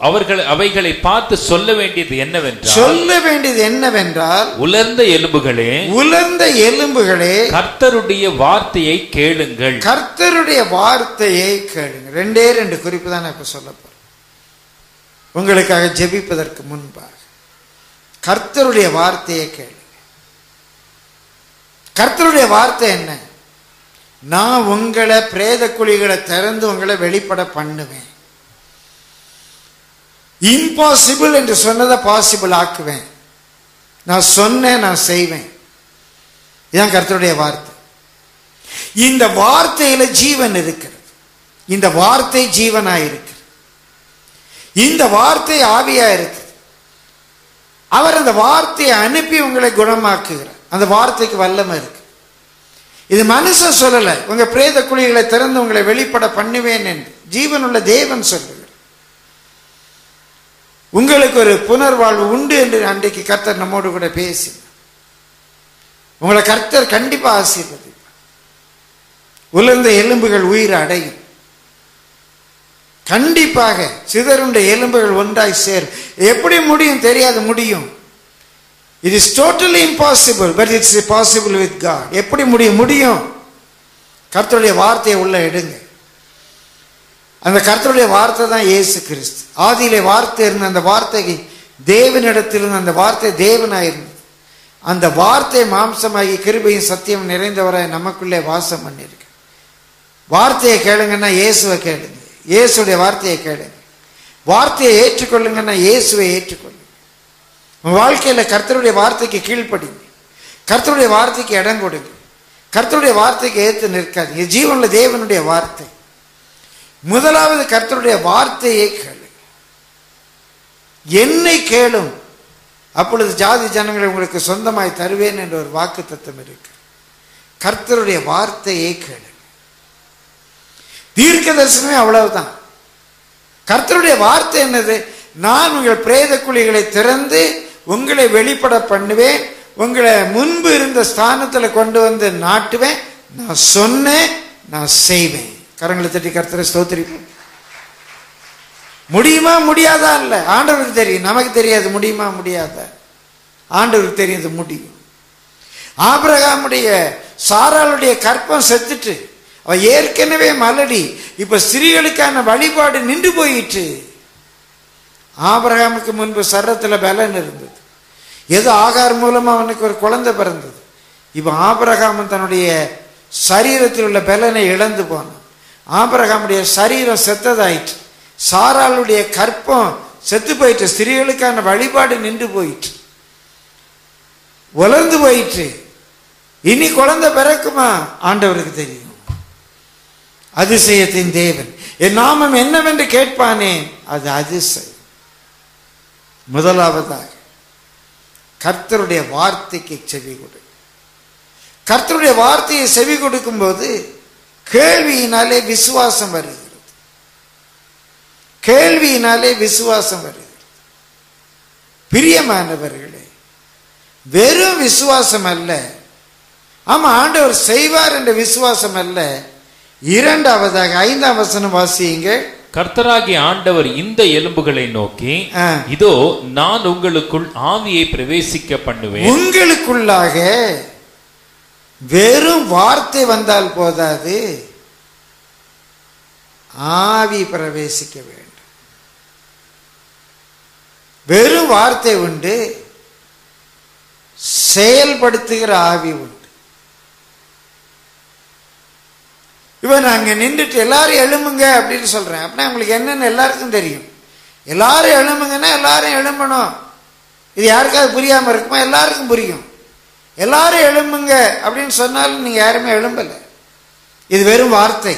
அவர்கள் அவைகளை பார்த்து சொல்ல வேண்டியது என்னவென்றால் சொல்ல வேண்டியது என்னவென்றால் உலர்ந்த எலும்புகளே உலர்ந்த எலும்புகளே கர்த்தருடைய வார்த்தையை கேளுங்கள். கர்த்தருடைய வார்த்தையை கேளுங்க ரெண்டே ரெண்டு குறிப்பு தான் இப்ப சொல்ல போறேன். உங்களுக்காக ஜெபிப்பதற்கு முன்பாக கர்த்தருடைய வார்த்தையை கேளுங்க கர்த்தருடைய வார்த்தை என்ன? நான் உங்களை பிரேத குழிகளை திறந்து உங்களை வெளிப்பட பண்ணுவேன். இம்பாசிபிள் என்று சொன்னதை பாசிபிள் ஆக்குவேன். நான் சொன்னேன் நான் செய்வேன். இதுதான் கருத்துடைய வார்த்தை. இந்த வார்த்தையில ஜீவன் இருக்கிறது. இந்த வார்த்தை ஜீவனா இருக்கிறது. இந்த வார்த்தை ஆவியா இருக்குது. அவர் அந்த வார்த்தையை அனுப்பி உங்களை குணமாக்குகிறார். அந்த வார்த்தைக்கு வல்லமை இருக்கு. இது மனுஷன் சொல்லலை. உங்க பிரேத குழிகளை திறந்து உங்களை வெளிப்பட பண்ணுவேன் என்று. ஜீவனுள்ள தேவன் சொல்லுகிறார் உங்களுக்கு ஒரு புனர்வாழ்வு உண்டு என்று அன்றைக்கு கர்த்தர் நம்மோடு கூட பேசி உங்களை கர்த்தர் கண்டிப்பாக ஆசீர்வதிப்பார். உலர்ந்த எலும்புகள் உயிர் அடையும். கண்டிப்பாக சிதறுண்ட எலும்புகள் ஒன்றாய் சேரும். எப்படி முடியும் தெரியாது முடியும். It is totally impossible but it's possible with God எப்படி முடியும் முடியும்? கர்த்தருடைய வார்த்தையை உள்ள எடுங்க. அந்த கர்த்தருடைய வார்த்தை தான் இயேசு கிறிஸ்து. ஆதியிலே வார்த்தை இருந்த அந்த வார்த்தைக்கு தேவனிடத்திலிருந்து அந்த வார்த்தை தேவனாயிருந்தது அந்த வார்த்தை மாம்சமாகி கிருபையும் சத்தியம் நிறைந்தவராய் நமக்குள்ளே வாசம் பண்ணியிருக்கு. வார்த்தையை கேளுங்கன்னா இயேசுவை கேளுங்க. இயேசுடைய வார்த்தையை கேளுங்க. வார்த்தையை ஏற்றுக்கொள்ளுங்கன்னா இயேசுவை ஏற்றுக்கொள்ளுங்க. வாழ்க்கையில கர்த்தருடைய வார்த்தைக்கு கீழ்ப்படிங்க கர்த்தருடைய வார்த்தைக்கு இடம் கொடுங்க கர்த்தருடைய வார்த்தைக்கு ஏற்று நிற்காது. என் ஜீவனில் தேவனுடைய வார்த்தை. முதலாவது கர்த்தருடைய வார்த்தையை கேளு. என்னை கேளும். அப்பொழுது ஜாதி ஜனங்களை உங்களுக்கு சொந்தமாய் தருவேன் என்ற ஒரு வாக்கு தத்துவம் இருக்கு. கர்த்தருடைய வார்த்தையை கேளு. தீர்க்க தரிசனமே அவ்வளவுதான். கர்த்தருடைய வார்த்தை என்னது? நான் உங்கள் பிரேத குழிகளை திறந்து உங்களை வெளிப்பட பண்ணுவேன் உங்களை முன்பு இருந்த ஸ்தானத்தில் கொண்டு வந்து நாட்டுவேன். நான் சொன்னேன் நான் செய்வேன். கரங்களை தட்டி கருத்துற ஸ்தோத்திரிப்போம். முடியுமா முடியாதா இல்ல ஆண்டவருக்கு தெரியும். நமக்கு தெரியாது முடியுமா முடியாத? ஆண்டவருக்கு தெரியும் முடியும். ஆபிரகாமுடைய சாராளுடைய கற்பம் செத்துட்டு அவ ஏற்கனவே மலடி இப்ப ஸ்திரீகளுக்கான வழிபாடு நின்று போயிட்டு ஆபிரகாமுக்கு முன்பு சரத்துல பலன் இருந்தது. ஏதோ ஆகார் மூலமா அவனுக்கு ஒரு குழந்தை பிறந்தது. இப்ப ஆபிரகாமன் தன்னுடைய சரீரத்தில் உள்ள பலனை இழந்து போனான். ஆபிரகாமுடைய சரீரம் செத்ததாயிற்று. சாராளுடைய கற்பம் செத்து போயிட்டு ஸ்திரீகளுக்கான வழிபாடு நின்று போயிற்று. வளர்ந்து போயிற்று. இனி குழந்தை பிறக்குமா? ஆண்டவருக்கு தெரியும். அதிசயத்தின் தேவன். என் நாமம் என்னவென்று கேட்பானே? அது அதிசயம். முதலாவதாக கர்த்தருடைய வார்த்தைக்கு செவி கொடு. கர்த்தருடைய வார்த்தையை செவி கொடுக்கும்போது கேள்வியினாலே விசுவாசம் வருகிறது. கேள்வியினாலே விசுவாசம் வருகிறது. பிரியமானவர்களே வெறும் விசுவாசம் அல்ல. ஆமா ஆண்டவர் செய்வார் என்ற விசுவாசம் அல்ல. இரண்டாவதாக ஐந்தாம் வசனம் வாசியுங்கள். கர்த்தராகிய ஆண்டவர் இந்த எலும்புகளை நோக்கி. இதோ நான் உங்களுக்குள் ஆவியை பிரவேசிக்க பண்ணுவேன். உங்களுக்குள்ளாக வெறும் வார்த்தை வந்தால் போதாது. ஆவி பிரவேசிக்க வேண்டும். வெறும் வார்த்தை உண்டு செயல்படுத்துகிற ஆவி உண்டு. இப்போ நான் அங்கே நின்றுட்டு எல்லாரும் எழும்புங்க அப்படின்னு சொல்கிறேன் அப்படின்னா உங்களுக்கு என்னென்னு எல்லாருக்கும் தெரியும். எல்லாரும் எழும்புங்கன்னா எல்லாரும் எழும்பணும். இது யாருக்காவது புரியாமல் இருக்குமா? எல்லாருக்கும் புரியும். எல்லாரும் எழும்புங்க அப்படின்னு சொன்னாலும் நீங்கள் யாருமே எழும்பலை. இது வெறும் வார்த்தை.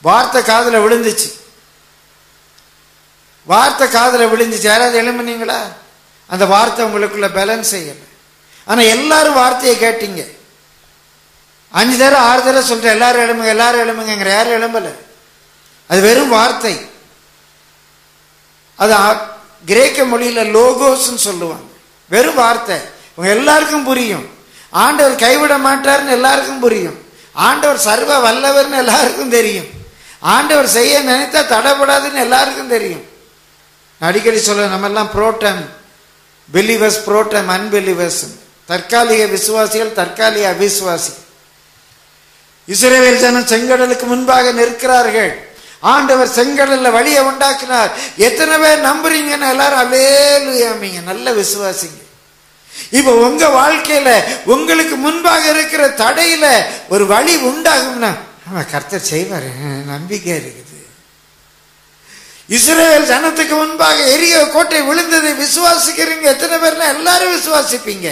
வார்த்தை காதில் விழுந்துச்சு. வார்த்தை காதில் விழுந்துச்சு. யாராவது எழும்புனீங்களா? அந்த வார்த்தை உங்களுக்குள்ள பேலன்ஸ் செய்யலை. ஆனால் எல்லாரும் வார்த்தையை கேட்டீங்க. அஞ்சு தடவை ஆறு தடவை சொல்லிட்டு எல்லாரும் எழும்புங்க எல்லாரும் எழும்புங்கிற யாரும் எழும்பலை. அது வெறும் வார்த்தை. அது கிரேக்க மொழியில லோகோஸ்ன்னு சொல்லுவாங்க. வெறும் வார்த்தை. இவங்க எல்லாருக்கும் புரியும். ஆண்டவர் கைவிட மாட்டார்னு எல்லாருக்கும் புரியும். ஆண்டவர் சர்வ வல்லவர்னு எல்லாருக்கும் தெரியும். ஆண்டவர் செய்ய நினைத்தா தடப்படாதுன்னு எல்லாருக்கும் தெரியும். அடிக்கடி சொல்ல நம்ம எல்லாம் புரோட்டம். பிலிவர்ஸ் புரோட்டம் அன்பிலிவர்ஸ் தற்காலிக விசுவாசிகள் தற்காலிக அவிசுவாசிகள் இஸ்ரேல் ஜனம் செங்கடலுக்கு முன்பாக நிற்கிறார்கள். ஆண்டவர் செங்கடல்ல வழியை உண்டாக்கினார். எத்தனை பேர் நம்புறீங்கன்னு எல்லாரும் அலேலுயாமீங்க நல்ல விசுவாசிங்க. இப்ப உங்க வாழ்க்கையில உங்களுக்கு முன்பாக இருக்கிற தடையில ஒரு வழி உண்டாகும்னா ஆமா கர்த்தர் செய்வாரு. நம்பிக்கை இருக்குது. இஸ்ரேல் ஜனத்துக்கு முன்பாக எரிய கோட்டை விழுந்ததை விசுவாசிக்கிறீங்க. எத்தனை பேர்னா எல்லாரும் விசுவாசிப்பீங்க.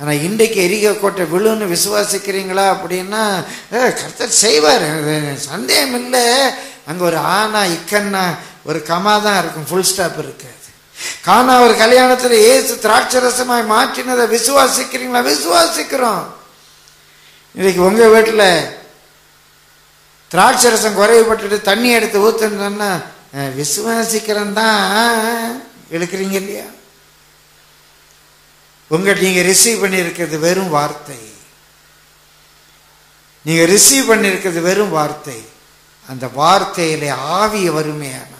ஆனால் இன்றைக்கு எரிக கோட்டை விழுன்னு விசுவாசிக்கிறீங்களா அப்படின்னா கர்த்தர் செய்வார். அது சந்தேகம் இல்லை அங்கே ஒரு ஆனா இக்கன்னா ஒரு கமா தான் இருக்கும். ஃபுல் ஸ்டாப் இருக்காது காணா ஒரு கல்யாணத்தில் ஏசு திராட்சரசமாய் மாற்றினதை விசுவாசிக்கிறீங்களா? விசுவாசிக்கிறோம். இன்றைக்கு உங்கள் வீட்டில் திராட்சரசம் குறைவுபட்டுட்டு தண்ணி எடுத்து ஊத்துன்னு சொன்னால் விசுவாசிக்கிறேன் தான். எடுக்கிறீங்க இல்லையா? உங்கள் நீங்க ரிசீவ் பண்ணியிருக்கிறது வெறும் வார்த்தை. நீங்க ரிசீவ் பண்ணியிருக்கிறது வெறும் வார்த்தை. அந்த வார்த்தையில் ஆவி வருமேயானா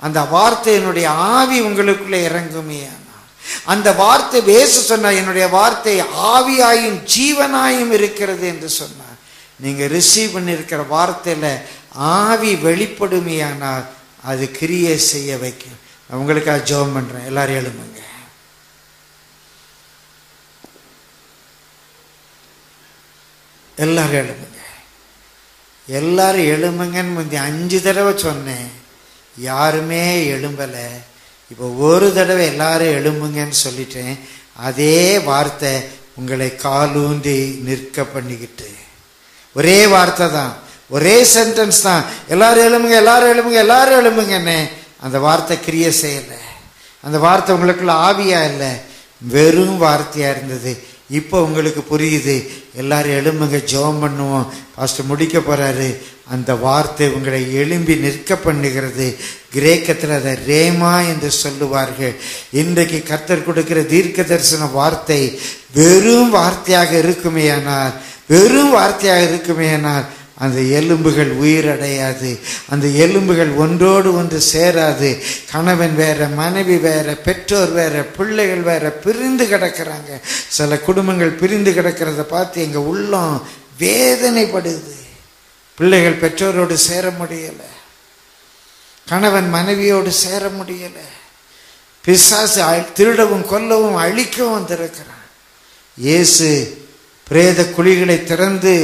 அந்த வார்த்தையினுடைய ஆவி உங்களுக்குள்ளே இறங்குமையானா? அந்த வார்த்தை பேச சொன்ன என்னுடைய வார்த்தை ஆவியாயும் ஜீவனாயும் இருக்கிறது என்று சொன்னார். நீங்க ரிசீவ் பண்ணியிருக்கிற வார்த்தையில ஆவி வெளிப்படுமையானால் அது கிரியை செய்ய வைக்கும். உங்களுக்காக ஜெபம் பண்றேன். எல்லாரும் எழுமுங்க எல்லாரும் எழும்புங்க. எல்லாரும் எழும்புங்கன்னு முந்தி அஞ்சு தடவை சொன்னேன். யாருமே எழும்பலை. இப்போ ஒரு தடவை எல்லாரும் எழும்புங்கன்னு சொல்லிட்டேன். அதே வார்த்தை உங்களை காலூன்றி நிற்க பண்ணிக்கிட்டு. ஒரே வார்த்தை தான். ஒரே சென்டென்ஸ் தான். எல்லாரும் எழும்புங்க எல்லாரும் எழும்புங்க எல்லாரும் எழும்புங்கன்னு அந்த வார்த்தை கிரியை செய்யலை. அந்த வார்த்தை உங்களுக்குள்ள ஆவியா இல்லை. வெறும் வார்த்தையா இருந்தது. இப்போ உங்களுக்கு புரியுது. எல்லாரும் எலும்புங்க ஜெபம் பண்ணுவோம். ஃபஸ்ட்டு முடிக்க போகிறாரு அந்த வார்த்தை உங்களை எழும்பி நிற்க பண்ணுகிறது. கிரேக்கத்தில் அதை ரேமா என்று சொல்லுவார்கள். இன்றைக்கு கர்த்தர் கொடுக்கிற தீர்க்க தரிசன வார்த்தை வெறும் வார்த்தையாக இருக்குமேயானால் வெறும் வார்த்தையாக இருக்குமேயானால் அந்த எலும்புகள் உயிரடையாது. அந்த எலும்புகள் ஒன்றோடு ஒன்று சேராது. கணவன் வேற மனைவி வேற பெற்றோர் வேற பிள்ளைகள் வேற பிரிந்து கிடக்கிறாங்க. சில குடும்பங்கள் பிரிந்து கிடக்கிறத பார்த்து எங்கள் உள்ளம் வேதனைப்படுது. பிள்ளைகள் பெற்றோரோடு சேர முடியலை. கணவன் மனைவியோடு சேர முடியலை. பிசாசு திருடவும் கொல்லவும் அழிக்கவும் வந்திருக்கிறான் இயேசு பிரேத குழிகளை திறந்து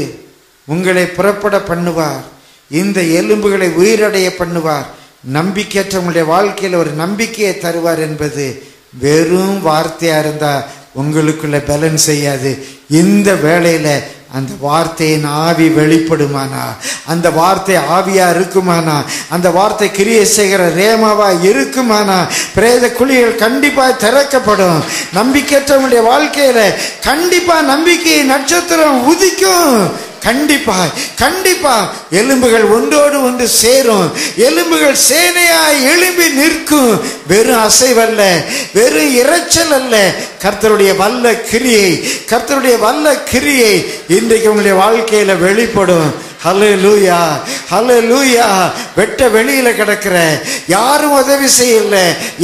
உங்களை புறப்பட பண்ணுவார். இந்த எலும்புகளை உயிரடைய பண்ணுவார். நம்பிக்கையற்ற உங்களுடைய வாழ்க்கையில் ஒரு நம்பிக்கையை தருவார் என்பது வெறும் வார்த்தையாக இருந்தால் உங்களுக்குள்ள பலன் செய்யாது. இந்த வேளையில் அந்த வார்த்தையின் ஆவி வெளிப்படுமானா? அந்த வார்த்தை ஆவியா இருக்குமானா? அந்த வார்த்தை கிரியை செய்கிற ரேமாவா இருக்குமானா? பிரேத குழிகள் கண்டிப்பா திறக்கப்படும். நம்பிக்கையற்றவனுடைய வாழ்க்கையில கண்டிப்பா நம்பிக்கை நட்சத்திரம் உதிக்கும். கண்டிப்பா கண்டிப்பா. எலும்புகள் ஒன்றோடு ஒன்று சேரும். எலும்புகள் சேனையாய் எழும்பி நிற்கும். வெறும் அசைவல்ல வெறும் இரைச்சல் அல்ல. கர்த்தருடைய வல்ல கிரியை கர்த்தருடைய வல்ல கிரியை இன்றைக்கு உங்களுடைய வாழ்க்கையில வெளிப்படும். ஹலே லூயா ஹலே லூயா வெட்ட வெளியில கிடக்கிற யாரும் உதவி செய்யல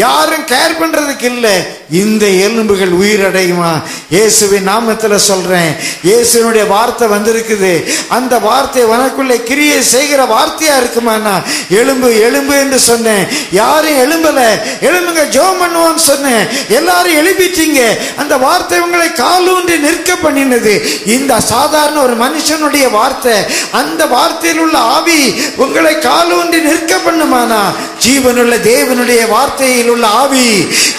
யாரும் கேர் பண்றதுக்கு இல்லை. இந்த எலும்புகள் உயிரடையுமா? இயேசுவின் நாமத்தில் சொல்றேன். இயேசுனுடைய வார்த்தை வந்திருக்குது. அந்த வார்த்தை உனக்குள்ளே கிரியை செய்கிற வார்த்தையா இருக்குமாண்ணா எலும்பு எலும்பு என்று சொன்னேன். யாரும் எலும்பலை எலும்புங்க ஜோம் பண்ணுவோம்னு சொன்னேன். எல்லாரும் எழுப்பிட்டீங்க. அந்த வார்த்தை உங்களை காலூன்றி நிற்க பண்ணினது. இந்த சாதாரண ஒரு மனுஷனுடைய வார்த்தை. அந்த அந்த வார்த்தையில் உள்ள ஆவி உங்களை காலூன்றி நிற்க பண்ணுமானா? ஜீவனுள்ள தேவனுடைய வார்த்தையில் உள்ள ஆவி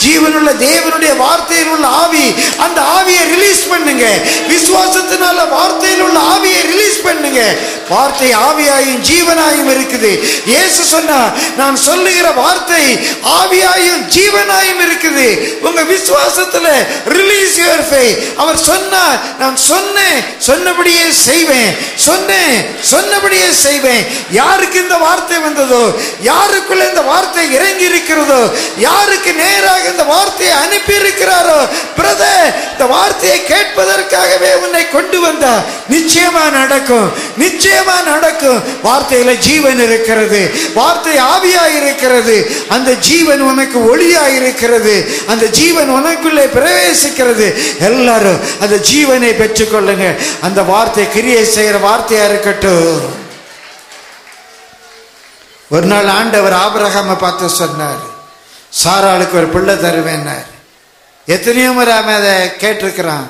ஜீவனுள்ள தேவனுடைய வார்த்தையில் உள்ள ஆவி அந்த ஆவியை ரிலீஸ் பண்ணுங்க. விசுவாசத்தினால வார்த்தையில் உள்ள ஆவியை ரிலீஸ் பண்ணுங்க. வார்த்தை ஆவியாயும் ஜீவனாயும் இருக்குது. இயேசு சொன்னா நான் சொல்லுகிற வார்த்தை ஆவியாயும் ஜீவனாயும் இருக்குது. உங்க விசுவாசத்துல ரிலீஸ் யுவர் ஃபே அவர் சொன்னார் நான் சொன்னேன் சொன்னபடியே செய்வேன். சொன்னேன் சொன்னபடியே செய்வேன். யாருக்கு இந்த வார்த்தை வந்ததோ யாருக்குள்ள இந்த வார்த்தை இறங்கி இருக்கிறதோ யாருக்கு நேராக இந்த வார்த்தையை அனுப்பி இருக்கிறாரோ பிரதர் இந்த வார்த்தையை கேட்பதற்காகவே உன்னை கொண்டு வந்தா நிச்சயமா நடக்கும் நிச்சயமா நடக்கும். வார்த்தையில ஜீவன் இருக்கிறது வார்த்தை ஆவியா இருக்கிறது அந்த ஜீவன் உனக்கு ஒளியா இருக்கிறது அந்த ஜீவன் உனக்குள்ளே பிரவேசிக்கிறது. எல்லாரும் அந்த ஜீவனை பெற்றுக்கொள்ளுங்க அந்த வார்த்தை கிரியை செய்கிற வார்த்தையா இருக்கட்டும் ஒரு நாள் ஆண்டவர் ஆபரகாமை பார்த்து சொன்னார் சாராளுக்கு ஒரு பிள்ளை தருவேன்னார். எத்தனையோ முறை அவன் அதை கேட்டிருக்கிறான்.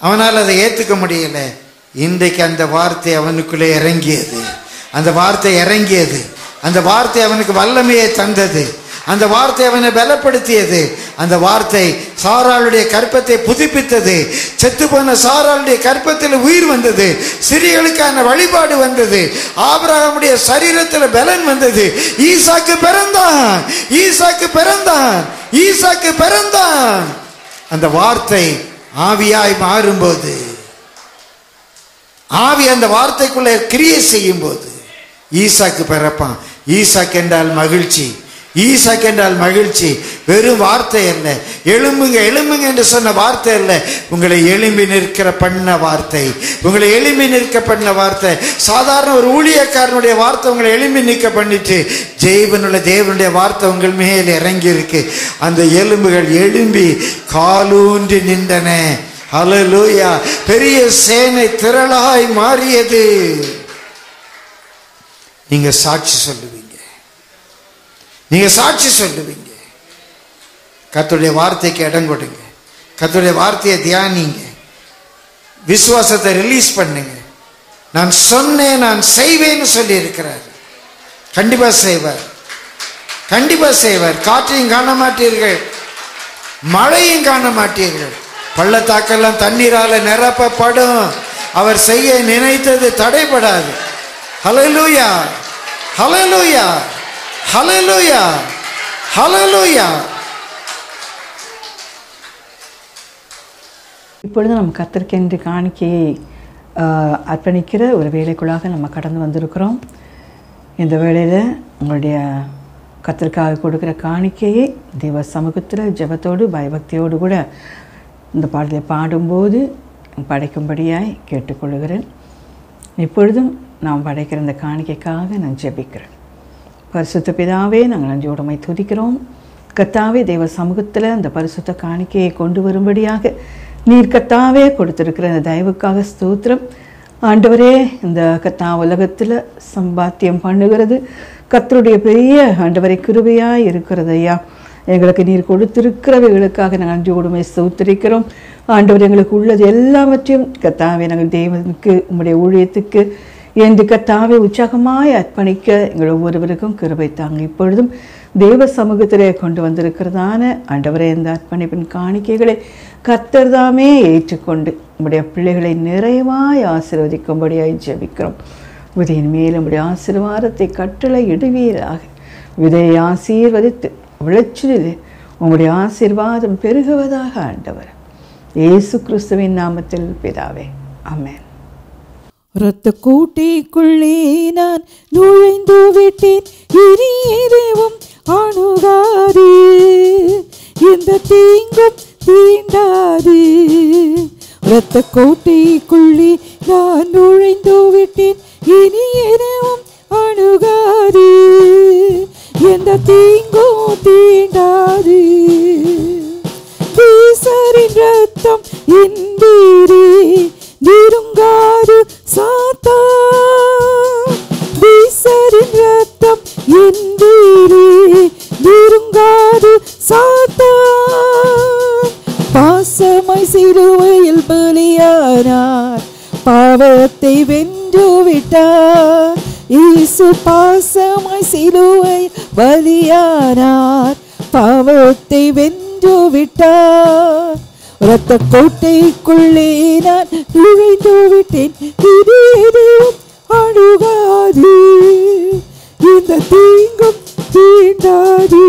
அவனால் அதை ஏற்றுக்க முடியல. இன்றைக்கு அந்த வார்த்தை அவனுக்குள்ளே இறங்கியது. அந்த வார்த்தை இறங்கியது. அந்த வார்த்தை அவனுக்கு வல்லமையை தந்தது. அந்த வார்த்தை அவனை பலப்படுத்தியது. அந்த வார்த்தை சாராளுடைய கற்பத்தை புதுப்பித்தது. செத்து போன சாராளுடைய கற்பத்தில் உயிர் வந்தது. சிறிகளுக்கான வழிபாடு வந்தது. ஆபிரகாமுடைய சரீரத்தில் பலன் வந்தது. ஈசாக்கு பிறந்தான். ஈசாக்கு பிறந்தான். ஈசாக்கு பிறந்தான். அந்த வார்த்தை ஆவியாய் மாறும்போது ஆவி அந்த வார்த்தைக்குள்ள கிரியை செய்யும் போது ஈசாக்கு பிறப்பான். ஈசாக்கு என்றால் மகிழ்ச்சி. ஈசாக்கு என்றால் மகிழ்ச்சி. வெறும் வார்த்தை என்ன? எழும்புங்க எழும்புங்க என்று சொன்ன வார்த்தை அல்ல. உங்களை எழும்பி நிற்கிற பண்ண வார்த்தை. உங்களை எழும்பி நிற்க பண்ண வார்த்தை. சாதாரண ஒரு ஊழியக்காரனுடைய வார்த்தை உங்களை எழும்பி நிற்க பண்ணிட்டு ஜெய்வனுள்ள தேவனுடைய வார்த்தை உங்கள் மேல் இறங்கி இருக்கு அந்த எலும்புகள் எழும்பி காலூன்றி நின்றன. அலலூயா பெரிய சேனை திரளாய் மாறியது. நீங்க சாட்சி சொல்லுங்க. நீங்க சாட்சி சொல்லுவீங்க. கத்துடைய வார்த்தைக்கு இடம் கொடுங்க. கத்துடைய வார்த்தையை தியானிங்க. விசுவாசத்தை ரிலீஸ் பண்ணுங்க. நான் சொன்னேன் நான் செய்வேன்னு சொல்லி இருக்கிறார் கண்டிப்பா செய்வார். கண்டிப்பா செய்வார். காற்றையும் காண மாட்டீர்கள். மழையும் காண மாட்டீர்கள். பள்ளத்தாக்கெல்லாம் தண்ணீரால நிரப்பப்படும். அவர் செய்ய நினைத்தது தடைபடாது. ஹலலூயா ஹலலூயா ஹalleluya ஹalleluya இப்பொழுது நம்ம கத்திற்கென்று காணிக்கையை அர்ப்பணிக்கிற ஒரு வேலைக்குள்ளாக நம்ம கடந்து வந்திருக்கிறோம். இந்த வேளையில் உங்களுடைய கத்திற்காக கொடுக்குற காணிக்கையை தெய்வ சமூகத்தில் ஜெபத்தோடு பயபக்தியோடு கூட இந்த பாடலை பாடும்போது படைக்கும்படியாய் கேட்டுக்கொள்கிறேன். இப்பொழுதும் நாம் படைக்கிற இந்த காணிக்கைக்காக நான் ஜெபிக்கிறேன். பரிசுத்த பிதாவே நாங்கள் நன்றியோடமை துதிக்கிறோம். கத்தாவே தெய்வ சமூகத்தில் அந்த பரிசுத்த காணிக்கையை கொண்டு வரும்படியாக நீர் கத்தாவே கொடுத்துருக்கிற அந்த தயவுக்காக ஸ்தோத்திரம். ஆண்டவரே இந்த கத்தா உலகத்தில் சம்பாத்தியம் பண்ணுகிறது. கத்தருடைய பெரிய ஆண்டவரை கிருபையாக இருக்கிறது ஐயா. எங்களுக்கு நீர் கொடுத்திருக்கிறவைகளுக்காக நாங்கள் நன்றி உடமை சௌத்தரிக்கிறோம் ஆண்டவர் எங்களுக்கு உள்ளது எல்லாவற்றையும் கத்தாவே நாங்கள் தேவனுக்கு உங்களுடைய ஊழியத்துக்கு என்று கத்தாவை உற்சாகமாய் அர்ப்பணிக்க எங்கள் ஒவ்வொருவருக்கும் கிருபை தாங்க. இப்பொழுதும் தேவ சமூகத்திலே கொண்டு வந்திருக்கிறதான ஆண்டவரே இந்த அர்ப்பணிப்பின் காணிக்கைகளை கத்தர்தாமே ஏற்றுக்கொண்டு நம்முடைய பிள்ளைகளை நிறைவாய் ஆசீர்வதிக்கும்படியாய் ஜெபிக்கிறோம். உதயின் மேலும் உம்முடைய ஆசீர்வாதத்தை கட்டளை இடுவீராக. விதையை ஆசீர்வதித்து விளைச்சலிலே உங்களுடைய ஆசீர்வாதம் பெருகுவதாக ஆண்டவர். இயேசு கிறிஸ்துவின் நாமத்தில் பிதாவே அமேன் இரத்த கூட்டிக்குள்ளே நான் நுழைந்து விட்டேன். இனி எதுவும் அணுகாது. எந்த தீங்கும் தீண்டாது. இரத்த கோட்டைக்குள்ளே நான் நுழைந்து விட்டேன். இனி எதுவும் அணுகாது. எந்த தீங்கும் தீண்டாது. ஈசரின் ரத்தம் இந்தீரே நெருங்காது. சாத்தா ஈசரின் ரத்தம் இந்தீரே நெருங்காது சாத்தா பாசமாய் சிறுவையில் பலியானார். பாவத்தை வென்று விட்டார். இயேசு பாசமாய் சிலுவை பலியானார் பாவத்தை வென்று விட்டார். இரத்த கோட்டைக்குள்ளே நான் நுழைந்து விட்டேன். இது அணுகாது. இந்த தீங்கும் தீண்டாது.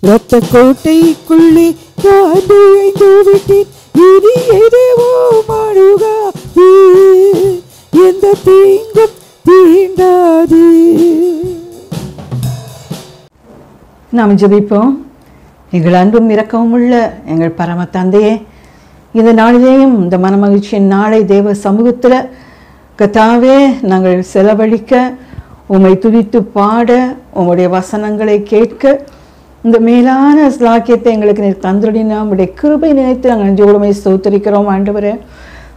இரத்த கோட்டைக்குள்ளே நான் நுழைந்து விட்டேன். இனி எதுவும் அணுகாது. இந்த தீங்கும் தீண்டாது. நாம் ஜெபிப்போம். எங்கள் அன்பும் இரக்கமும் உள்ள எங்கள் பரம தந்தையே இந்த நாளிலேயும் இந்த மனமகிழ்ச்சியின் நாளை தேவ சமூகத்தில் கத்தாவே நாங்கள் செலவழிக்க உம்மை துதித்து பாட உங்களுடைய வசனங்களை கேட்க இந்த மேலான ஸ்லாக்கியத்தை எங்களுக்கு நீர் தந்துடினா உடைய கிருபை நினைத்து நாங்கள் நன்றியோடுமை ஸ்தோத்தரிக்கிறோம் ஆண்டவரே.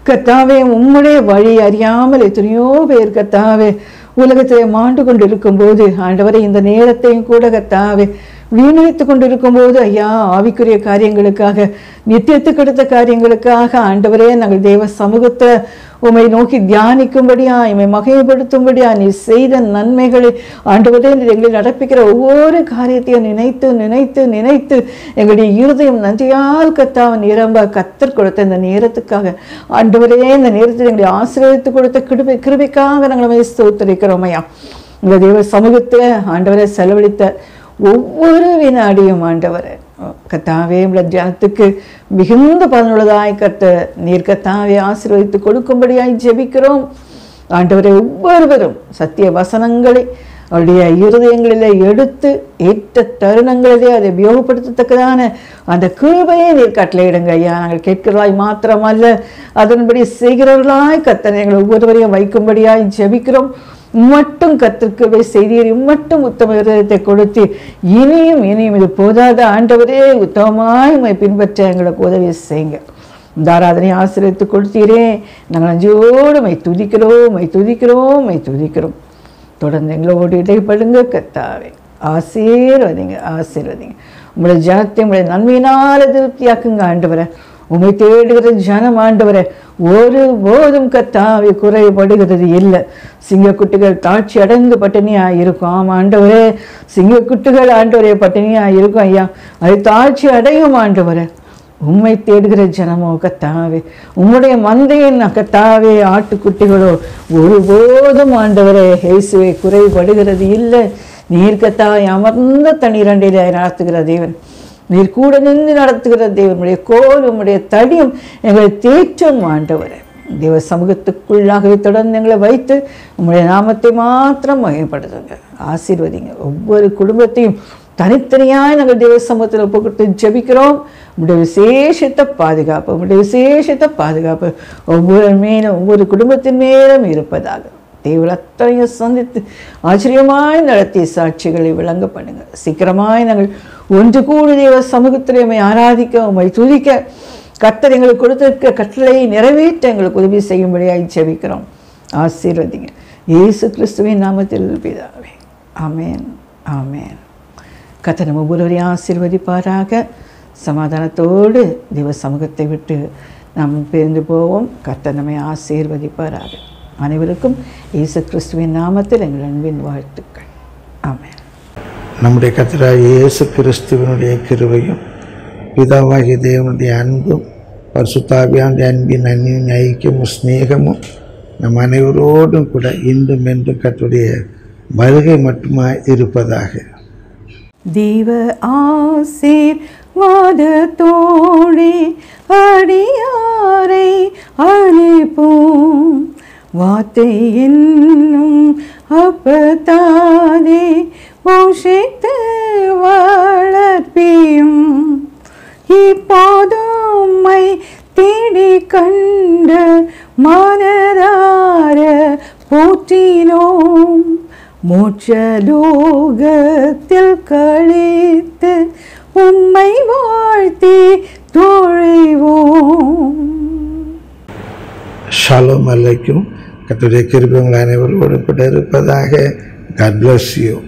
கத்தாவே உம்முடைய வழி அறியாமல் எத்தனையோ பேர் கத்தாவே உலகத்திலே மாண்டு கொண்டு இருக்கும்போது ஆண்டவரை இந்த நேரத்தையும் கூட கத்தாவே வீணடித்து கொண்டிருக்கும் போது ஐயா ஆவிக்குரிய காரியங்களுக்காக நித்தியத்துக்கு அடுத்த காரியங்களுக்காக ஆண்டவரே நாங்கள் தேவ சமூகத்தை உமை நோக்கி தியானிக்கும்படியா இமை மகைப்படுத்தும்படியா நீ செய்த நன்மைகளை ஆண்டவரே எங்களை நடப்பிக்கிற ஒவ்வொரு காரியத்தையும் நினைத்து நினைத்து நினைத்து எங்களுடைய இருதயம் நன்றியால் கத்தாவன் நிரம்ப கத்தர் கொடுத்த இந்த நேரத்துக்காக ஆண்டவரே இந்த நேரத்தில் எங்களை ஆசீர்வதித்து கொடுத்த கிருபை கிருபிக்காக நாங்கள் ஸ்தோத்தரிக்கிறோமையா இந்த தேவ சமூகத்தை ஆண்டவரை செலவழித்த ஒவ்வொரு வினாடியும் ஆண்டவரை கத்தாவே உள்ள தியானத்துக்கு மிகுந்த பலனுள்ளதாய் கத்த நீர் கத்தாவே ஆசீர்வதித்து கொடுக்கும்படியாய் ஜெபிக்கிறோம். ஆண்டவரை ஒவ்வொருவரும் சத்திய வசனங்களை அவருடைய இருதயங்களிலே எடுத்து ஏற்ற தருணங்களிலே அதை உபயோகப்படுத்தத்தக்கதான அந்த கிருபையை நீர் கட்டளையிடுங்க ஐயா. நாங்கள் கேட்கிறவர்களாய் மாத்திரமல்ல அதன்படி செய்கிறவர்களாய் கத்தனை எங்களை ஒவ்வொருவரையும் வைக்கும்படியாய் ஜெபிக்கிறோம். மட்டும் கத்திருக்கவே செய்தீர் இம்மட்டும் உத்தம விரதத்தை கொடுத்து இனியும் இனியும் இது போதாத. ஆண்டவரே உத்தமமாய் உண்மை பின்பற்ற எங்களுக்கு உதவி செய்யுங்க. இந்த ஆராதனை ஆசிரியத்து கொடுத்தீரே. நாங்கள் அஞ்சோடு மை துதிக்கிறோம் மை துதிக்கிறோம் மை துதிக்கிறோம். தொடர்ந்து எங்களோடு இடைப்படுங்க கத்தாவே. ஆசீர்வதிங்க ஆசீர்வதிங்க. உங்களுடைய ஜனத்தை உங்களுடைய நன்மையினால திருப்தியாக்குங்க ஆண்டவரை. உமை தேடுகிற ஜனம் ஆண்டவரை. ஒரு போதும் கத்தாவே குறைபடுகிறது. இல்லை சிங்கக்குட்டிகள் தாட்சி அடைந்து பட்டினியாக இருக்கும். ஆமாம் ஆண்டவரே சிங்கக்குட்டிகள் ஆண்டவரே பட்டினியாக இருக்கும் ஐயா. அது தாழ்ச்சி அடையும் ஆண்டவரே. உண்மை தேடுகிற ஜனமோ கத்தாவே. உம்முடைய மந்தையின் கத்தாவே ஆட்டுக்குட்டிகளோ ஒருபோதும் ஆண்டவரே இயேசுவை குறைபடுகிறது. இல்லை நீர் கத்தாவை அமர்ந்த தண்ணீரண்டிலே நடத்துகிற தேவன். நீர் கூட நின்று நடத்துகிற தேவனுடைய உடைய கோல் உம்முடைய தடியும் எங்களை தேற்றும் ஆண்டவரே. தேவ சமூகத்துக்குள்ளாகவே தொடர்ந்து எங்களை வைத்து உங்களுடைய நாமத்தை மாத்திரம் மகிமைப்படுத்துங்க. ஆசீர்வதிங்க. ஒவ்வொரு குடும்பத்தையும் தனித்தனியாக நாங்கள் தேவ சமூகத்தில் ஒப்பு கொடுத்து ஜெபிக்கிறோம். உங்களுடைய விசேஷத்தை பாதுகாப்பு உங்களுடைய விசேஷத்தை பாதுகாப்பு ஒவ்வொரு மேலும் ஒவ்வொரு குடும்பத்தின் மேலும் இருப்பதாக. தேவள் அத்தனையும் சந்தித்து ஆச்சரியமாய் நடத்திய சாட்சிகளை விளங்க பண்ணுங்க. சீக்கிரமாய் நாங்கள் ஒன்று கூடி தேவ சமூகத்தில் உண்மை ஆராதிக்க உண்மை துதிக்க கத்தர் எங்களுக்கு கொடுத்திருக்க கட்டளையை நிறைவேற்ற எங்களுக்கு உதவி செய்யும்படியாக ஜெபிக்கிறோம். ஆசீர்வதிங்க. இயேசு கிறிஸ்துவின் நாமத்தில் பிதாவே. ஆமேன். ஆமேன். கர்த்தர் நம்ம ஒவ்வொருவரையும் ஆசீர்வதிப்பாராக. சமாதானத்தோடு தேவ சமூகத்தை விட்டு நாம் பிரிந்து போவோம். கர்த்தர் நம்மை ஆசீர்வதிப்பாராக. அனைவருக்கும் இயேசு கிறிஸ்துவின் நாமத்தில் எங்கள் அன்பின் வாழ்த்துக்கள். ஆமென். நம்முடைய கர்த்தராகிய இயேசு கிறிஸ்துவனுடைய கிருபையும் பிதாவாகிய தேவனுடைய அன்பும் பரிசுத்தாவியானுடைய அன்பின் அன்பின் ஐக்கியமும் ஸ்நேகமும் நம் அனைவரோடும் கூட இன்றும் என்றும் கர்த்தருடைய வருகை மட்டுமாய் இருப்பதாக. தேவ ஆசீர்வாதத்தோடே அடியாரை அழைப்போம் வார்த்தை என்னும் அப்பத்தாதே போஷித்து வளர்ப்பியும் இப்போதும்மை தேடி கண்ட மனதார போற்றினோம் மோட்சலோகத்தில் கழித்து உம்மை வாழ்த்தி தொழைவோம் ஷாலோம் அலைக்கும் கத்துடைய கிருபை உங்கள் அனைவரோடும் கூட இருப்பதாக. God bless you